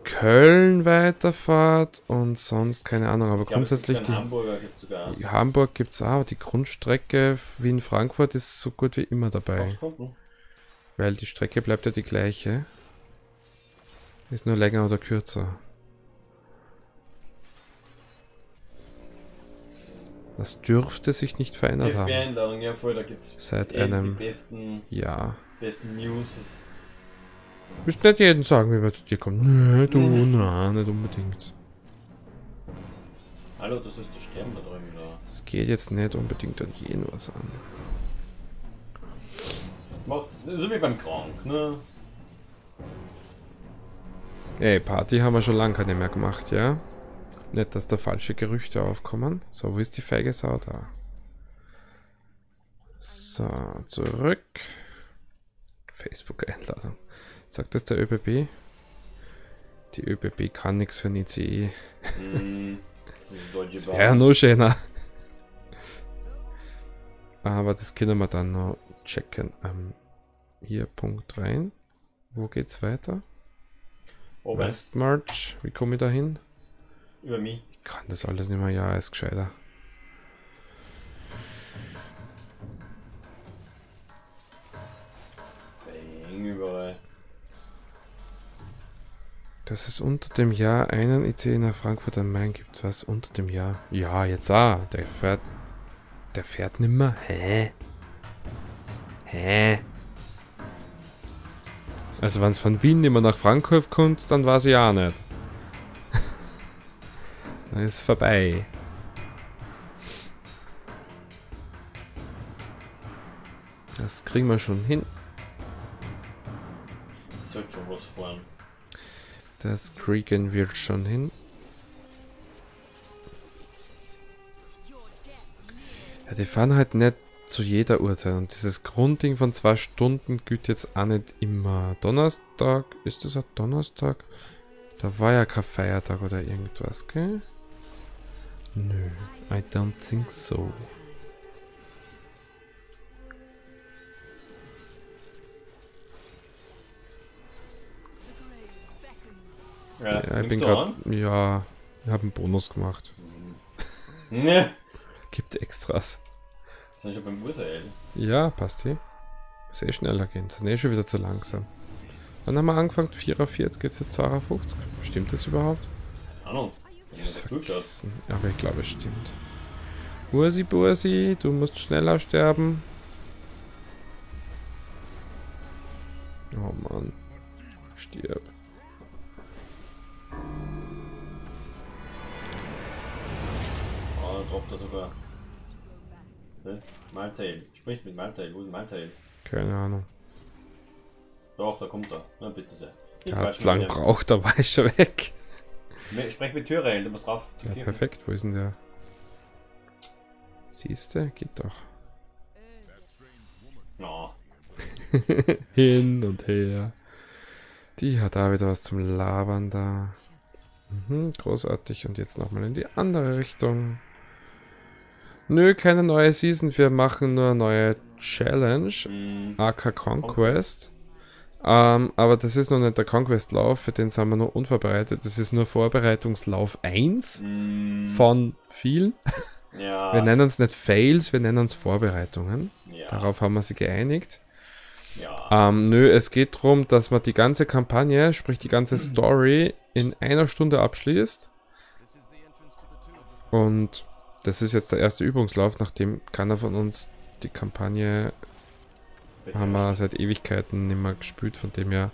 Köln weiterfährt und sonst keine Ahnung. Aber ich glaub, grundsätzlich die Hamburger gibt's sogar. Hamburg gibt es auch. Die Grundstrecke Wien-Frankfurt ist so gut wie immer dabei. Stunden. Weil die Strecke bleibt ja die gleiche. Ist nur länger oder kürzer. Das dürfte sich nicht verändert haben. FBI-Einladung, ja voll, da gibt's Seit eh einem- besten, Ja. besten News. Müsst nicht jeden sagen, wie wir zu dir kommen. Nö, du, nein, nicht unbedingt. Hallo, das ist der Sterben da drüben da. Es geht jetzt nicht unbedingt an jeden was an. Macht, so wie beim Krank, ne? Ey, Party haben wir schon lange keine mehr gemacht, ja? Nicht, dass da falsche Gerüchte aufkommen. So, wo ist die feige Sau da? So, zurück. Facebook-Einladung. Sagt das der ÖBB? Die ÖBB kann nichts für ein ICE. Hm, das wäre ja noch schöner. Aber das können wir dann noch checken. Ähm, hier Punkt rein. Wo geht's weiter? Oben, Westmarch. Wie komme ich da hin? über mich. Ich kann das alles nicht mehr. Ja, ist gescheiter. Überall. Dass es unter dem Jahr einen IC nach Frankfurt am Main gibt. Was? Unter dem Jahr? Ja, jetzt auch. Der fährt. Der fährt nimmer. Hä? Hä? Also wenn es von Wien immer nach Frankfurt kommt, dann weiß ich auch nicht. dann ist vorbei. Das kriegen wir schon hin. Das sollte schon was fahren. Das kriegen wir schon hin. Ja, die fahren halt nicht zu jeder Uhrzeit. Und dieses Grundding von zwei Stunden gilt jetzt auch nicht immer. Donnerstag, ist das ein Donnerstag? Da war ja kein Feiertag oder irgendwas, gell? Nö, I don't think so. Ja, Ja, ich bin gerade. Ja, ich habe einen Bonus gemacht. Ne. Gibt Extras. Sind schon beim Urseil. Ja, passt hier. Ist eh schneller gehen. Sind eh schon wieder zu langsam. Wann haben wir angefangen? 44, geht es jetzt 52? Stimmt das überhaupt? Ahnung. Du hab's vergessen. Aber ich glaube, es stimmt. Ursi, Bursi, du musst schneller sterben. Oh Mann. Stirb. Oh, da droppt er sogar. Ne? Maltail. Spricht mit Maltail. Wo ist Maltail? Keine Ahnung. Doch, da kommt er. Na, bitte sehr. Ich hat quatsch es lang braucht, da war ich schon weg. Sprech mit Tyrael, du musst drauf. Ja, perfekt. Wo ist denn der? Siehste, geht doch. No. Hin und her. Die hat da wieder was zum Labern da. Mhm, großartig. Und jetzt nochmal in die andere Richtung. Nö, keine neue Season. Wir machen nur eine neue Challenge. Mm, AK Conquest. Ähm, aber das ist noch nicht der Conquest-Lauf, für den sind wir nur unvorbereitet. Das ist nur Vorbereitungslauf 1 mm, von vielen. ja. Wir nennen es nicht Fails, wir nennen es Vorbereitungen. ja. Darauf haben wir sie geeinigt. ja. Ähm, nö, es geht darum, dass man die ganze Kampagne, sprich die ganze Story, in einer Stunde abschließt. Und das ist jetzt der erste Übungslauf, nachdem keiner von uns die Kampagne haben wir seit Ewigkeiten nicht mehr gespielt, von dem her,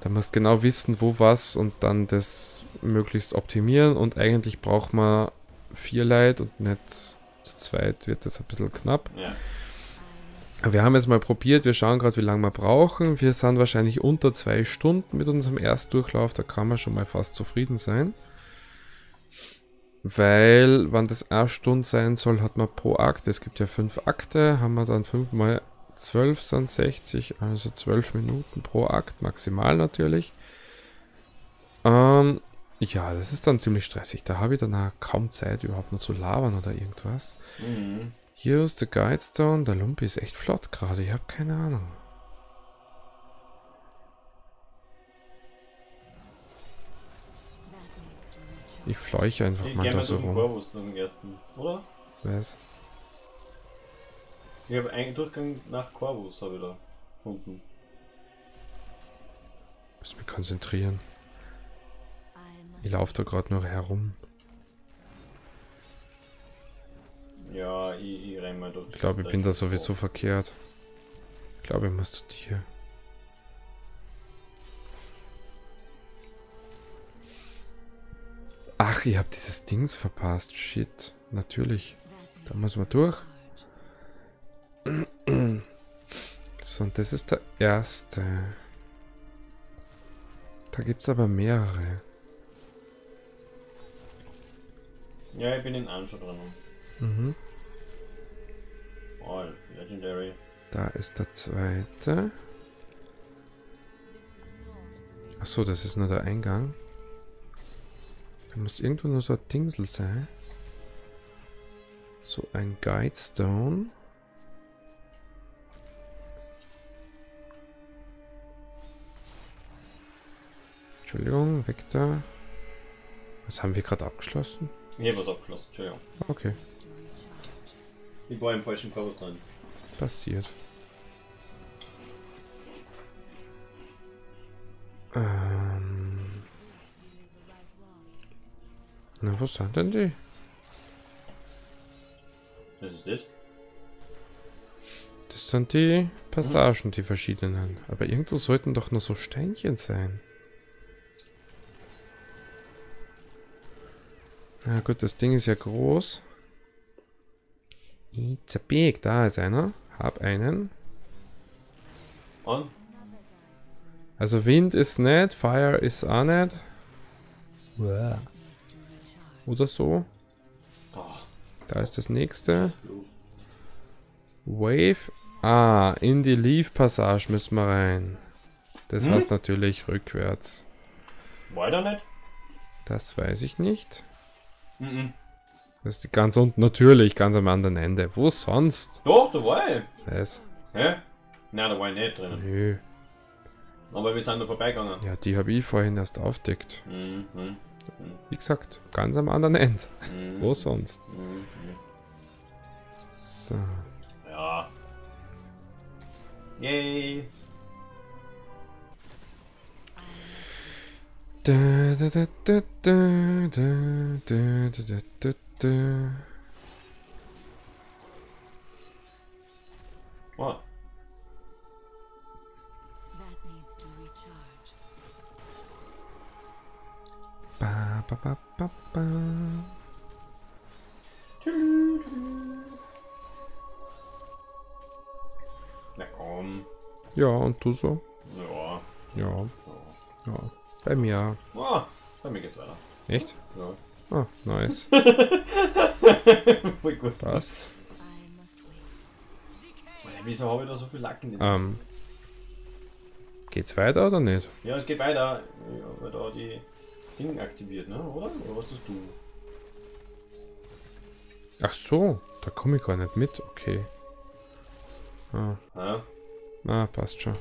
da musst genau wissen, wo was und dann das möglichst optimieren und eigentlich braucht man vier Leute und nicht zu zweit wird das ein bisschen knapp. ja. Wir haben jetzt mal probiert, wir schauen gerade, wie lange wir brauchen. Wir sind wahrscheinlich unter zwei Stunden mit unserem Erstdurchlauf, da kann man schon mal fast zufrieden sein. Weil, wann das eine Stunde sein soll, hat man pro Akt, es gibt ja fünf Akte, haben wir dann fünf mal zwölf sind 60, also zwölf Minuten pro Akt, maximal natürlich. Ähm, ja, das ist dann ziemlich stressig. Da habe ich dann auch kaum Zeit, überhaupt nur zu labern oder irgendwas. Mhm. Use the Guidestone. Der Lumpi ist echt flott gerade. Ich habe keine Ahnung. Ich fleuche einfach Ich mal da so rum. Korvus zum ersten, oder? Was? Ich habe einen Durchgang nach Corvus habe ich da gefunden. Muss mich konzentrieren. Ich laufe da gerade nur herum. Ja, ich, ich renn mal durch. Ich glaube, ich bin da sowieso verkehrt. Ich glaube, ich muss zu dir. Ach, ich habe dieses Dings verpasst. Shit. Natürlich. Da muss man durch. So, und das ist der erste. Da gibt es aber mehrere. Ja, ich bin in schon drin. Mhm. Oh, Legendary. Da ist der zweite. Achso, das ist nur der Eingang. Da muss irgendwo nur so ein Dingsel sein. So ein Guidestone. Entschuldigung, weg da. Was haben wir gerade abgeschlossen? Habe was abgeschlossen, Entschuldigung. Okay, Ich war im falschen Corvus drin. passiert. Ähm. Na, wo sind denn die? Das ist das. Das sind die Passagen, die verschiedenen. Aber irgendwo sollten doch nur so Steinchen sein. Na gut, das Ding ist ja groß. It's a big. Da ist einer. Hab einen. Und? Also Wind ist nicht, Fire ist auch nicht. Oder so. Da. Ist das nächste. Wave. Ah, in die Leaf Passage müssen wir rein. Das Hm? heißt natürlich rückwärts. Da nicht? Das weiß ich nicht. Mhm. Das ist die ganz unten. Natürlich, ganz am anderen Ende. Wo sonst? Doch, da war ich. Was? Hä? Nein, da war ich nicht drinnen. Nö. Aber wir sind da vorbeigegangen. Ja, die habe ich vorhin erst aufdeckt. Mhm. Wie gesagt, ganz am anderen Ende. Mhm. Wo sonst? Mhm. So. Ja. Yay. Da, da, da, da, da, da, da, da, da, da. Oh, na komm. Ja, und du so? Ja. Ja, ja. Bei mir. Oh, bei mir geht's weiter. Echt? Ja. Ah, nice. Passt. Wieso habe ich da so viel Lacken? Ähm. Geht's weiter oder nicht? Ja, es geht weiter. Ja, weil da die Dinge aktiviert, ne? Oder? Oder was tust du? Ach so, da komme ich gar nicht mit. Okay. Ah, Ja? ah passt schon.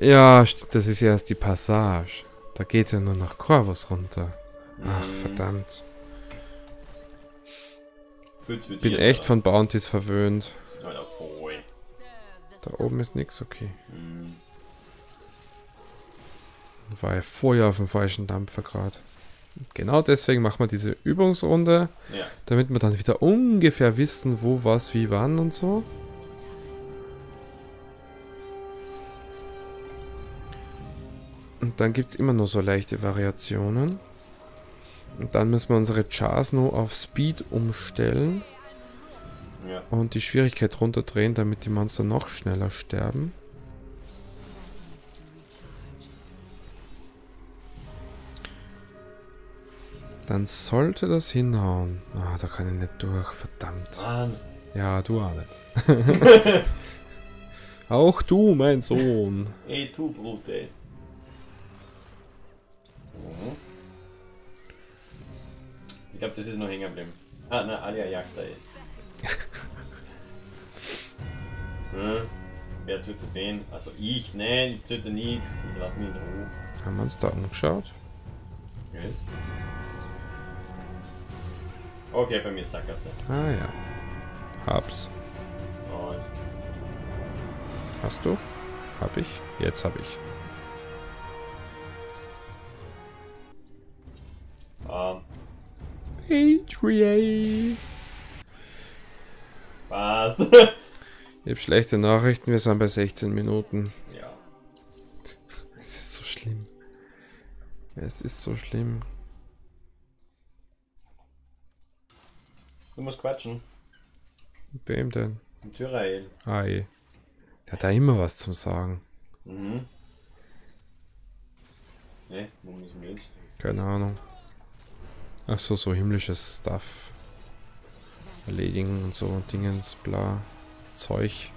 Ja, das ist ja erst die Passage. Da geht's ja nur nach Corvus runter. Ach, Mhm. verdammt. Bin echt von Bounties verwöhnt. Da oben ist nix, okay. Mhm. War ja vorher auf dem falschen Dampfer gerade. Genau deswegen machen wir diese Übungsrunde, Ja. damit wir dann wieder ungefähr wissen, wo, was, wie, wann und so. Und dann gibt es immer nur so leichte Variationen. Und dann müssen wir unsere Chars nur auf Speed umstellen Ja. und die Schwierigkeit runterdrehen, damit die Monster noch schneller sterben. Dann sollte das hinhauen. Ah, da kann ich nicht durch, verdammt. Mann. Ja, du auch nicht. auch du, mein Sohn. Ey, du Brute. Ich glaube, das ist noch hängen geblieben. Ah, nein, Alia jagt da jetzt. hm. Wer tötet wen? Also ich, nein, ich töte nichts. Ich lass mich in Ruhe. Haben wir uns da umgeschaut? Okay. Okay, bei mir ist Sackgasse. Ah ja. Hab's. Und Hast du? Hab ich? Jetzt hab ich. ähm, Adrian. passt. Ich hab schlechte Nachrichten, wir sind bei 16 Minuten. ja. Es ist so schlimm. Es ist so schlimm. Du musst quatschen. Mit wem denn? Mit Tyrael. Ei. Der hat da immer was zum Sagen. Mhm. Ne, wo müssen wir jetzt? Keine Ahnung. Ach so, so himmlisches Stuff. Erledigen und so Dingens, bla. Zeug.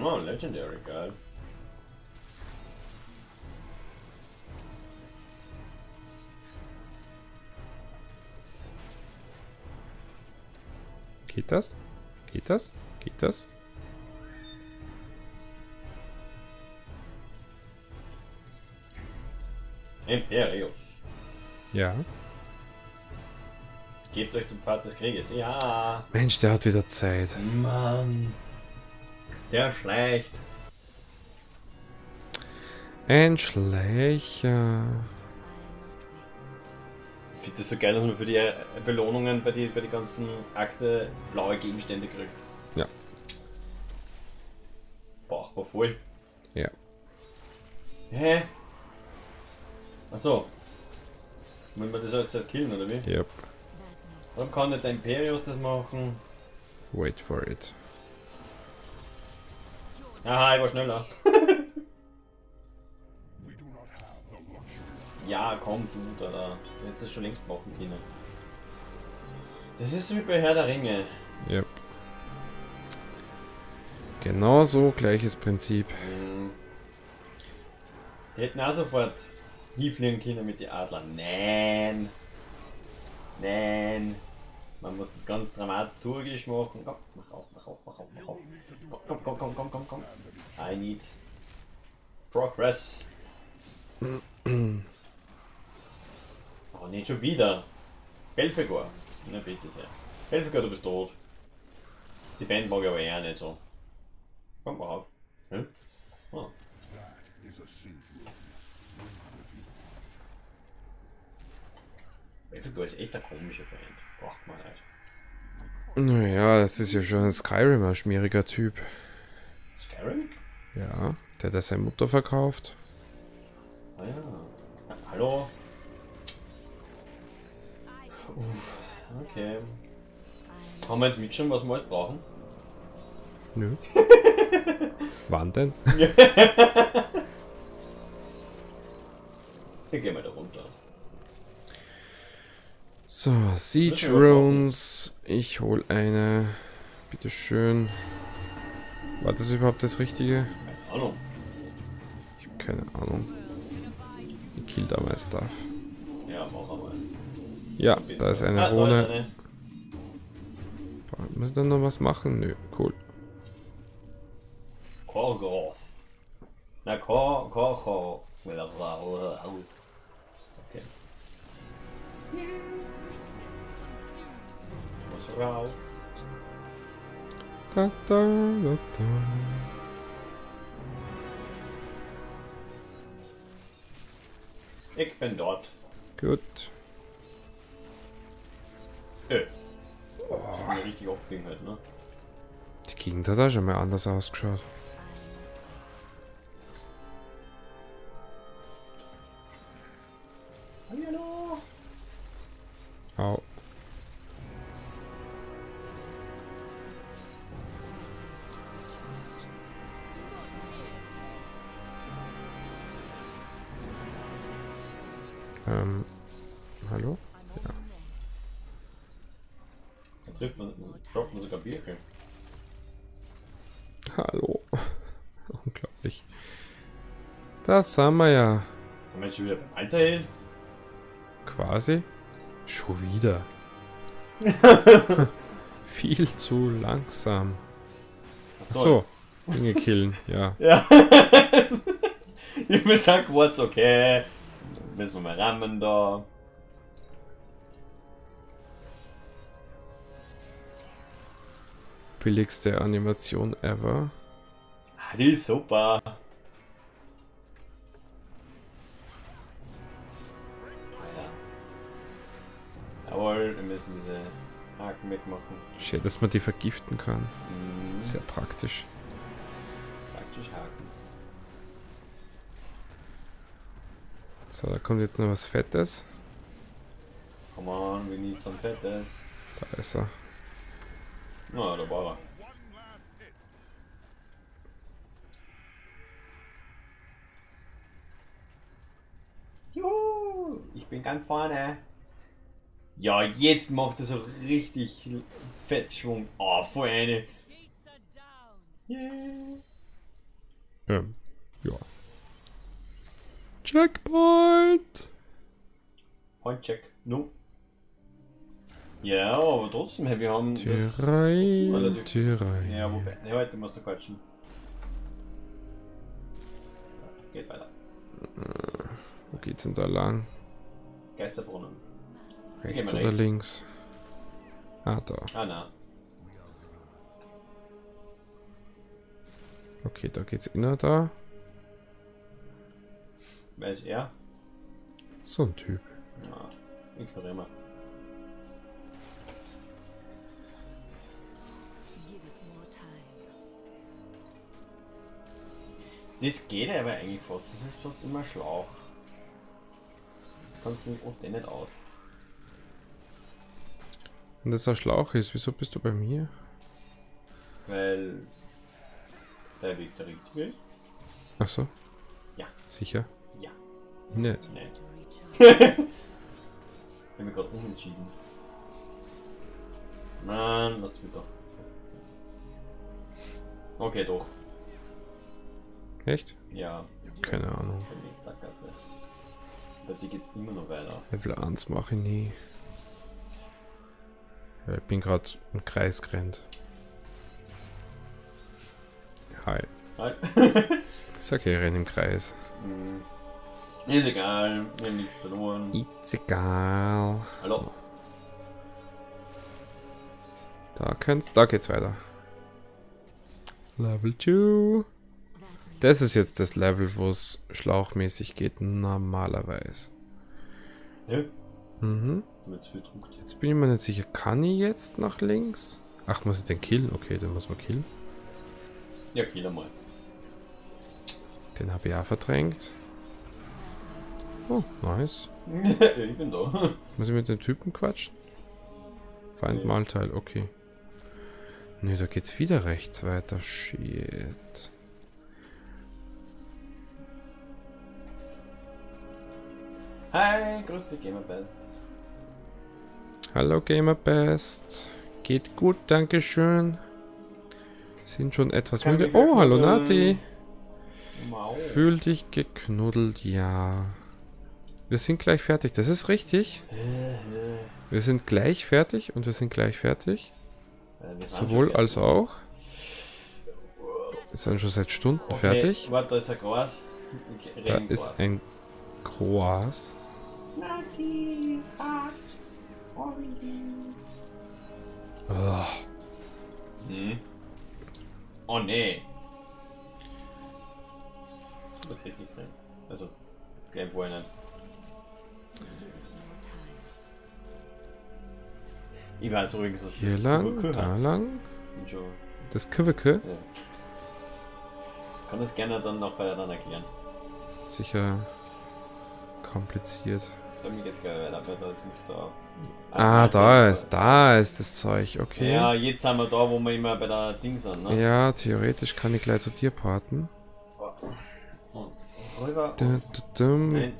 Oh, Legendary, geil. Geht das? Geht das? Geht das? Imperius. Ja. Gebt euch zum Pfad des Krieges. Ja. Mensch, der hat wieder Zeit. Mann. Der schleicht. Ein Schleicher. Ich finde das so geil, dass man für die äh, Belohnungen bei die, bei die ganzen Akte blaue Gegenstände kriegt. Ja. Brauchbar voll. Ja. Hä? Achso. Wollen wir das alles zuerst killen, oder wie? Yep. Warum kann nicht der Imperius das machen? Wait for it. Aha, ich war schneller. ja, komm du, da, da. Du hättest es schon längst machen können. Das ist wie bei Herr der Ringe. Yep. Genau so, gleiches Prinzip. Hm. Die hätten auch sofort hinfliegen können mit den Adlern. Nein. Nein. Man muss das ganz dramaturgisch machen. Komm, mach auf, mach auf, mach auf, mach auf. Komm, komm, komm, komm, komm, komm. I need progress. Aber nicht schon wieder. Belfegor. Na bitte sehr. Belfegor, du bist tot. Die Band mag ich aber eher nicht so. Komm mal auf. Hm? Oh. Belfegor ist echt eine komische Band. Braucht man halt. Naja, das ist ja schon ein Skyrim, ein schmieriger Typ. Skyrim? Ja, der hat ja seine Mutter verkauft. Ah ja. Hallo? Uff, okay. Haben wir jetzt mit schon, was wir alles brauchen? Nö. Wann denn? Wir gehen mal da runter. So, Siege mal Runes. Ich hol eine. Bitteschön. War das überhaupt das Richtige? Keine Ahnung. Ich habe keine Ahnung. Ich kill da mein Stuff. Ja, wir. Ja, da ist eine Ah, Rune. ich dann noch was machen? Nö, cool. Korgoth. Na, Kor, Kor, Kor. Okay. Muss rauf. Da, da, da, da. Ich bin dort. Gut. Äh. Oh. Ich richtig aufging halt, ne? Die Gegend hat auch schon mal anders ausgeschaut. Hallo. Au. Ähm, hallo? Trifft man, droppt man sogar Bierchen. Hallo. Unglaublich. Das haben wir ja Sind wir jetzt schon wieder beim Alter quasi. Schon wieder. Viel zu langsam. Achso, Dinge killen, ja. Ja. ich würde sagen, what's okay. Müssen wir mal rammen da. Billigste Animation ever. Ah, die ist super. Ja. Jawohl, wir müssen diese Haken mitmachen. Schön, dass man die vergiften kann. Mhm. Sehr praktisch. Praktisch Haken. So, da kommt jetzt noch was Fettes. Come on, we need some fettes. Da ist er. Na, da war er. Juhu, ich bin ganz vorne. Ja, jetzt macht er so richtig Fettschwung. Oh, voll eine. Gates are down. Yeah. Ähm, ja. Checkpoint! Handcheck. No. Ja, aber trotzdem, hey, wir haben das Tyrei, relativ- Tyrei. Ja, wobei, ne, heute musst du quatschen. Geht weiter. Wo geht's denn da lang? Geisterbrunnen. Rechts oder rechts. links? Ah, da. Ah, na. Okay, da geht's inner da. Wer ist er? So ein Typ. Na, ignorieren wir. Das geht aber eigentlich fast. Das ist fast immer Schlauch. Kannst du oft eh nicht aus. Wenn das ein Schlauch ist, wieso bist du bei mir? Weil der Weg der richtige ist. Ach so. Ja. Sicher? Ja. Ich nicht. Nein. Ich habe mich gerade umentschieden. Nein, lass mich doch. Okay, doch. Echt? Ja. Keine Ahnung. Sackgasse. Bei dir geht's immer noch weiter. Level 1 mache ich nie. Ja, ich bin gerade im Kreis gerannt. Hi. Halt. Ist okay, ich renn im Kreis. Hm. Ist egal, wir haben nichts verloren. Ist egal. Hallo. Da kannst, da geht's weiter. Level 2. Das ist jetzt das Level, wo es schlauchmäßig geht, normalerweise. Ja? Mhm. Jetzt bin ich mir nicht sicher. Kann ich jetzt nach links? Ach, muss ich den killen? Okay, den muss man killen. Ja, kill einmal. Den habe ich auch verdrängt. Oh, nice. ich bin da. Muss ich mit dem Typen quatschen? Feind Nee. Malteil, okay. Ne, da geht's wieder rechts weiter. Shit. Hi, grüß dich, Gamer Best. Hallo Gamerbest. Geht gut, dankeschön. Sind schon etwas Kann müde. Oh, hallo. Nati. Mau. Fühl dich geknuddelt, ja. Wir sind gleich fertig, das ist richtig. Wir sind gleich fertig und wir sind gleich fertig. Äh, Sowohl schon als fertig. auch. Wir sind schon seit Stunden Okay, fertig. Warte, da ist ein Gras. Da ist Gras. Ein Kroas. Oh, Hm. Oh nee. Das ist richtig drin. Also, vorher nicht. Ich weiß übrigens, was hier das lang, Kurkur da heißt. lang. Das Kiweke. Ja. Kann das gerne dann nachher dann erklären. Sicher kompliziert. Mir geht's gleich weiter, weil da ist mich so. Ah, da ist, da ist das Zeug, okay. Ja, jetzt sind wir da, wo wir immer bei der Ding sind, ne? Ja, theoretisch kann ich gleich zu dir parten. Und rüber. Da, Und dum. nein.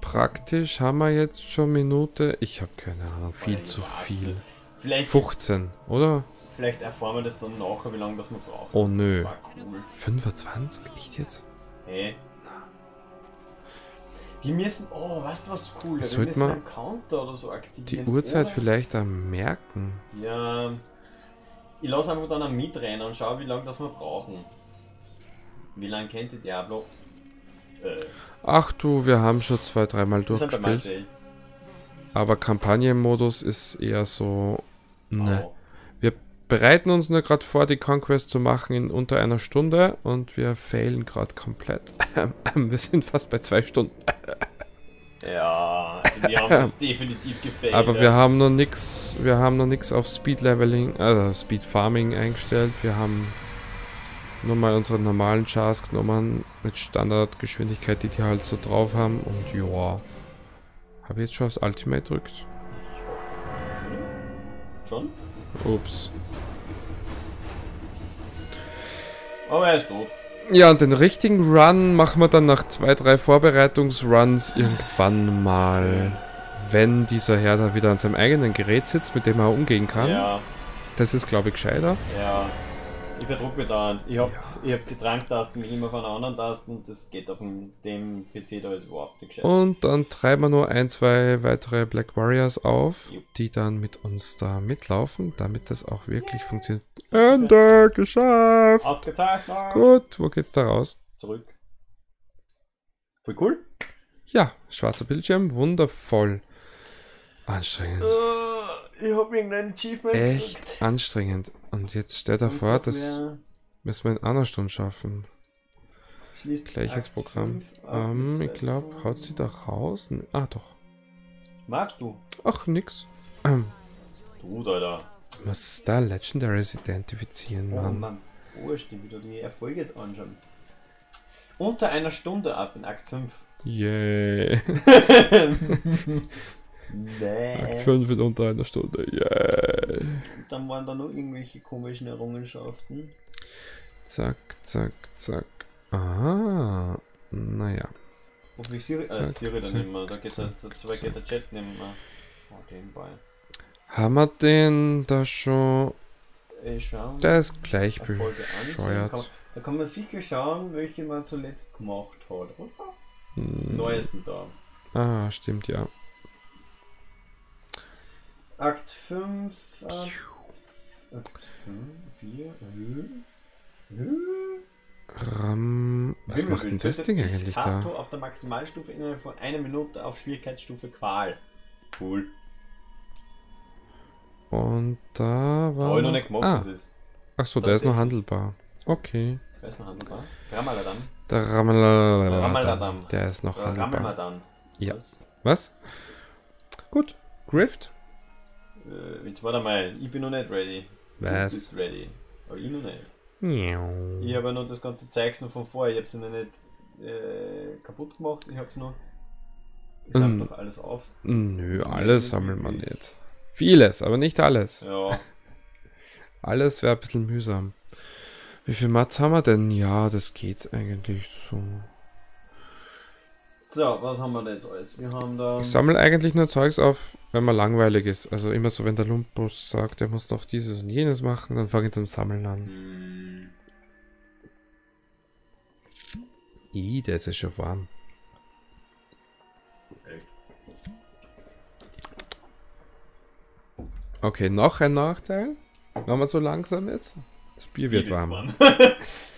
Praktisch haben wir jetzt schon Minute. Ich habe keine Ahnung, viel zu viel. Vielleicht, 15, oder? vielleicht erfahren wir das dann nachher, wie lange das wir brauchen. Oh nö. Cool. 25? Echt jetzt? Hey. Wir müssen, oh, weißt du was cool? Wir Sollte müssen man einen Counter oder so Die aktivieren. Uhrzeit Oh. vielleicht da merken. Ja. Ich lasse einfach dann einen mitrennen und schau, wie lange das wir brauchen. Wie lange kennt ihr Diablo? Äh, Ach du, wir haben schon zwei, dreimal wir durchgespielt. Aber Kampagnenmodus ist eher so. Ne. Oh. Bereiten uns nur gerade vor, die Conquest zu machen in unter einer Stunde und wir failen gerade komplett. wir sind fast bei zwei Stunden. Ja, wir haben definitiv gefailt. Aber wir haben noch nix, wir haben noch nix auf Speed Leveling, also Speed Farming eingestellt. Wir haben nur mal unsere normalen Chars genommen mit Standardgeschwindigkeit, die die halt so drauf haben. Und ja, habe ich jetzt schon aufs Ultimate gedrückt. Schon? Ups. Aber er ist tot. Ja, und den richtigen Run machen wir dann nach zwei, drei Vorbereitungsruns irgendwann mal. Wenn dieser Herr da wieder an seinem eigenen Gerät sitzt, mit dem er umgehen kann. Ja, Das ist, glaube ich, gescheiter. ja. Ich verdruck mich da. Ich hab, ich hab die Tranktasten mich immer von einer anderen Tasten und das geht auf dem, dem PC da jetzt überhaupt nicht gescheit. Und dann treiben wir nur ein, zwei weitere Black Warriors auf, Jo. die dann mit uns da mitlaufen, damit das auch wirklich funktioniert. So, Ende, geschafft! Aufgezeichnet. Gut, wo geht's da raus? Zurück. Voll cool. Ja, schwarzer Bildschirm, wundervoll. Anstrengend. ich hab irgendein Achievement. Echt anstrengend. Und jetzt stell dir vor, das müssen wir in einer Stunde schaffen. Gleiches Programm. Ähm, ich glaube, haut sie da raus? Ah, doch. Magst du? Ach, nix. Ähm, Du, Alter. muss da Legendaries identifizieren, Oh Mann. Mann. Wurscht, die wieder die Erfolge anschauen. Unter einer Stunde ab in Akt 5. Yay. Nee. Akt 5 in unter einer Stunde. Yay. Dann waren da noch irgendwelche komischen Errungenschaften. Zack, zack, zack. Ah. Naja. Wofür ich Siri, äh, Zack, Siri dann zack, nicht mehr. Da geht der, zack, der, zwei geht der Chat nicht mehr. Oh, den Ball. Haben wir den da schon. Schau. Der ist gleich bescheuert. da kann man sicher schauen, welche man zuletzt gemacht hat. Oder? Hm. Neuesten da. Ah, stimmt, ja. Akt 5. Äh, Akt 5, 4. Äh, äh. Ram. Was macht denn das Ding eigentlich da? Auf der Maximalstufe innerhalb von einer Minute auf Schwierigkeitsstufe Qual. Cool. Und da war. Habe ich noch nicht gemacht, ah, das ist. ach so, der ist noch handelbar. Okay. Wer ist noch handelbar? Ramaladam. Der Ramaladam. Ramaladam. Der ist noch handelbar. Ramaladan. Ja. Was? Gut. Grift? Äh, jetzt warte mal, ich bin noch nicht ready. Du Was? bist ready. Aber ich noch nicht. Miau. Ich habe ja noch das ganze Zeugs noch von vorher. Ich habe sie noch nicht äh, kaputt gemacht. Ich habe es noch. Ich sammle Mm. doch alles auf. Nö, alles sammelt man nicht. Vieles, aber nicht alles. Ja. Alles wäre ein bisschen mühsam. Wie viel Mats haben wir denn? Ja, das geht eigentlich so. So, was haben wir denn jetzt alles? Wir haben da. Ich sammle eigentlich nur Zeugs auf, wenn man langweilig ist. Also immer so, wenn der Lumpus sagt, er muss doch dieses und jenes machen, dann fange ich zum Sammeln an. Hm, I, das ist schon warm. echt. Okay, noch ein Nachteil, wenn man so langsam ist. Das Bier wird warm.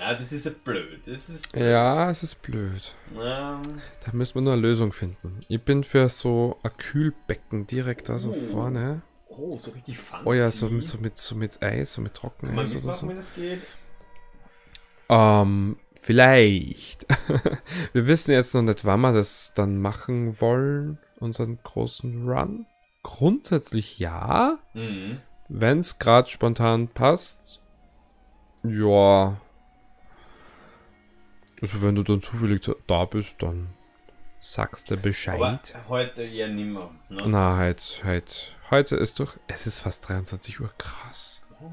ja, das ist ja blöd. Das ist blöd. Ja, es ist blöd. Ähm, Da müssen wir nur eine Lösung finden. Ich bin für so ein Kühlbecken direkt da so Oh. vorne. oh, so richtig fancy. Oh ja, so, so, mit, so mit Eis, so mit Trockeneis oder so. wenn es geht? Ähm, vielleicht. wir wissen jetzt noch nicht, wann wir das dann machen wollen, unseren großen Run. Grundsätzlich ja, Mhm. wenn es gerade spontan passt. Ja. Also wenn du dann zufällig da bist, dann sagst du Aber Bescheid. heute eher nimmer. Ne? Na, halt, halt. Heute ist doch. Es ist fast 23 Uhr. Krass. Oh.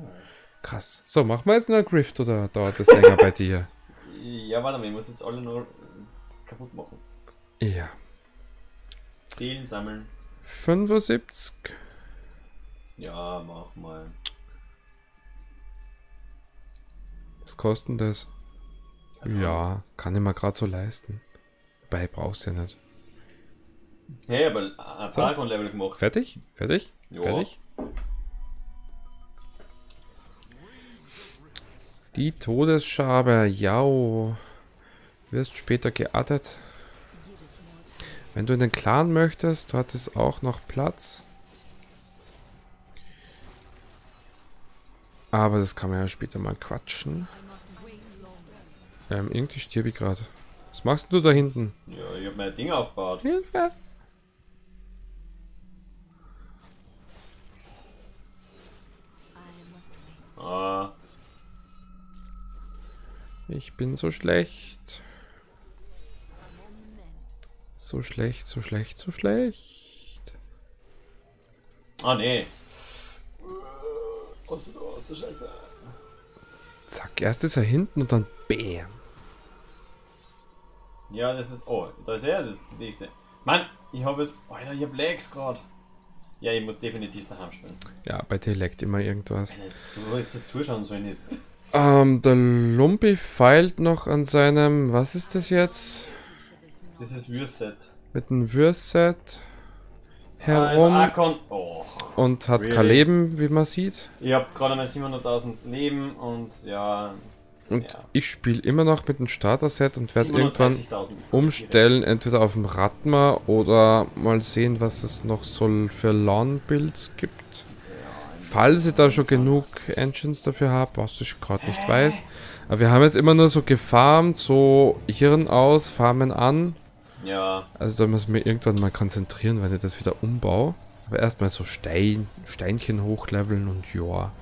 Krass. So, machen wir jetzt noch Grift oder dauert das länger bei dir? Ja, warte mal, ich muss jetzt alle nur kaputt machen. Ja. Seelen sammeln. 75. Ja, mach mal. Was kostet das? Ja, kann ich mir gerade so leisten. Wobei, brauchst du ja nicht. Hey, aber ein So. Paragon-Level gemacht. Fertig? Fertig? Ja. Fertig? Die Todesschabe, jau. Wirst später geaddet. Wenn du in den Clan möchtest, hat es auch noch Platz. Aber das kann man ja später mal quatschen. Ähm, irgendwie stirb ich gerade. Was machst du da hinten? Ja, ich hab mein Ding aufgebaut. Hilfe! Ah, Ich bin so schlecht. So schlecht, so schlecht, so schlecht. ah nee. Oh, oh, du Scheiße. Zack, erst ist er hinten und dann BÄM. Ja, das ist. Oh, da ist er, das ist die nächste. Mann, ich habe jetzt. Alter, ich hab Legs gerade. Ja, ich muss definitiv daheim spielen. Ja, bei dir leckt immer irgendwas. Du wolltest jetzt zuschauen sollen jetzt. Ähm, der Lumpi feilt noch an seinem, was ist das jetzt? Das ist Würset. Mit dem Würstset Also herum Arkon. Oh. Und hat kein really? Leben, wie man sieht. Ich habe gerade mal 700.000 Leben und ja. Und Ja. ich spiele immer noch mit dem Starter-Set und werde irgendwann 37.000. umstellen, entweder auf dem Ratma oder mal sehen, was es noch so für Lawn-Builds gibt. Falls ich da schon genug Engines dafür habe, was ich gerade nicht weiß. Aber wir haben jetzt immer nur so gefarmt, so Hirn aus, Farmen an. Ja, Also da muss ich mich irgendwann mal konzentrieren, wenn ich das wieder umbaue. Aber erstmal so Stein, Steinchen hochleveln und ja.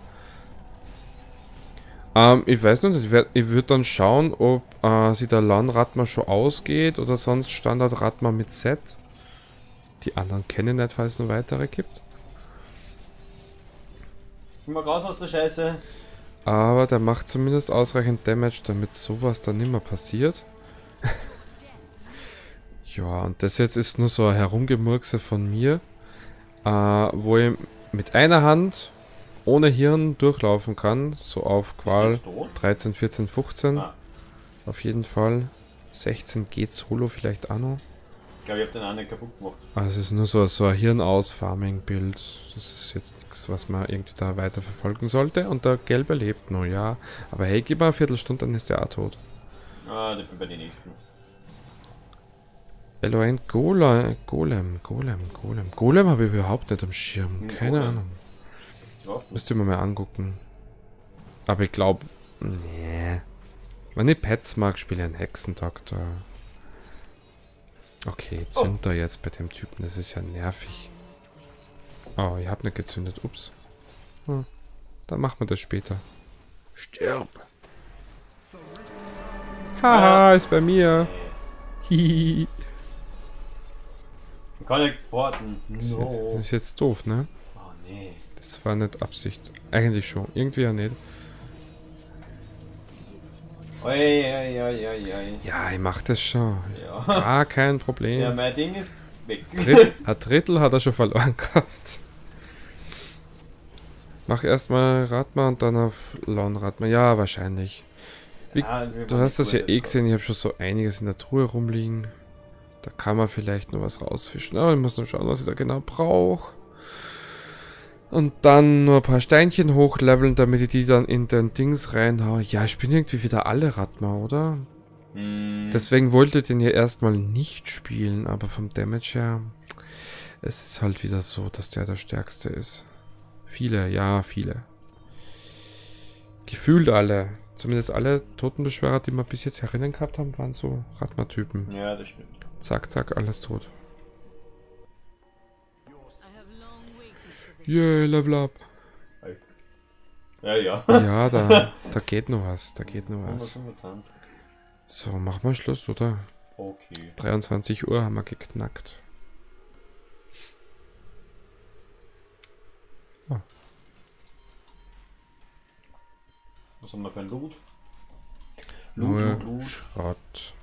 Ähm, ich weiß noch nicht, ich, werd- ich würde dann schauen, ob äh, sich der LAN-Ratma schon ausgeht oder sonst Standard-Ratma mit Set. Die anderen kenne ich nicht, falls es noch weitere gibt. Geh mal raus aus der Scheiße. Aber der macht zumindest ausreichend Damage, damit sowas dann nicht mehr passiert. ja, und das jetzt ist nur so ein Herumgemurkse von mir, äh, wo ich mit einer Hand ohne Hirn durchlaufen kann, so auf Qual Bist du jetzt tot? 13, 14, 15. Ah. Auf jeden Fall. 16 geht solo vielleicht auch noch. Ich glaube, ich habe den einen kaputt gemacht. Also es ist nur so, so ein Hirn-aus-Farming-Bild. Das ist jetzt nichts, was man irgendwie da weiter verfolgen sollte. Und der Gelbe lebt noch, ja. Aber hey, gib mal eine Viertelstunde, dann ist der auch tot. Ah, ich bin bei den nächsten. Eloin Golem, Golem, Golem, Golem. Golem habe ich überhaupt nicht am Schirm. Hm, Keine Golem. Ahnung. Ich. Müsste man mal angucken. Aber ich glaube, nee. Wenn ich Pets mag, spiele ich einen Hexendoktor. Okay, zünd da jetzt bei dem Typen. Das ist ja nervig. Oh, ihr habt nicht gezündet. Ups. Hm. Dann machen wir das später. Stirb. Haha, ist bei mir. Hihi. Ich kann nicht porten. Das ist- No. Das ist jetzt doof, ne? Oh nee. Das war nicht Absicht. Eigentlich schon. Irgendwie ja nicht. Oi, oi, oi, oi. Ja, ich mach das schon. Ja. Gar kein ja, Problem. mein Ding ist weg. Dritt, ein Drittel hat er schon verloren gehabt. Mach erstmal Radma und dann auf Lawn Radma. Ja, wahrscheinlich. Wie- Ja, Du hast das ja eh gesehen, ich habe schon so einiges in der Truhe rumliegen. Da kann man vielleicht nur was rausfischen. Aber ich muss nur schauen, was ich da genau brauche. Und dann nur ein paar Steinchen hochleveln, damit ich die dann in den Dings reinhaue. Ja, ich bin irgendwie wieder alle Radma, oder? Hm, Deswegen wollte ich den ja erstmal nicht spielen, aber vom Damage her, es ist halt wieder so, dass der der stärkste ist. Viele, ja, viele. Gefühlt alle. Zumindest alle Totenbeschwörer, die wir bis jetzt herinnen gehabt haben, waren so Radma-Typen. ja, das stimmt. Zack, zack, alles tot. Yeah, Level up. Ja, ja. Ja, da, da geht noch was, da geht noch was. 125. So, machen wir Schluss, oder? Okay. 23 Uhr haben wir geknackt. Was haben wir für ein Loot? Loot, Nur Loot, Loot. Schrott.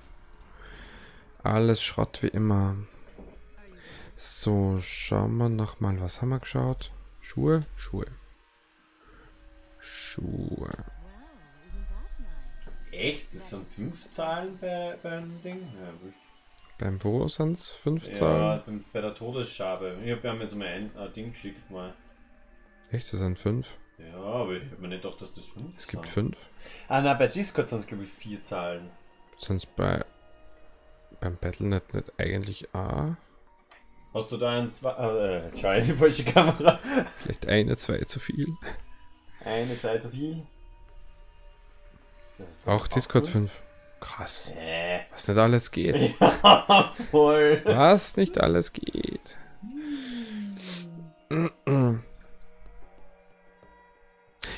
Alles Schrott wie immer. So, schauen wir nochmal. Was haben wir geschaut? Schuhe? Schuhe. Schuhe. Echt? Das sind fünf Zahlen bei, beim Ding? Ja. Beim wo sind es? Fünf Ja, Zahlen? bei der Todesschabe. Ich hab ja jetzt mal ein, ein Ding geschickt mal. Echt, das sind fünf? Ja, aber ich hab mir nicht gedacht, dass das fünf Es gibt sind. fünf. Ah, nein, bei Discord sind es glaube ich vier Zahlen. Sind es bei beim Battlenet nicht eigentlich A? Hast du da ein zwei. Äh, die falsche Kamera. Vielleicht eine, zwei zu viel? Eine, zwei zu viel. Auch Discord 5. Krass. Äh. Was nicht alles geht. Ja, voll. Was nicht alles geht.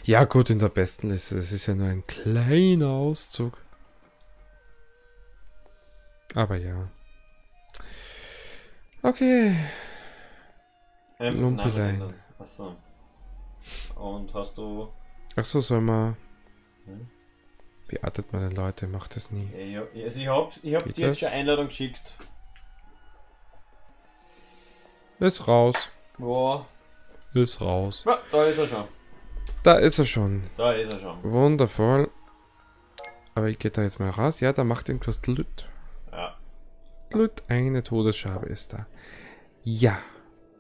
Ja gut, in der besten Liste. Das ist ja nur ein kleiner Auszug. Aber ja. Okay. Ähm, Lumpelein. Achso. Und hast du. Achso, soll man... Hm? Wie artet man denn Leute? Macht das nie. Ja, ja, also ich hab, ich hab Geht dir jetzt das? schon Einladung geschickt. Ist raus. Ja. Ist raus. ja, da ist er schon. Da ist er schon. Da ist er schon. Wundervoll. Aber ich gehe da jetzt mal raus. Ja, da macht irgendwas Lüt. Blut, eine Todesschabe ist da. Ja.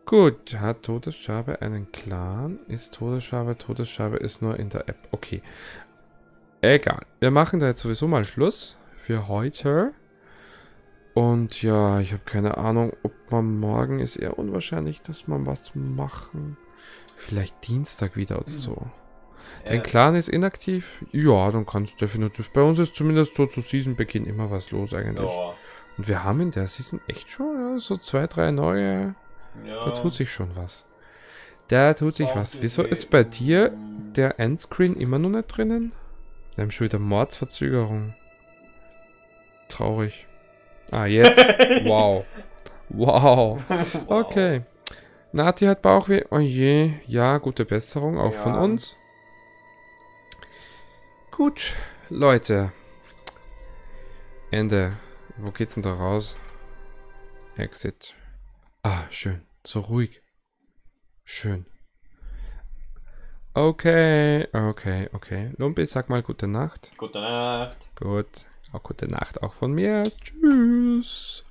Gut, hat Todesschabe einen Clan? Ist Todesschabe, Todesschabe ist nur in der App. Okay. Egal. Wir machen da jetzt sowieso mal Schluss für heute. Und ja, ich habe keine Ahnung, ob man morgen ist eher unwahrscheinlich, dass man was machen. Vielleicht Dienstag wieder oder so. Dein Äh, Clan ist inaktiv? Ja, dann kannst du definitiv. Bei uns ist zumindest so zu Season-Beginn immer was los eigentlich. ja. Und wir haben in der Season echt schon ja, so zwei, drei neue. ja. Da tut sich schon was. Da tut sich was. Wieso ist bei dir der Endscreen immer noch nicht drinnen? Wir haben schon wieder Mordsverzögerung. Traurig. Ah, jetzt. Wow. Wow. Okay. Nati hat Bauchweh. Oh je. Ja, gute Besserung auch von Ja. uns. Gut, Leute. Ende. Wo geht's denn da raus? Exit. Ah, schön. So ruhig. Schön. Okay, okay, okay. Lumpi, sag mal gute Nacht. Gute Nacht. Gut. Auch gute Nacht auch von mir. Tschüss.